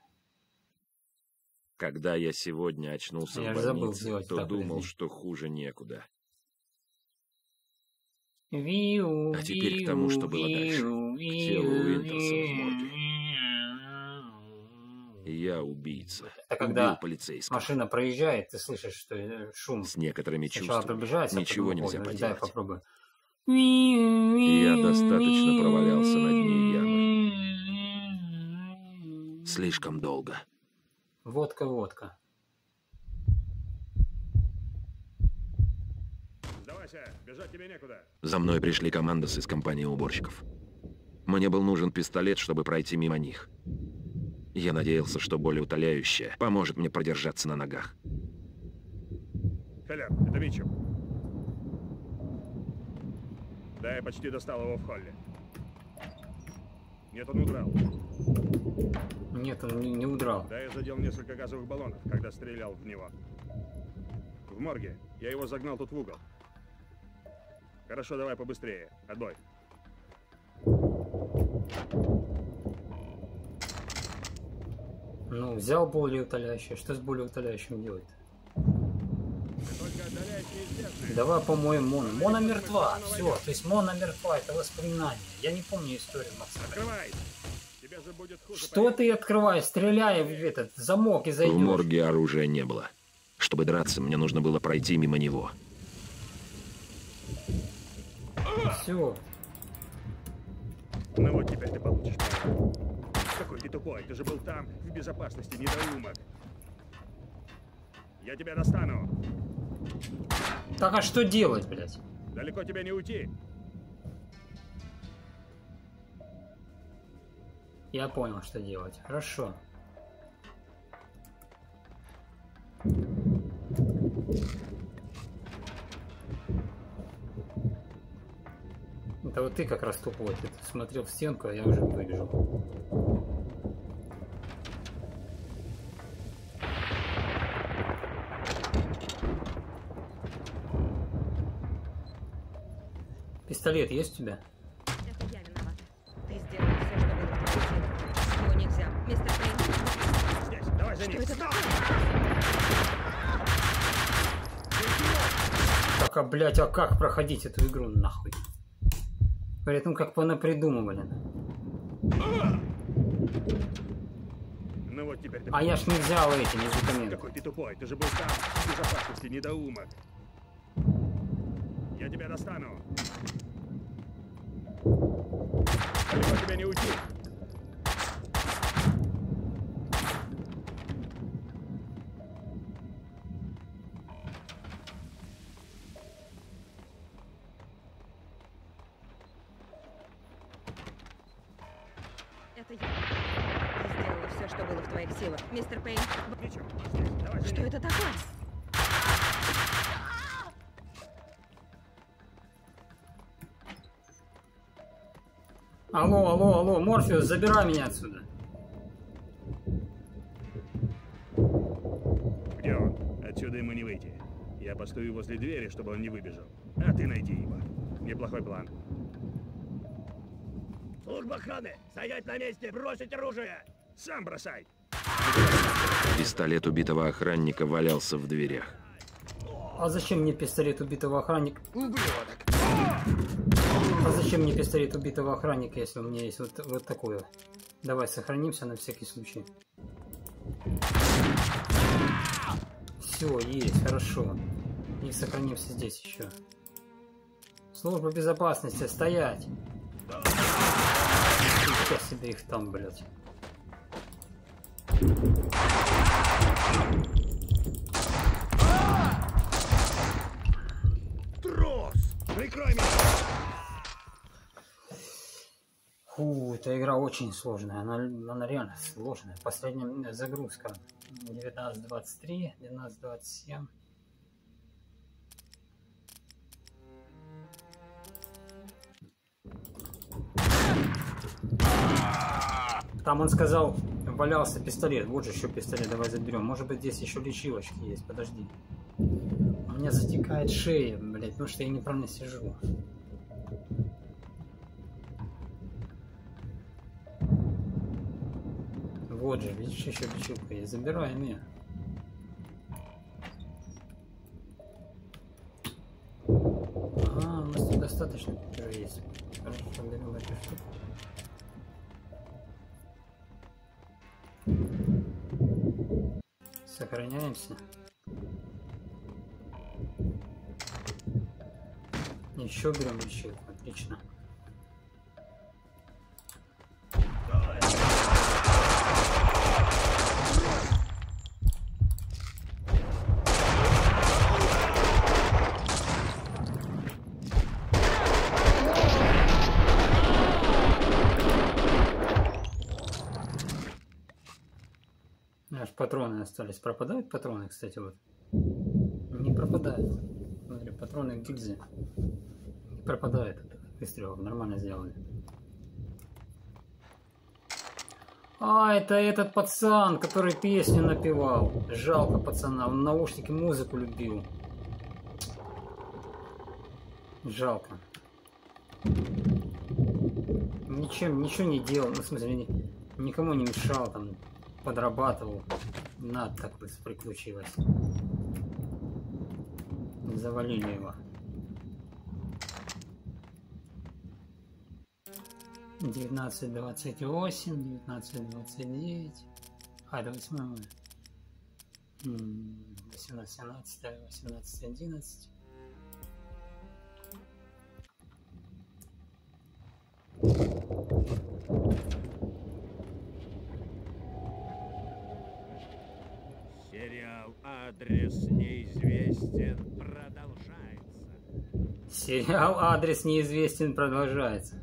Когда я сегодня очнулся Я в больнице, то так, думал, подожди. что хуже некуда. Виу, А теперь к тому, что было дальше. виу, К телу виу, Уинтерса в морге. Я убийца. А когда Убил полицейского. машина проезжает, ты слышишь, что э, шум. С некоторыми Сначала чувствами. а Ничего потом нельзя уходит. Дай поделать. попробую. Я достаточно провалялся на дне ямы. Слишком долго. Водка, водка. Сдавайся, бежать тебе некуда. За мной пришли командос из компании уборщиков. Мне был нужен пистолет, чтобы пройти мимо них. Я надеялся, что более утоляющее поможет мне продержаться на ногах. Филипп, это Митчем. Да, я почти достал его в холле. Нет, он удрал. Нет, он не, не удрал. Да, я задел несколько газовых баллонов, когда стрелял в него. В морге. Я его загнал тут в угол. Хорошо, давай побыстрее. Отбой. Ну, взял более утоляющее. Что с более утоляющим делать? Давай помоем Мона. Мона мертва. Все, то есть Мона мертва. Это воспоминание. Я не помню историю Макса. Открывай! Что ты открываешь? Стреляй в этот замок и В зайдешь. морге оружия не было. Чтобы драться, мне нужно было пройти мимо него. Все. Ну вот теперь ты получишь. по- Какой ты тупой, ты же был там, в безопасности, недоумок. Я тебя достану. Так а что делать, блядь? Далеко тебе не уйти. Я понял, что делать. Хорошо. Это вот ты как раз тупой. Ты смотрел в стенку, а я уже выбежал. Пистолет есть у тебя? Это я виновата. Ты сделал все, что было в. Его нельзя. Мистер Пейн. Здесь, давай за Что ним. это такое? Так, а, блядь, а как проходить эту игру нахуй? Говорят, ну как понапридумывали. Ну вот теперь ты... А я ж не взял эти медикаменты. Какой ты тупой, ты же был там, в безопасности, недоумок. Я тебя достану. Далеко тебе не уйти. Морфеус, забирай меня отсюда. Где он? Отсюда ему не выйти. Я постою возле двери, чтобы он не выбежал. А ты найди его. Неплохой план. Служба охраны! Стоять на месте! Бросить оружие! Сам бросай! Пистолет убитого охранника валялся в дверях. А зачем мне пистолет убитого охранника? Ублюдок. А зачем мне пистолет убитого охранника, если у меня есть вот, вот такое? Давай сохранимся на всякий случай. Все, есть, хорошо. И сохранимся здесь еще. Служба безопасности, стоять! Сейчас себе их там, блядь. Трос! Прикрой меня! Фу, эта игра очень сложная. Она, она реально сложная. Последняя загрузка 19.23, 19.27. Там он сказал, валялся пистолет. Вот же еще пистолет, давай заберем. Может быть здесь еще лечилочки есть, подожди. У меня затекает шея, блядь, потому что я неправильно сижу. Вот же, видишь, еще лечилка есть. Забираем ее. А, у нас тут достаточно уже есть. Хорошо, берем эту штуку. Сохраняемся. Еще берем лечилку, отлично. Остались. Пропадают патроны, кстати, вот? Не пропадают. Смотри, патроны в гильзе. Не пропадает от выстрелов. Нормально сделали. А, это этот пацан, который песню напевал. Жалко пацана, он наушники музыку любил. Жалко. Ничем, ничего не делал, ну, в смысле, ни- никому не мешал, там, подрабатывал. На, так бы приключилось. Завалили его. Девятнадцать двадцать восемь, девятнадцать двадцать девять. А, это восьмое. М, Восемнадцать, семнадцатое, восемнадцать, одиннадцать. «Адрес неизвестен» продолжается. Сериал «Адрес неизвестен» продолжается.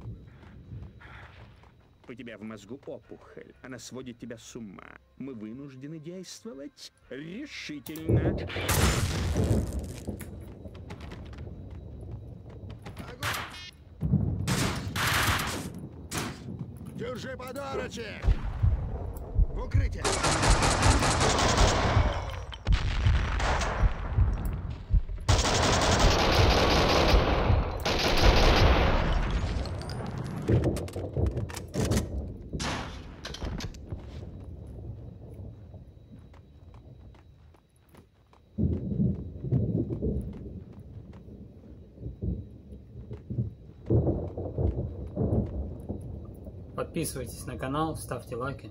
У тебя в мозгу опухоль. Она сводит тебя с ума. Мы вынуждены действовать решительно. Держи подарочек! В укрытие! Подписывайтесь на канал, ставьте лайки.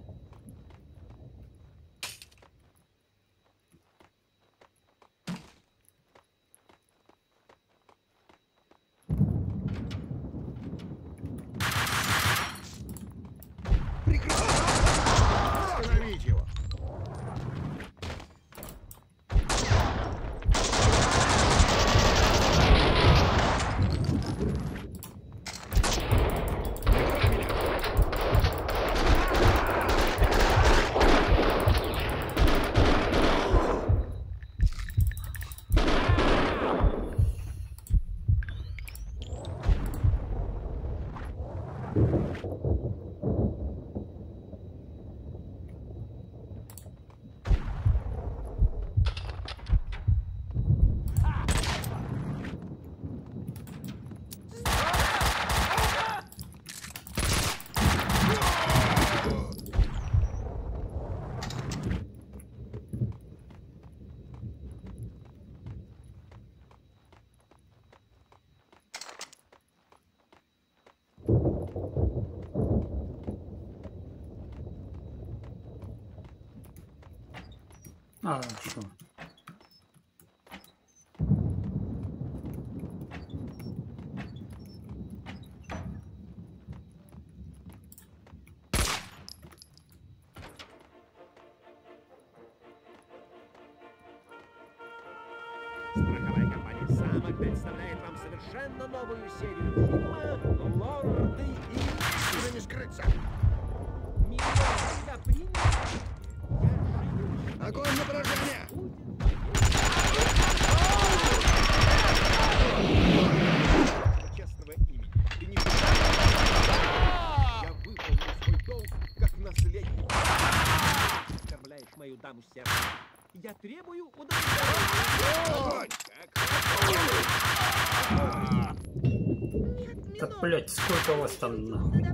怎么了。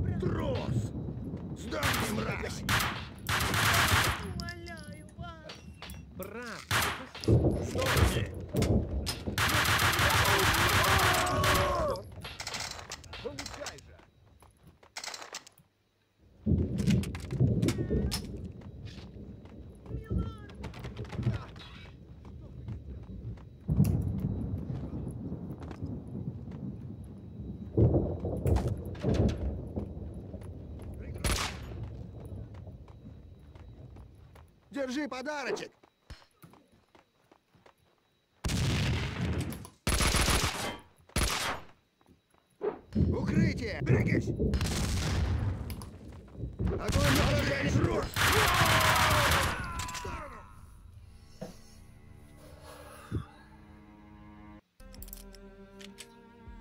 Держи подарочек. Укрытие! Берегись! Огонь на поражение! Рус!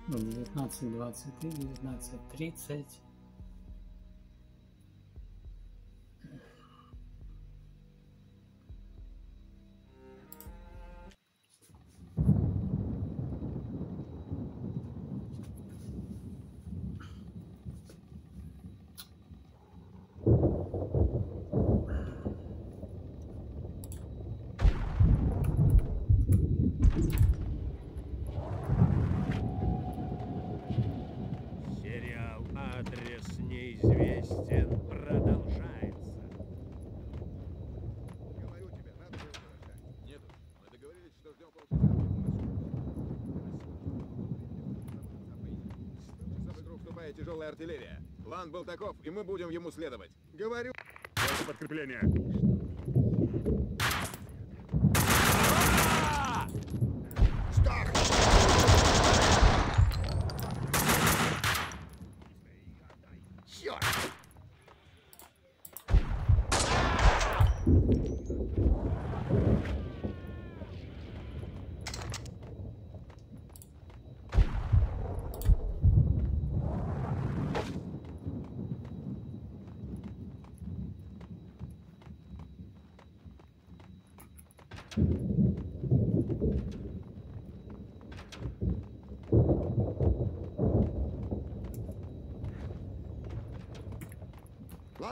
Ну, 19.23, 19.30. сигнал таков, и мы будем ему следовать. Говорю... Подкрепление.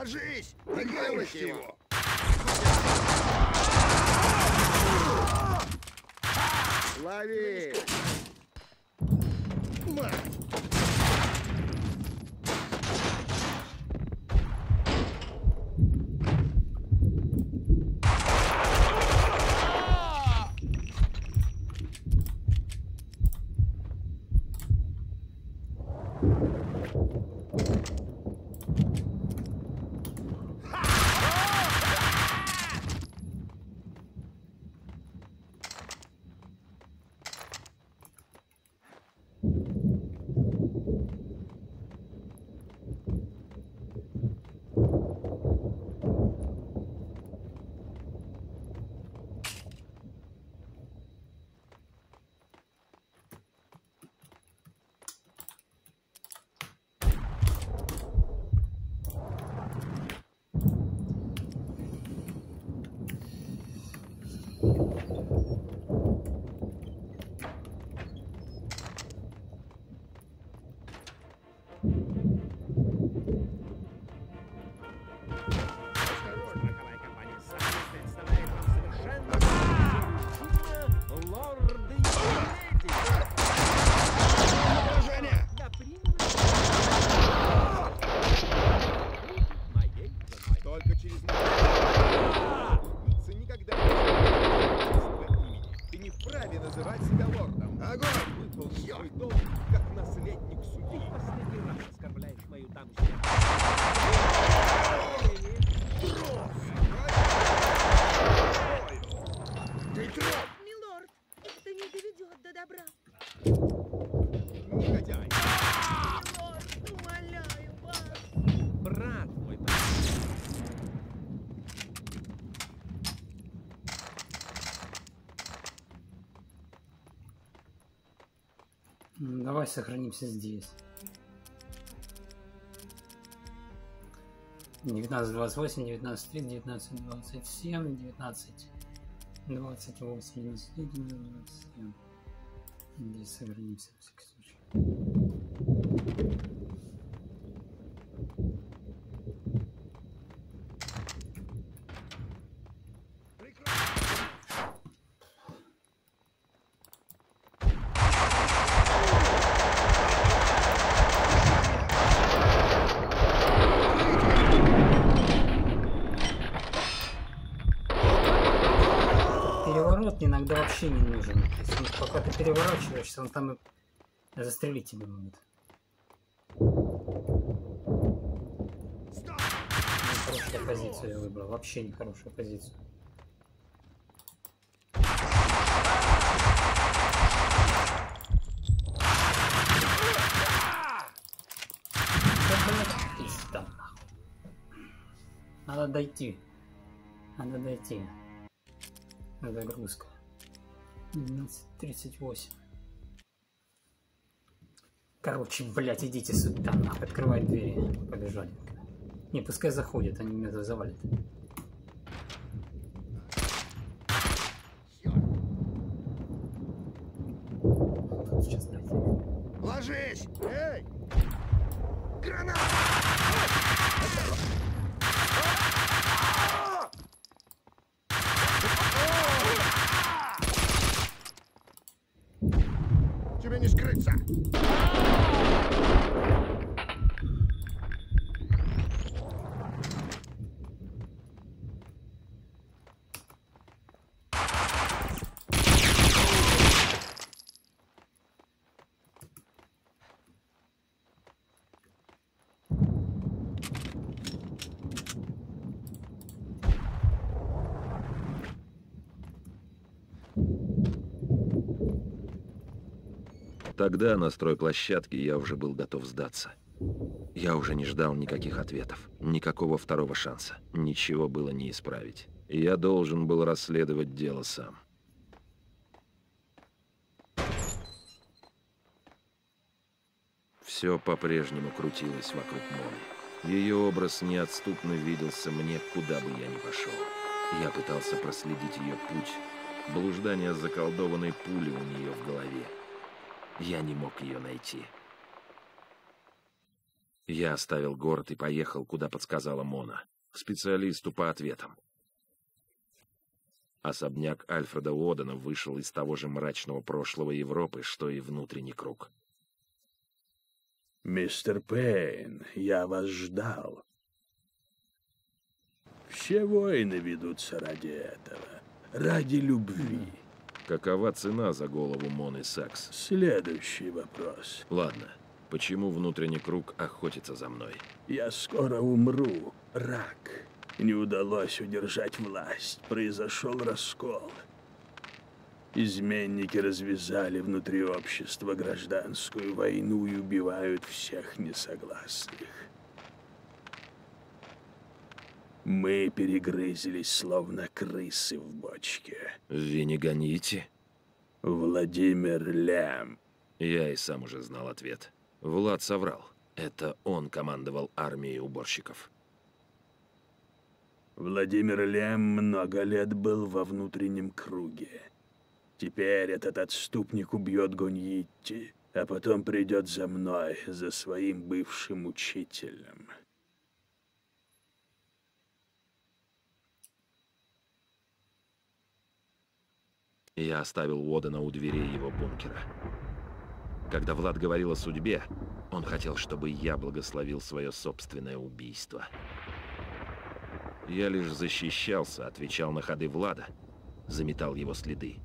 Ложись! Прикрывайте его! Лови! Давай сохранимся здесь. 19.28, 19.3, 19.27, 19, 28, 91, 27. Здесь сохранимся. Переворот иногда вообще не нужен. То есть он, пока ты переворачиваешься, он там застрелить тебя может. Нехорошую позицию я выбрал. Вообще нехорошую позицию. Надо дойти. Надо дойти. Загрузка. 12.38. Короче, блядь, идите сюда, нахуй, открывай двери. Побежали. Не, пускай заходят, они меня завалят. Сейчас, блядь. Ложись! Эй! Граната! Тебе не скрыться! Тогда на стройплощадке я уже был готов сдаться. Я уже не ждал никаких ответов, никакого второго шанса. Ничего было не исправить. Я должен был расследовать дело сам. Все по-прежнему крутилось вокруг Моны. Ее образ неотступно виделся мне, куда бы я ни пошел. Я пытался проследить ее путь. Блуждание заколдованной пули у нее в голове. Я не мог ее найти. Я оставил город и поехал, куда подсказала Мона, к специалисту по ответам. Особняк Альфреда Уодена вышел из того же мрачного прошлого Европы, что и внутренний круг. Мистер Пейн, я вас ждал. Все войны ведутся ради этого, ради любви. Какова цена за голову Моны Сакс? Следующий вопрос. Ладно, почему внутренний круг охотится за мной? Я скоро умру. Рак. Не удалось удержать власть. Произошел раскол. Изменники развязали внутри общества гражданскую войну и убивают всех несогласных. Мы перегрызлись, словно крысы в бочке. Вы не гоните? Владимир Лям. Я и сам уже знал ответ. Влад соврал. Это он командовал армией уборщиков. Владимир Лем много лет был во внутреннем круге. Теперь этот отступник убьет Гоньитти, а потом придет за мной, за своим бывшим учителем. Я оставил Уодена у дверей его бункера. Когда Влад говорил о судьбе, он хотел, чтобы я благословил свое собственное убийство. Я лишь защищался, отвечал на ходы Влада, заметал его следы.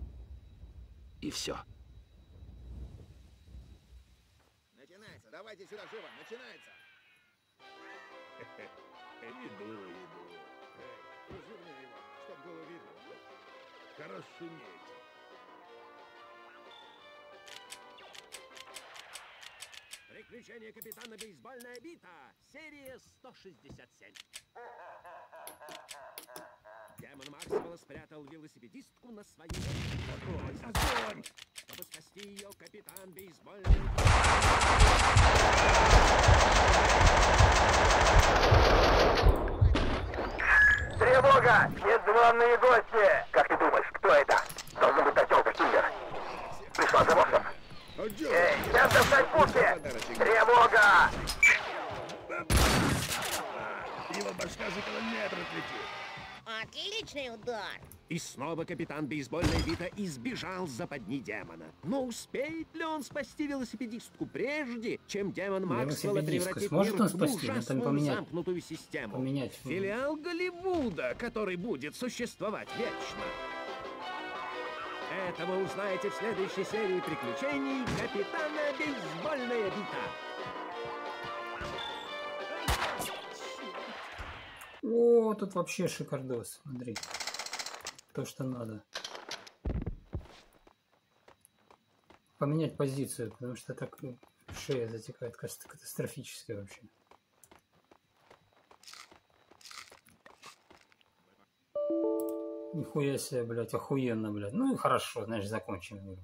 И все. Начинается, давайте сюда живо, начинается! Иду, иду. Пожирнее его, чтоб было видно. Хорошо иметь. Приключения капитана Бейсбольная бита. Серия 167. Демон Максвелл спрятал велосипедистку на своей... Огонь! Огонь! Чтобы спасти ее, капитан Бейсбольной... Тревога! Незваные гости! Как ты думаешь, кто это? Должен быть тёлка Киллер. Пришла за сейчас достать пушки! Тревога! Его башка за километр отлетит. Отличный удар. И снова капитан бейсбольной бита избежал западни демона. Но успеет ли он спасти велосипедистку прежде, чем демон Максвелла превратит сможет мир он в спасти? Надо ужасную поменять- замкнутую систему? поменять. Филиал Голливуда, который будет существовать вечно. Это вы узнаете в следующей серии приключений капитана бейсбольная бита. О, тут вообще шикардос, смотри. То, что надо. Поменять позицию, потому что так шея затекает кас- катастрофически вообще. Нихуя себе, блядь, охуенно, блядь. Ну и хорошо, значит, закончим.